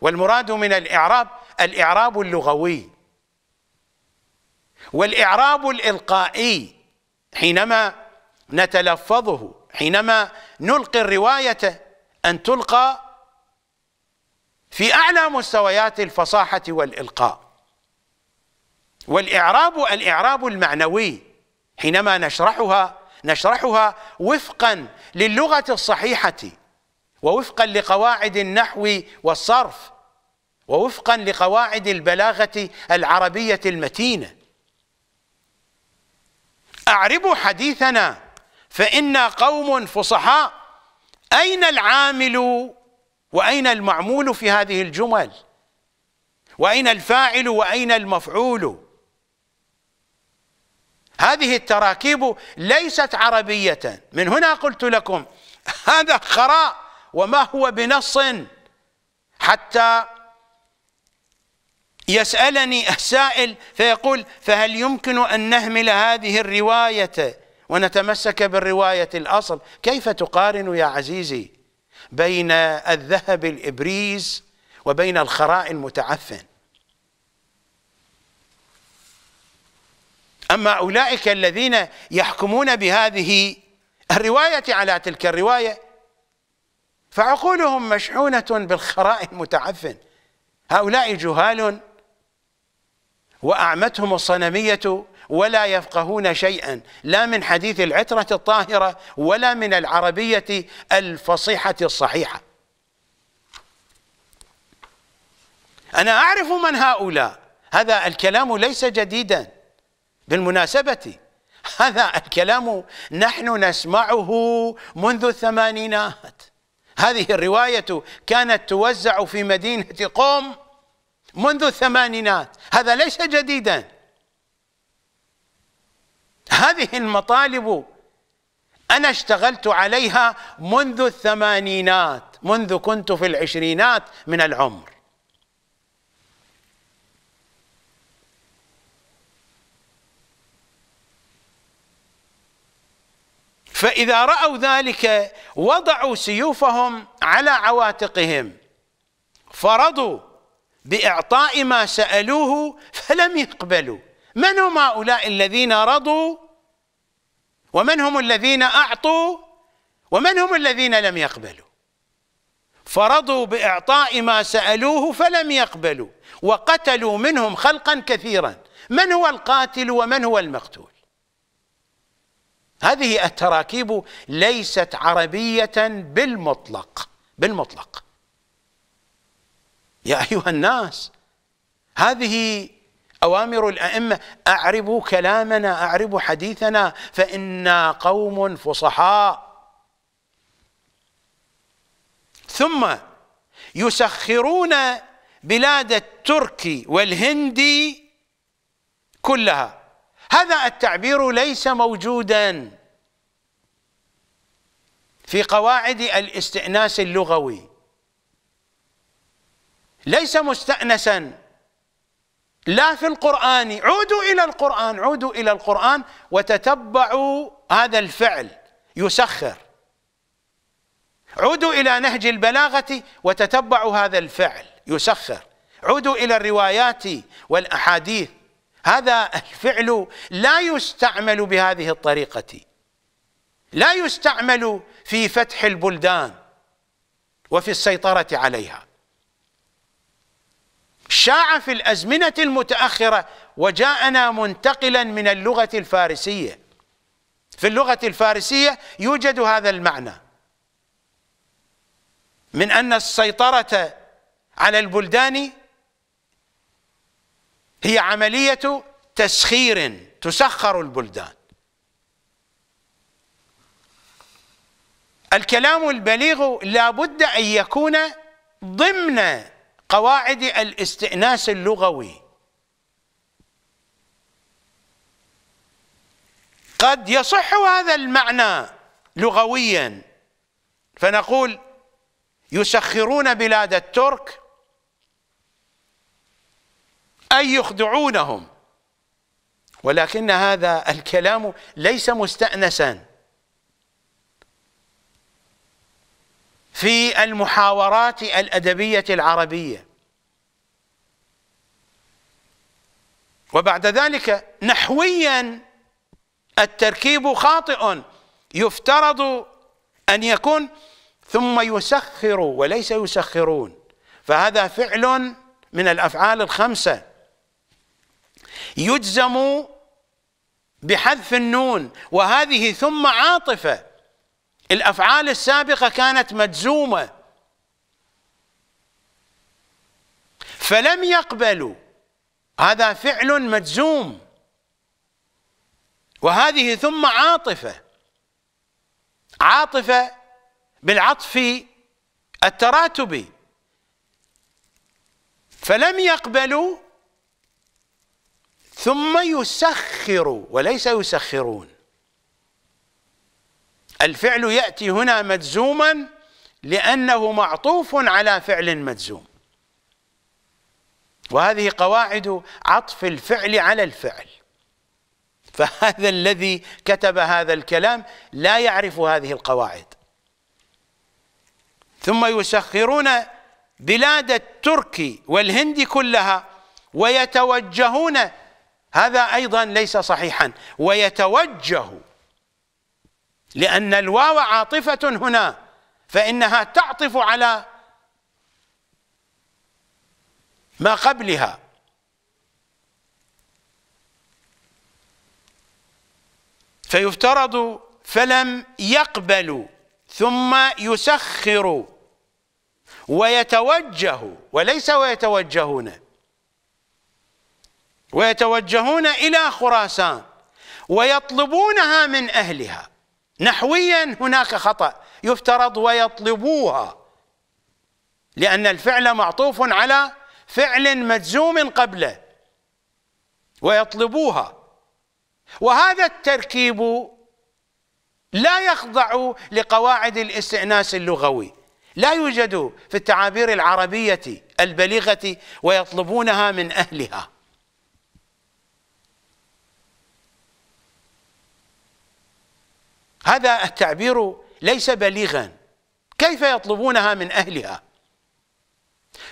والمراد من الإعراب الإعراب اللغوي والإعراب الإلقائي حينما نتلفظه حينما نلقي الرواية أن تلقى في أعلى مستويات الفصاحة والإلقاء. والإعراب الإعراب المعنوي حينما نشرحها نشرحها وفقا للغة الصحيحة ووفقا لقواعد النحو والصرف ووفقا لقواعد البلاغة العربية المتينة. أعربوا حديثنا فإنا قوم فصحاء أين العامل وأين المعمول في هذه الجمل؟ وأين الفاعل وأين المفعول؟ هذه التراكيب ليست عربية. من هنا قلت لكم هذا خراء وما هو بنص؟ حتى يسألني السائل فيقول فهل يمكن أن نهمل هذه الرواية ونتمسك بالرواية الأصل؟ كيف تقارن يا عزيزي بين الذهب الإبريز وبين الخراء المتعفن؟ أما أولئك الذين يحكمون بهذه الرواية على تلك الرواية فعقولهم مشحونة بالخراء المتعفن. هؤلاء جهال وأعمتهم الصنمية ولا يفقهون شيئا لا من حديث العترة الطاهرة ولا من العربية الفصيحة الصحيحة. أنا أعرف من هؤلاء. هذا الكلام ليس جديدا بالمناسبة. هذا الكلام نحن نسمعه منذ الثمانينات. هذه الرواية كانت توزع في مدينة قوم منذ الثمانينات هذا ليس جديدا. هذه المطالب أنا اشتغلت عليها منذ الثمانينات منذ كنت في العشرينات من العمر. فإذا رأوا ذلك وضعوا سيوفهم على عواتقهم فرضوا بإعطاء ما سألوه فلم يقبلوا. من هم هؤلاء الذين رضوا؟ ومن هم الذين أعطوا؟ ومن هم الذين لم يقبلوا؟ فرضوا بإعطاء ما سألوه فلم يقبلوا وقتلوا منهم خلقا كثيرا. من هو القاتل ومن هو المقتول؟ هذه التراكيب ليست عربية بالمطلق بالمطلق. يا أيها الناس هذه أوامر الأئمة أعربوا كلامنا أعربوا حديثنا فإنا قوم فصحاء. ثم يسخرون بلاد الترك والهند كلها. هذا التعبير ليس موجودا في قواعد الاستئناس اللغوي. ليس مستأنسا. لا في القرآن. عودوا إلى القرآن. عودوا إلى القرآن وتتبعوا هذا الفعل. يسخر. عودوا إلى نهج البلاغة وتتبعوا هذا الفعل. يسخر. عودوا إلى الروايات والأحاديث. هذا الفعل لا يستعمل بهذه الطريقة. لا يستعمل في فتح البلدان وفي السيطرة عليها. شاع في الأزمنة المتأخرة وجاءنا منتقلا من اللغة الفارسية. في اللغة الفارسية يوجد هذا المعنى. من أن السيطرة على البلدان هي عملية تسخير تسخر البلدان. الكلام البليغ لا بد أن يكون ضمن قواعد الاستئناس اللغوي. قد يصح هذا المعنى لغويا. فنقول يسخرون بلاد الترك أي يخدعونهم. ولكن هذا الكلام ليس مستأنسا. في المحاورات الأدبية العربية. وبعد ذلك نحويا التركيب خاطئ. يفترض أن يكون ثم يسخر وليس يسخرون. فهذا فعل من الأفعال الخمسة. يجزم بحذف النون وهذه ثم عاطفة. الأفعال السابقة كانت مجزومة. فلم يقبلوا. هذا فعل مجزوم. وهذه ثم عاطفة. عاطفة بالعطف التراتبي. فلم يقبلوا ثم يسخروا وليس يسخرون. الفعل يأتي هنا مجزوما لأنه معطوف على فعل مجزوم. وهذه قواعد عطف الفعل على الفعل. فهذا الذي كتب هذا الكلام لا يعرف هذه القواعد. ثم يسخرون بلاد الترك والهند كلها ويتوجهون هذا أيضا ليس صحيحا ويتوجه لأن الواو عاطفة هنا فإنها تعطف على ما قبلها. فيفترض فلم يقبلوا ثم يسخر ويتوجه وليس ويتوجهون. ويتوجهون إلى خراسان ويطلبونها من أهلها. نحويا هناك خطأ يفترض ويطلبوها لأن الفعل معطوف على فعل مجزوم قبله ويطلبوها. وهذا التركيب لا يخضع لقواعد الاستئناس اللغوي لا يوجد في التعابير العربية البليغة ويطلبونها من أهلها. هذا التعبير ليس بليغا. كيف يطلبونها من أهلها؟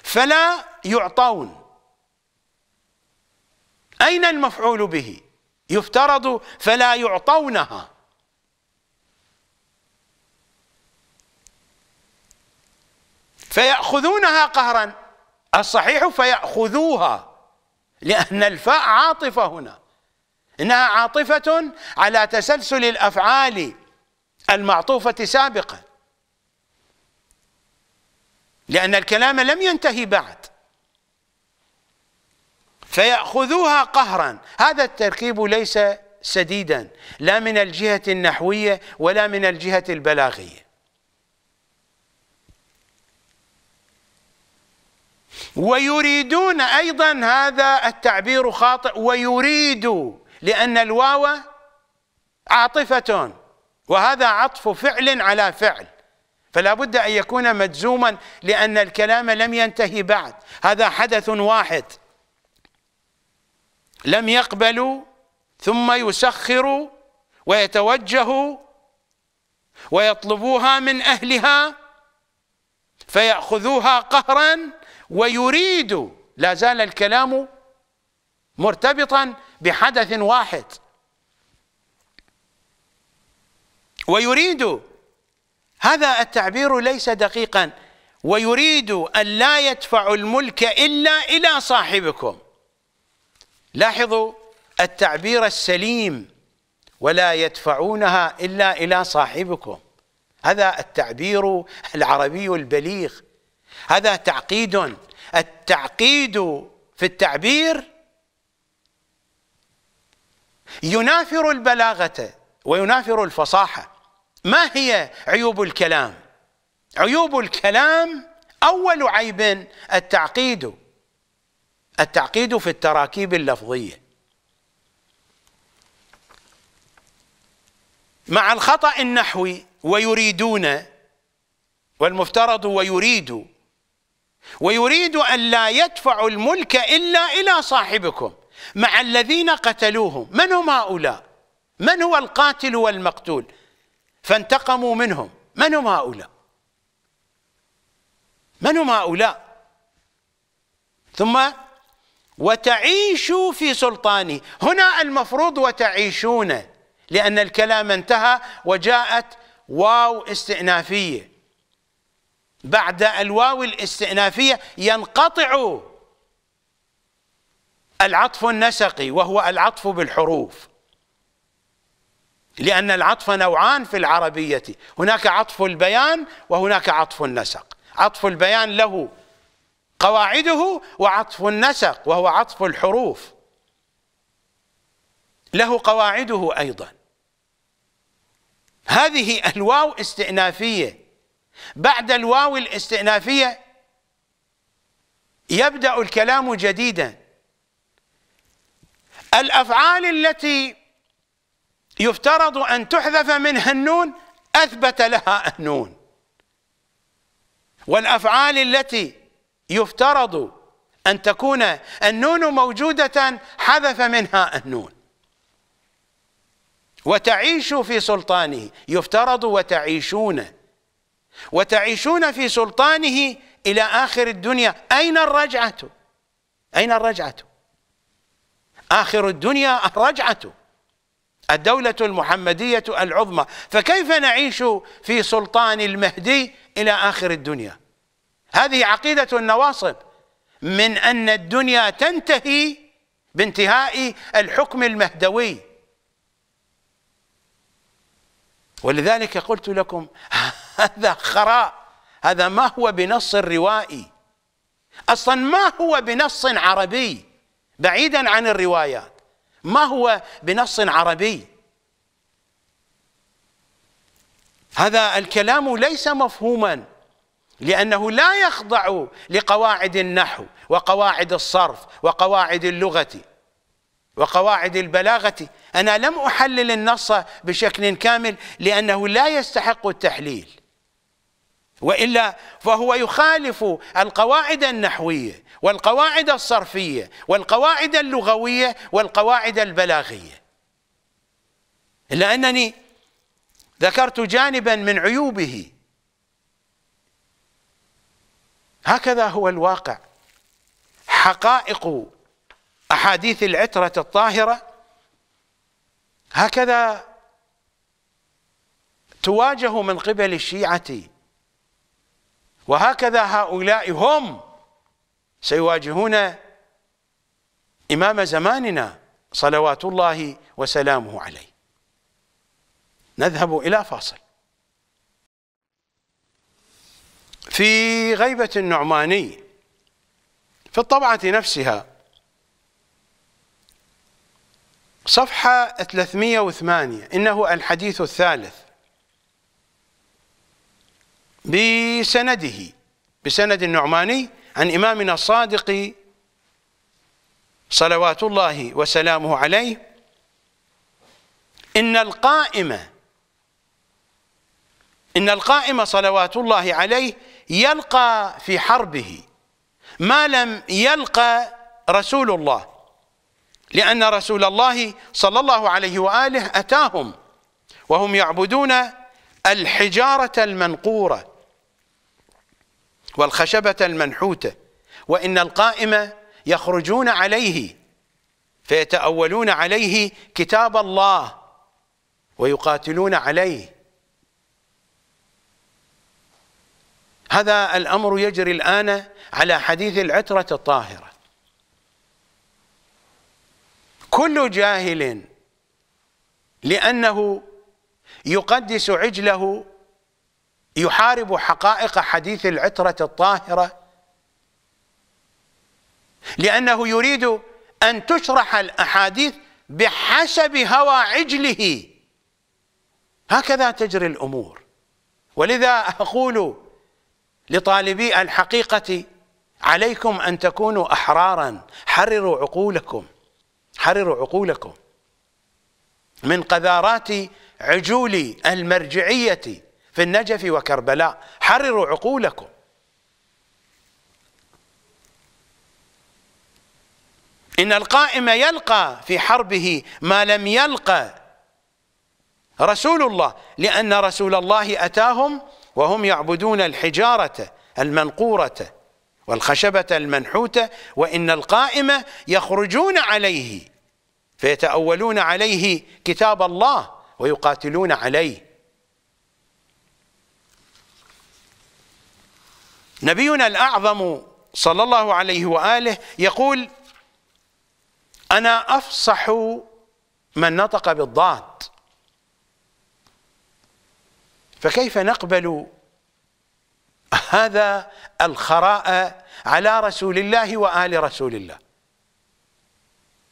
فلا يعطون. أين المفعول به؟ يفترض فلا يعطونها. فيأخذونها قهرا. الصحيح فيأخذوها لأن الفاء عاطفة هنا. إنها عاطفة على تسلسل الأفعال. المعطوفة سابقا. لأن الكلام لم ينتهي بعد. فيأخذوها قهرا. هذا التركيب ليس سديدا. لا من الجهة النحوية ولا من الجهة البلاغية. ويريدون أيضا هذا التعبير خاطئ. ويريد لأن الواو عاطفة. وهذا عطف فعل على فعل. فلا بد أن يكون مجزوما لأن الكلام لم ينتهي بعد. هذا حدث واحد. لم يقبلوا ثم يسخروا ويتوجهوا ويطلبوها من أهلها فيأخذوها قهرا ويريد. لا زال الكلام مرتبطا بحدث واحد. ويريد هذا التعبير ليس دقيقا ويريد أن لا يدفع الملك إلا إلى صاحبكم. لاحظوا التعبير السليم ولا يدفعونها إلا إلى صاحبكم. هذا التعبير العربي البليغ. هذا تعقيد التعقيد في التعبير ينافر البلاغة وينافر الفصاحة. ما هي عيوب الكلام؟ عيوب الكلام أول عيب التعقيد. التعقيد في التراكيب اللفظية. مع الخطأ النحوي ويريدون والمفترض ويريد ويريد أن لا يدفع الملك إلا إلى صاحبكم. مع الذين قتلوهم من هم هؤلاء؟ من هو القاتل والمقتول؟ فانتقموا منهم. من هم هؤلاء؟ من هم هؤلاء؟ ثم وتعيشوا في سلطانه. هنا المفروض وتعيشون لأن الكلام انتهى وجاءت واو استئنافية. بعد الواو الاستئنافية ينقطع العطف النسقي وهو العطف بالحروف. لأن العطف نوعان في العربية. هناك عطف البيان وهناك عطف النسق. عطف البيان له قواعده وعطف النسق وهو عطف الحروف. له قواعده أيضا. هذه الواو استئنافية. بعد الواو الاستئنافية يبدأ الكلام جديدا. الأفعال التي يفترض أن تحذف منها النون أثبت لها النون والأفعال التي يفترض أن تكون النون موجودة حذف منها النون وتعيش في سلطانه يفترض وتعيشون. وتعيشون في سلطانه إلى آخر الدنيا. أين الرجعة؟ أين الرجعة؟ آخر الدنيا الرجعة. الدولة المحمدية العظمى. فكيف نعيش في سلطان المهدي إلى آخر الدنيا؟ هذه عقيدة النواصب من أن الدنيا تنتهي بانتهاء الحكم المهدوي. ولذلك قلت لكم هذا خراء هذا ما هو بنص روائي أصلا ما هو بنص عربي بعيدا عن الروايات. ما هو بنص عربي؟ هذا الكلام ليس مفهوما لأنه لا يخضع لقواعد النحو وقواعد الصرف وقواعد اللغة وقواعد البلاغة. أنا لم أحلل النص بشكل كامل لأنه لا يستحق التحليل وإلا فهو يخالف القواعد النحوية. والقواعد الصرفية والقواعد اللغوية والقواعد البلاغية. إلا أنني ذكرت جانبا من عيوبه. هكذا هو الواقع. حقائق أحاديث العترة الطاهرة هكذا تواجه من قبل الشيعة. وهكذا هؤلاء هم سيواجهون إمام زماننا صلوات الله وسلامه عليه. نذهب إلى فاصل. في غيبة النعماني في الطبعة نفسها صفحة 308 إنه الحديث الثالث. بسنده بسند النعماني عن إمامنا الصادق صلوات الله وسلامه عليه إن القائم إن القائم صلوات الله عليه يلقى في حربه ما لم يلقى رسول الله لأن رسول الله صلى الله عليه وآله أتاهم وهم يعبدون الحجارة المنقورة. والخشبة المنحوتة وإن القائمة يخرجون عليه فيتأولون عليه كتاب الله ويقاتلون عليه. هذا الأمر يجري الآن على حديث العترة الطاهرة. كل جاهل لأنه يقدس عجله يحارب حقائق حديث العترة الطاهرة. لأنه يريد أن تشرح الأحاديث بحسب هوى عجله. هكذا تجري الأمور. ولذا أقول لطالبي الحقيقة عليكم أن تكونوا أحرارا. حرروا عقولكم. حرروا عقولكم. من قذارات عجول المرجعية في النجف وكربلاء. حرروا عقولكم. إن القائم يلقى في حربه ما لم يلقى رسول الله لأن رسول الله أتاهم وهم يعبدون الحجارة المنقورة والخشبة المنحوتة وإن القائمة يخرجون عليه فيتأولون عليه كتاب الله ويقاتلون عليه. نبينا الأعظم صلى الله عليه وآله يقول أنا أفصح من نطق بالضاد. فكيف نقبل هذا الخراء على رسول الله وآل رسول الله؟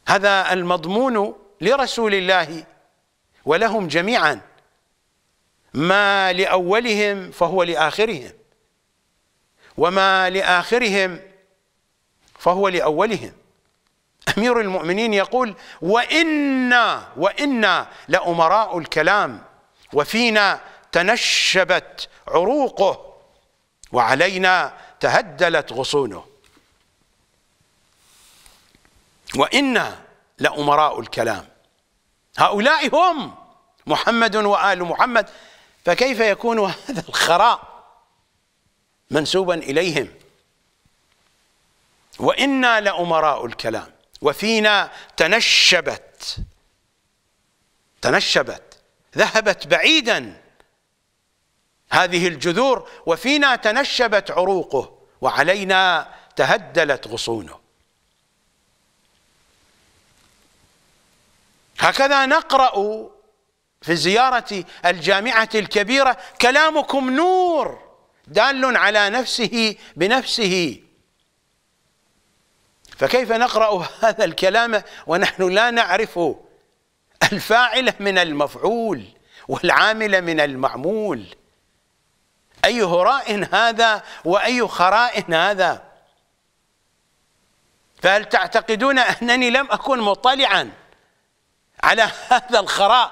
هذا المضمون لرسول الله ولهم جميعا. ما لأولهم فهو لآخرهم. وما لآخرهم فهو لأولهم. أمير المؤمنين يقول وإنا وإنا لأمراء الكلام وفينا تنشبت عروقه وعلينا تهدلت غصونه. وإنا لأمراء الكلام. هؤلاء هم محمد وآل محمد فكيف يكون هذا الخراء؟ منسوبا إليهم. وإنا لأمراء الكلام. وفينا تنشبت. تنشبت. ذهبت بعيدا هذه الجذور. وفينا تنشبت عروقه. وعلينا تهدلت غصونه. هكذا نقرأ في زيارة الجامعة الكبيرة كلامكم نور. دال على نفسه بنفسه. فكيف نقرأ هذا الكلام ونحن لا نعرف الفاعل من المفعول والعامل من المعمول؟ أي هراء هذا وأي خراء هذا؟ فهل تعتقدون أنني لم أكن مطلعا على هذا الخراء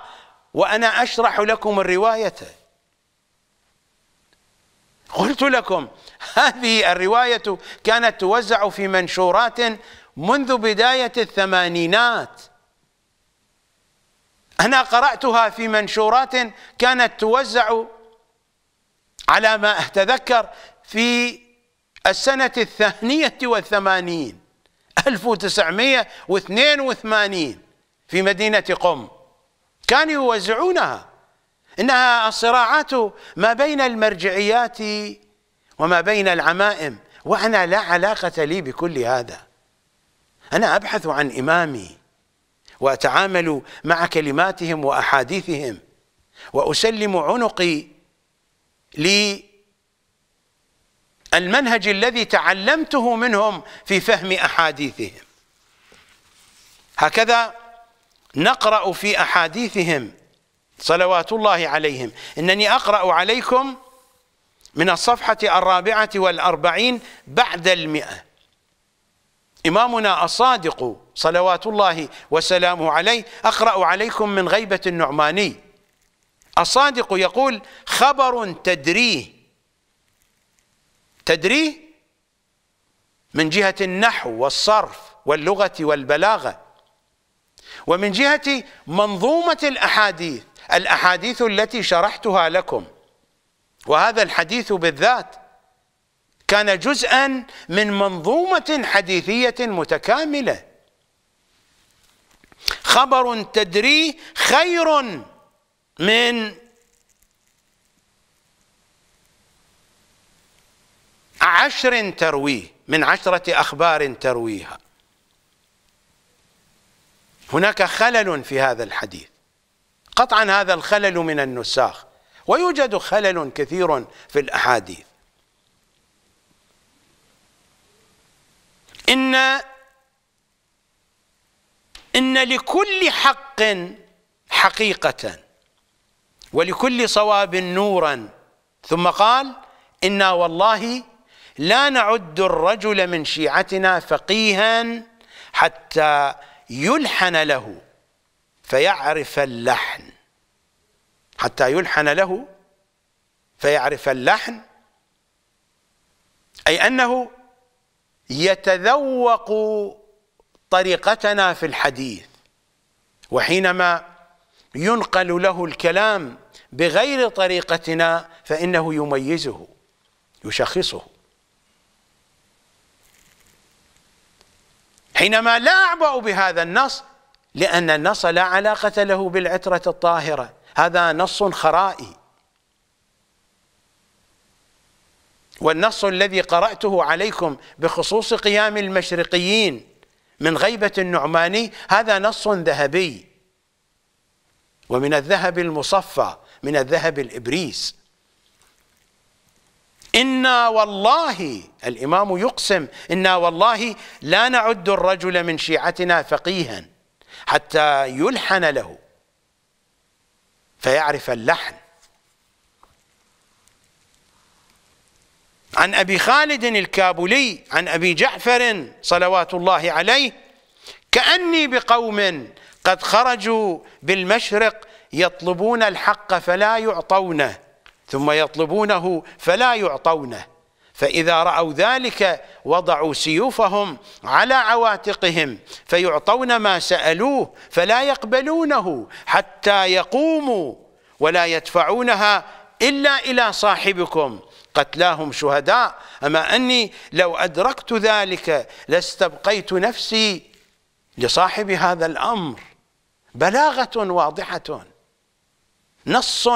وأنا أشرح لكم الرواية؟ قلت لكم هذه الرواية كانت توزع في منشورات منذ بداية الثمانينات. أنا قرأتها في منشورات كانت توزع على ما أتذكر في السنة الثانية والثمانين 1982 في مدينة قم. كانوا يوزعونها. إنها الصراعات ما بين المرجعيات وما بين العمائم وأنا لا علاقة لي بكل هذا. أنا أبحث عن إمامي وأتعامل مع كلماتهم وأحاديثهم وأسلم عنقي للمنهج الذي تعلمته منهم في فهم أحاديثهم. هكذا نقرأ في أحاديثهم صلوات الله عليهم. إنني أقرأ عليكم من الصفحة الرابعة والأربعين بعد المئة. إمامنا الصادق صلوات الله وسلامه عليه أقرأ عليكم من غيبة النعماني. الصادق يقول خبر تدريه. تدريه؟ من جهة النحو والصرف واللغة والبلاغة. ومن جهة منظومة الأحاديث. الأحاديث التي شرحتها لكم. وهذا الحديث بالذات كان جزءا من منظومة حديثية متكاملة. خبر تدريه خير من عشر ترويه من عشرة أخبار ترويها. هناك خلل في هذا الحديث. قطعا هذا الخلل من النساخ ويوجد خلل كثير في الأحاديث. إن إن لكل حق حقيقة ولكل صواب نورا. ثم قال إنا والله لا نعد الرجل من شيعتنا فقيها حتى يلحن له. فيعرف اللحن. حتى يلحن له فيعرف اللحن. أي أنه يتذوق طريقتنا في الحديث. وحينما ينقل له الكلام بغير طريقتنا فإنه يميزه يشخصه. حينما لا أعبأ بهذا النص لأن النص لا علاقة له بالعترة الطاهرة. هذا نص خرائي. والنص الذي قرأته عليكم بخصوص قيام المشرقيين من غيبة النعماني هذا نص ذهبي. ومن الذهب المصفى من الذهب الإبريس. إنا والله الإمام يقسم إنا والله لا نعد الرجل من شيعتنا فقيها. حتى يلحن له. فيعرف اللحن. عن أبي خالد الكابولي عن أبي جعفر صلوات الله عليه كأني بقوم قد خرجوا بالمشرق يطلبون الحق فلا يعطونه ثم يطلبونه فلا يعطونه. فإذا رأوا ذلك وضعوا سيوفهم على عواتقهم فيعطون ما سألوه فلا يقبلونه حتى يقوموا ولا يدفعونها إلا إلى صاحبكم. قتلاهم شهداء. أما أني لو أدركت ذلك لاستبقيت نفسي لصاحب هذا الأمر. بلاغة واضحة. نص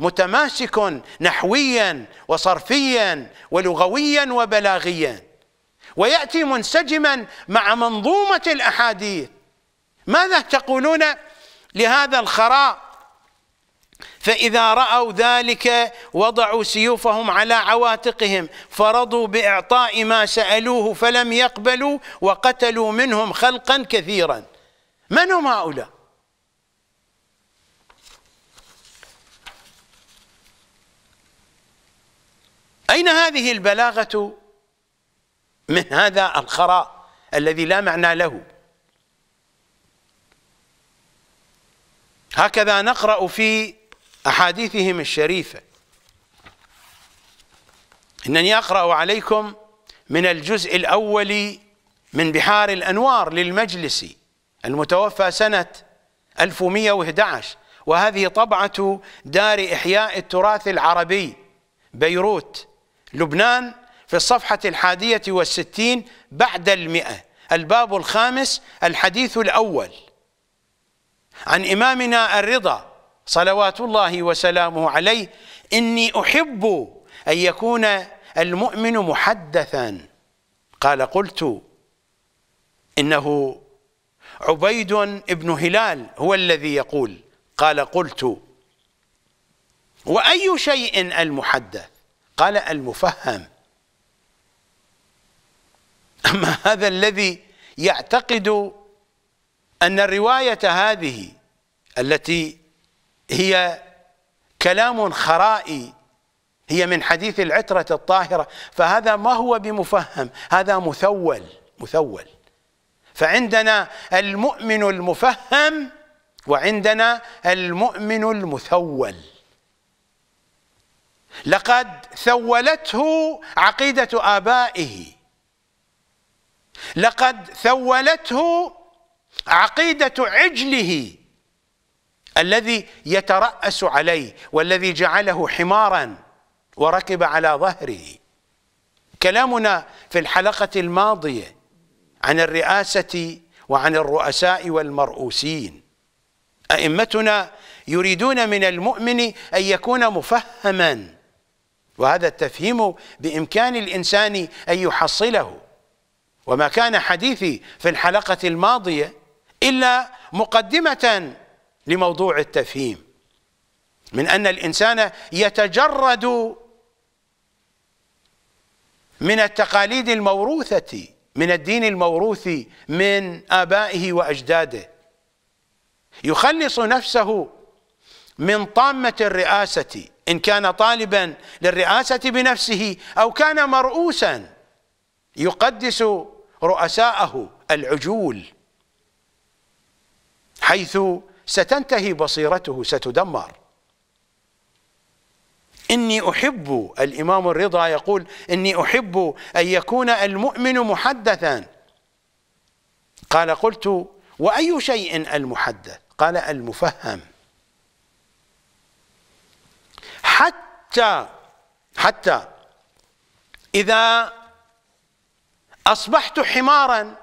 متماسك نحويا وصرفيا ولغويا وبلاغيا. ويأتي منسجما مع منظومة الأحاديث. ماذا تقولون لهذا الخراء؟ فإذا رأوا ذلك وضعوا سيوفهم على عواتقهم فرضوا بإعطاء ما سألوه فلم يقبلوا وقتلوا منهم خلقا كثيرا. من هم هؤلاء؟ أين هذه البلاغة من هذا الخراء الذي لا معنى له؟ هكذا نقرأ في أحاديثهم الشريفة. إنني أقرأ عليكم من الجزء الأول من بحار الأنوار للمجلس المتوفى سنة 1111 وهذه طبعة دار إحياء التراث العربي بيروت. لبنان في الصفحة الحادية والستين بعد المئة الباب الخامس الحديث الأول. عن إمامنا الرضا صلوات الله وسلامه عليه إني أحب أن يكون المؤمن محدثا. قال قلت إنه عبيد بن هلال هو الذي يقول. قال قلت وأي شيء المحدث؟ قال المفهم. أما هذا الذي يعتقد أن الرواية هذه التي هي كلام خرائي هي من حديث العترة الطاهرة فهذا ما هو بمفهم؟ هذا مثول مثول. فعندنا المؤمن المفهم وعندنا المؤمن المثول. لقد ثولته عقيدة آبائه. لقد ثولته عقيدة عجله الذي يترأس عليه والذي جعله حمارا وركب على ظهره. كلامنا في الحلقة الماضية عن الرئاسة وعن الرؤساء والمرؤوسين. أئمتنا يريدون من المؤمن أن يكون مفهما وهذا التفهيم بإمكان الإنسان أن يحصله. وما كان حديثي في الحلقة الماضية إلا مقدمة لموضوع التفهيم من أن الإنسان يتجرد من التقاليد الموروثة من الدين الموروث من آبائه وأجداده. يخلص نفسه من طامة الرئاسة. إن كان طالبا للرئاسة بنفسه أو كان مرؤوسا يقدس رؤساءه العجول حيث ستنتهي بصيرته ستدمر. إني أحب الإمام الرضا يقول إني أحب أن يكون المؤمن محدثا. قال قلت وأي شيء المحدث؟ قال المفهم. حتى حتى إذا أصبحت حمارا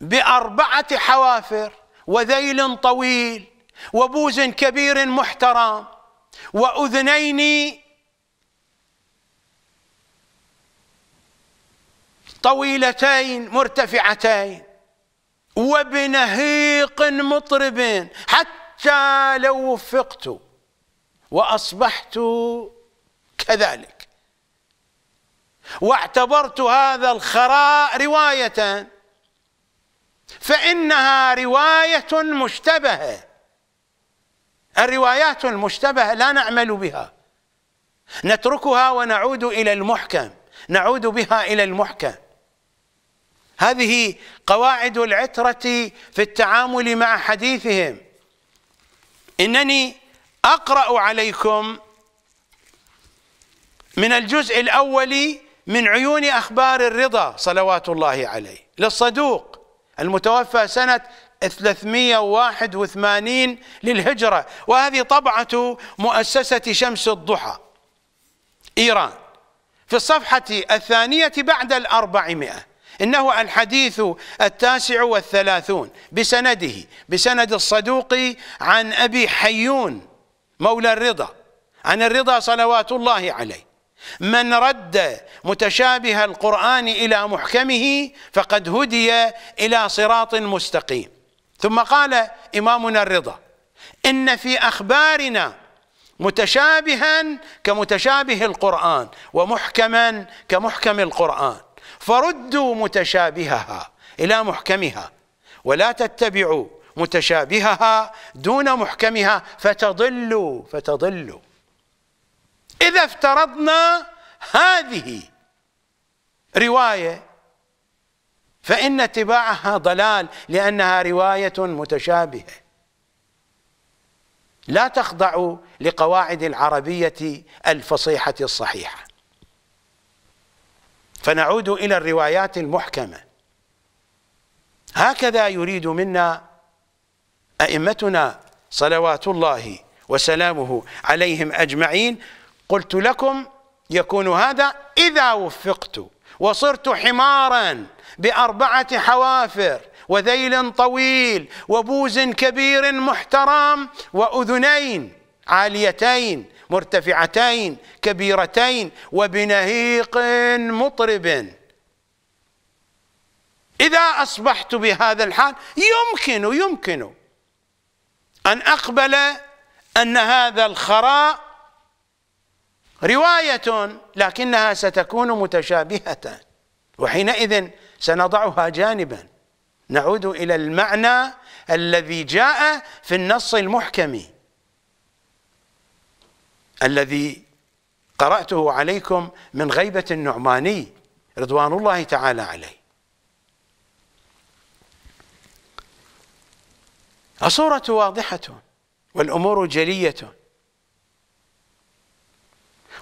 بأربعة حوافر وذيل طويل وبوز كبير محترم وأذنين طويلتين مرتفعتين وبنهيق مطرب حتى لو وفقت وأصبحت كذلك. واعتبرت هذا الخراء رواية. فإنها رواية مشتبهة. الروايات المشتبهة لا نعمل بها. نتركها ونعود إلى المحكم. نعود بها إلى المحكم. هذه قواعد العترة في التعامل مع حديثهم. إنني أقرأ عليكم من الجزء الأول من عيون أخبار الرضا صلوات الله عليه. للصدوق المتوفى سنة 381 للهجرة وهذه طبعة مؤسسة شمس الضحى إيران. في الصفحة الثانية بعد الأربعمائة إنه الحديث التاسع والثلاثون بسنده بسند الصدوق عن أبي حيون مولى الرضا عن الرضا صلوات الله عليه. من رد متشابه القرآن إلى محكمه فقد هدي إلى صراط مستقيم. ثم قال إمامنا الرضا إن في أخبارنا متشابها كمتشابه القرآن ومحكما كمحكم القرآن. فردوا متشابهها إلى محكمها ولا تتبعوا متشابهها دون محكمها فتضلوا فتضلوا. إذا افترضنا هذه رواية فإن اتباعها ضلال لأنها رواية متشابهة. لا تخضع لقواعد العربية الفصيحة الصحيحة. فنعود إلى الروايات المحكمة. هكذا يريد منا أئمتنا صلوات الله وسلامه عليهم أجمعين قلت لكم يكون هذا إذا وفقت وصرت حمارا بأربعة حوافر وذيل طويل وبوز كبير محترم وأذنين عاليتين مرتفعتين كبيرتين وبنهيق مطرب. إذا أصبحت بهذا الحال يمكن يمكن أن أقبل أن هذا الخراء رواية لكنها ستكون متشابهة. وحينئذ سنضعها جانبا. نعود إلى المعنى الذي جاء في النص المحكم. الذي قرأته عليكم من غيبة النعماني رضوان الله تعالى عليه. الصورة واضحة والأمور جلية.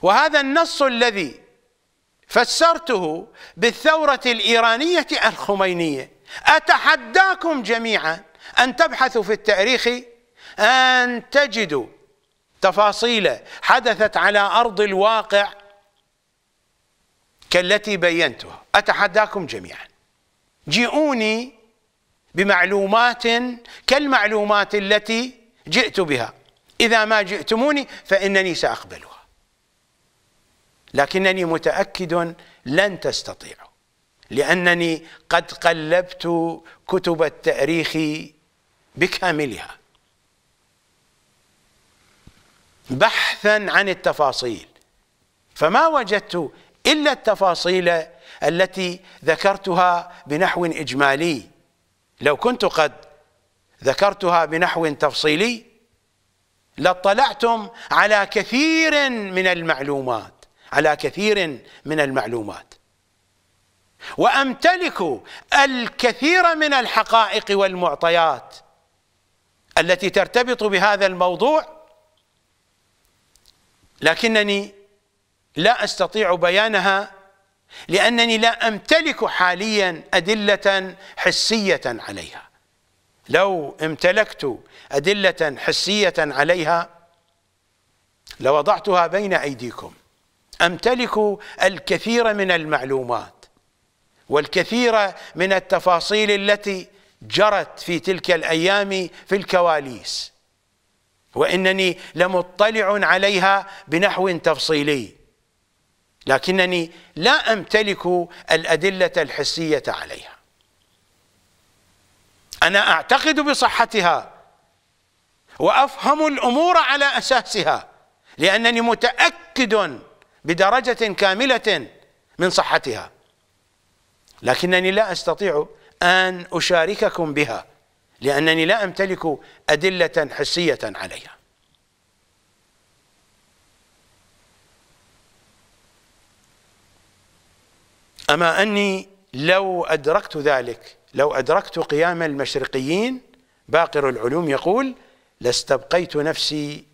وهذا النص الذي فسرته بالثورة الإيرانية الخمينية. أتحداكم جميعا أن تبحثوا في التاريخ أن تجدوا تفاصيل حدثت على أرض الواقع كالتي بينتها. أتحداكم جميعا. جيئوني بمعلومات كالمعلومات التي جئت بها. إذا ما جئتموني فإنني سأقبلها. لكنني متأكد لن تستطيعوا لأنني قد قلبت كتب التأريخ بكاملها. بحثا عن التفاصيل فما وجدت إلا التفاصيل التي ذكرتها بنحو إجمالي. لو كنت قد ذكرتها بنحو تفصيلي لاطلعتم على كثير من المعلومات. على كثير من المعلومات. وامتلك الكثير من الحقائق والمعطيات التي ترتبط بهذا الموضوع. لكنني لا أستطيع بيانها لأنني لا أمتلك حاليا أدلة حسية عليها. لو امتلكت أدلة حسية عليها لوضعتها بين أيديكم. أمتلك الكثير من المعلومات والكثير من التفاصيل التي جرت في تلك الأيام في الكواليس وإنني لمطلع عليها بنحو تفصيلي لكنني لا أمتلك الأدلة الحسية عليها. أنا أعتقد بصحتها وأفهم الأمور على أساسها لأنني متأكد بدرجة كاملة من صحتها. لكنني لا أستطيع أن أشارككم بها لأنني لا أمتلك أدلة حسية عليها. أما أني لو أدركت ذلك لو أدركت قيام المشرقيين باقر العلوم يقول لاستبقيت نفسي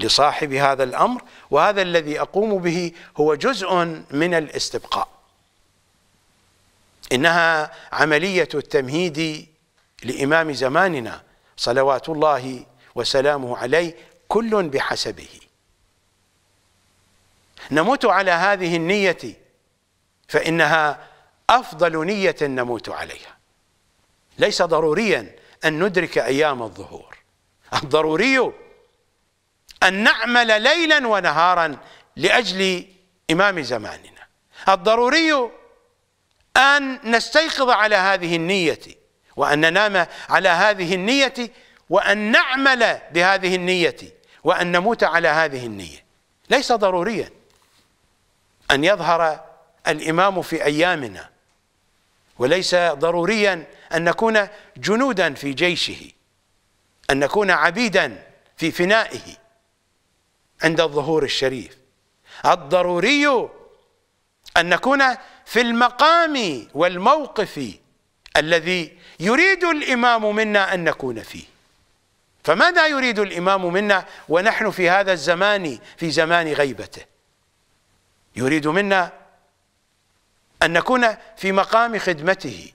لصاحب هذا الأمر وهذا الذي أقوم به هو جزء من الاستبقاء. إنها عملية التمهيد لإمام زماننا صلوات الله وسلامه عليه كل بحسبه. نموت على هذه النية فإنها أفضل نية نموت عليها. ليس ضروريا أن ندرك أيام الظهور. الضروري أن نعمل ليلا ونهارا لأجل إمام زماننا. الضروري أن نستيقظ على هذه النية وأن ننام على هذه النية وأن نعمل بهذه النية وأن نموت على هذه النية. ليس ضروريا أن يظهر الإمام في أيامنا وليس ضروريا أن نكون جنودا في جيشه أن نكون عبيدا في فنائه. عند الظهور الشريف. الضروري أن نكون في المقام والموقف الذي يريد الإمام منا أن نكون فيه. فماذا يريد الإمام منا ونحن في هذا الزمان في زمان غيبته؟ يريد منا أن نكون في مقام خدمته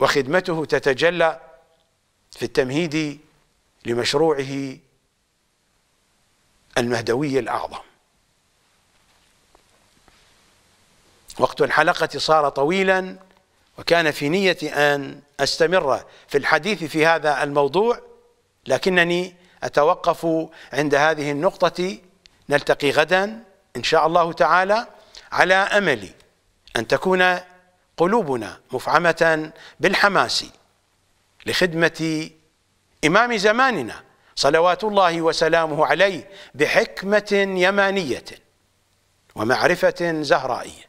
وخدمته تتجلى في التمهيد لمشروعه المهدوي الأعظم. وقت الحلقة صار طويلا وكان في نيتي أن أستمر في الحديث في هذا الموضوع لكنني أتوقف عند هذه النقطة. نلتقي غدا إن شاء الله تعالى على أمل أن تكون قلوبنا مفعمة بالحماس لخدمة إمام زماننا. صلوات الله وسلامه عليه بحكمة يمانية ومعرفة زهرائية.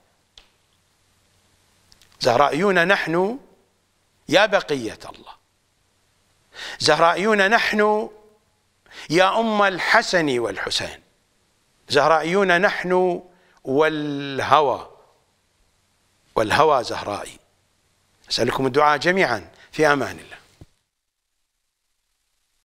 زهرائيون نحن يا بقية الله. زهرائيون نحن يا أم الحسن والحسين. زهرائيون نحن والهوى. والهوى زهرائي. أسألكم الدعاء جميعا في أمان الله.